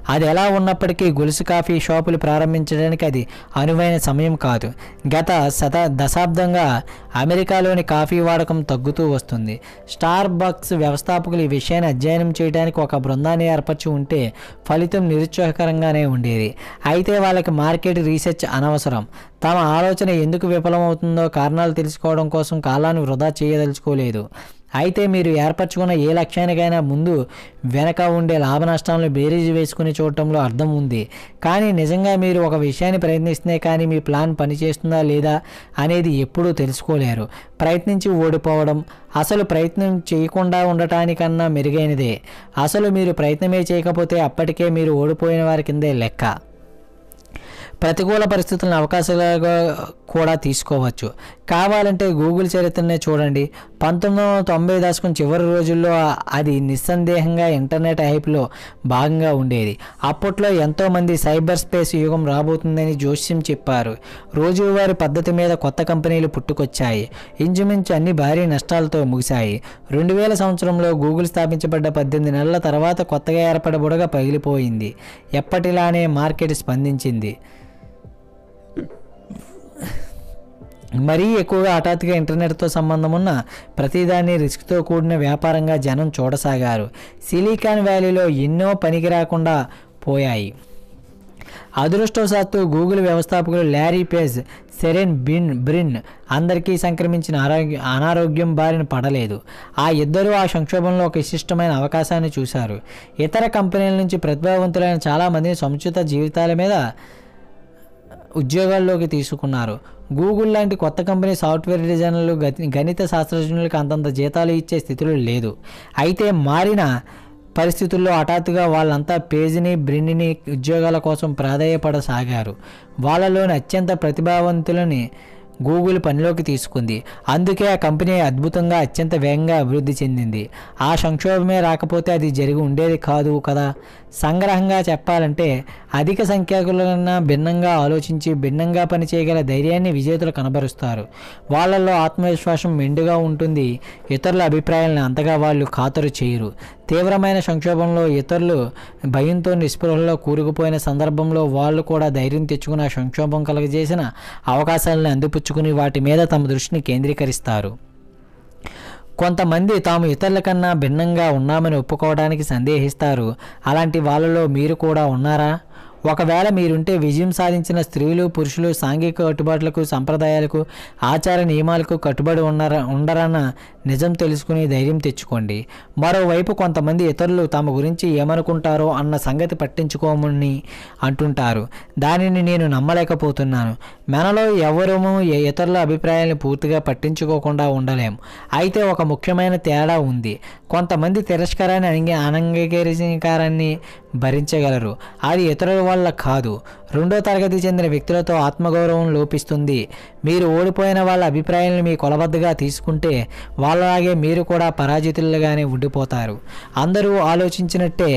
అది ఎలా ఉన్నప్పటికీ గొలుసు కాఫీ షాపులు ప్రారంభించడానికి అది అనువైన సమయం కాదు. గత శత దశాబ్దంగా అమెరికాలోని కాఫీ వాడకం తగ్గుతూ వస్తుంది. స్టార్ బక్స్ వ్యవస్థాపకులు ఈ విషయాన్ని అధ్యయనం చేయడానికి ఒక బృందాన్ని ఏర్పరచి ఉంటే ఫలితం నిరుత్సాహకరంగానే ఉండేది. అయితే వాళ్ళకి మార్కెట్ రీసెర్చ్ అనవసరం. తమ ఆలోచన ఎందుకు విఫలమవుతుందో కారణాలు తెలుసుకోవడం కోసం కాలాన్ని వృధా చేయదలుచుకోలేదు. అయితే మీరు ఏర్పరచుకున్న ఏ లక్ష్యానికైనా ముందు వెనక ఉండే లాభ నష్టాలను బేరీజు వేసుకుని చూడటంలో అర్థం ఉంది. కానీ నిజంగా మీరు ఒక విషయాన్ని ప్రయత్నిస్తే కానీ మీ ప్లాన్ పనిచేస్తుందా లేదా అనేది ఎప్పుడూ తెలుసుకోలేరు. ప్రయత్నించి ఓడిపోవడం అసలు ప్రయత్నం చేయకుండా ఉండటానికన్నా మెరుగైనదే. అసలు మీరు ప్రయత్నమే చేయకపోతే అప్పటికే మీరు ఓడిపోయిన వారి కిందే లెక్క. ప్రతికూల పరిస్థితులను అవకాశాలుగా కూడా తీసుకోవచ్చు. కావాలంటే గూగుల్ చరిత్రనే చూడండి. పంతొమ్మిది వందల తొంభై దశకం చివరి రోజుల్లో అది నిస్సందేహంగా ఇంటర్నెట్ హైప్లో భాగంగా ఉండేది. అప్పట్లో ఎంతోమంది సైబర్ స్పేస్ యుగం రాబోతుందని జోస్యం చెప్పారు. రోజువారీ పద్ధతి మీద కొత్త కంపెనీలు పుట్టుకొచ్చాయి. ఇంచుమించు అన్ని భారీ నష్టాలతో ముగిశాయి. రెండు వేల సంవత్సరంలో గూగుల్ స్థాపించబడ్డ పద్దెనిమిది నెలల తర్వాత కొత్తగా ఏర్పడబుడగా పగిలిపోయింది. ఎప్పటిలానే మార్కెట్ స్పందించింది. మరీ ఎక్కువగా హఠాత్తుగా ఇంటర్నెట్తో సంబంధం ఉన్న ప్రతిదాన్ని రిస్క్తో కూడిన వ్యాపారంగా జనం చూడసాగారు. సిలికాన్ వ్యాలీలో ఎన్నో పనికి రాకుండా పోయాయి. అదృష్టవశాత్తు గూగుల్ వ్యవస్థాపకులు ల్యారీ పేజ్ సెరెన్ బిన్ బ్రిన్ అందరికీ సంక్రమించిన ఆరోగ్య అనారోగ్యం బారిన పడలేదు. ఆ ఇద్దరూ ఆ సంక్షోభంలో ఒక విశిష్టమైన అవకాశాన్ని చూశారు. ఇతర కంపెనీల నుంచి ప్రతిభావంతులైన చాలామందిని సముచిత జీవితాల మీద ఉద్యోగాల్లోకి తీసుకున్నారు. గూగుల్ లాంటి కొత్త కంపెనీ సాఫ్ట్వేర్ డిజైనర్లు గణిత శాస్త్రజ్ఞులకు అంతంత జీతాలు ఇచ్చే స్థితిలో లేదు. అయితే మారిన పరిస్థితుల్లో హఠాత్తుగా వాళ్ళంతా పేజీని బ్రిన్నిని ఉద్యోగాల కోసం ప్రాధాయపడసాగారు. వాళ్ళలోని అత్యంత ప్రతిభావంతులని గూగుల్ పనిలోకి తీసుకుంది. అందుకే ఆ కంపెనీ అద్భుతంగా అత్యంత వేగంగా అభివృద్ధి చెందింది. ఆ సంక్షోభమే రాకపోతే అది జరిగి ఉండేది కాదు కదా? సంగ్రహంగా చెప్పాలంటే అధిక సంఖ్యాకులన్నా భిన్నంగా ఆలోచించి భిన్నంగా పనిచేయగల ధైర్యాన్ని విజేతలు కనబరుస్తారు. వాళ్ళల్లో ఆత్మవిశ్వాసం మెండుగా ఉంటుంది. ఇతరుల అభిప్రాయాలను అంతగా వాళ్ళు ఖాతరు చేయరు. తీవ్రమైన సంక్షోభంలో ఇతరులు భయంతో నిస్పృహలో కూరుకుపోయిన సందర్భంలో వాళ్ళు కూడా ధైర్యం తెచ్చుకుని ఆ సంక్షోభం కలగజేసిన అవకాశాలను అందిపుచ్చు అందిపుచ్చుకుని వాటి మీద తమ దృష్టిని కేంద్రీకరిస్తారు. కొంతమంది తాము ఇతరుల కన్నా భిన్నంగా ఉన్నామని ఒప్పుకోవడానికి సందేహిస్తారు. అలాంటి వాళ్ళలో మీరు కూడా ఉన్నారా? ఒకవేళ మీరుంటే విజయం సాధించిన స్త్రీలు పురుషులు సాంఘిక కట్టుబాట్లకు సంప్రదాయాలకు ఆచార నియమాలకు కట్టుబడి ఉన్నార ఉండరన్న నిజం తెలుసుకుని ధైర్యం తెచ్చుకోండి. మరోవైపు కొంతమంది ఇతరులు తమ గురించి ఏమనుకుంటారో అన్న సంగతి పట్టించుకోమని అంటుంటారు. దానిని నేను నమ్మలేకపోతున్నాను. మనలో ఎవరము ఇతరుల అభిప్రాయాలను పూర్తిగా పట్టించుకోకుండా ఉండలేం. అయితే ఒక ముఖ్యమైన తేడా ఉంది. కొంతమంది తిరస్కారాన్ని అంగీ అనంగీకరించారని భరించగలరు. అది ఇతరుల వల్ల కాదు. రెండో తరగతి చెందిన వ్యక్తులతో ఆత్మగౌరవం లోపిస్తుంది. మీరు ఓడిపోయిన వాళ్ళ అభిప్రాయాలను మీ కొలబద్దగా తీసుకుంటే వాళ్ళలాగే మీరు కూడా పరాజితులుగానే ఉండిపోతారు. అందరూ ఆలోచించినట్టే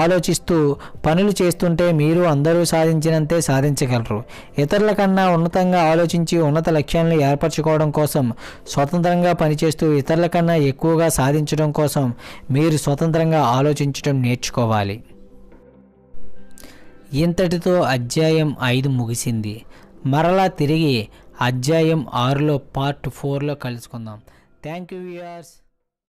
ఆలోచిస్తూ పనులు చేస్తుంటే మీరు అందరూ సాధించినంతే సాధించగలరు. ఇతరుల కన్నా ఉన్నతంగా ఆలోచించి ఉన్నత లక్ష్యాలను ఏర్పరచుకోవడం కోసం స్వతంత్రంగా పనిచేస్తూ ఇతరుల కన్నా ఎక్కువగా సాధించడం కోసం మీరు స్వతంత్రంగా ఆలోచించడం నేర్చుకోవాలి. ఇంతటితో అధ్యాయం ఐదు ముగిసింది. మరలా తిరిగి అధ్యాయం ఆరులో పార్ట్ ఫోర్లో కలుసుకుందాం. Thank you viewers.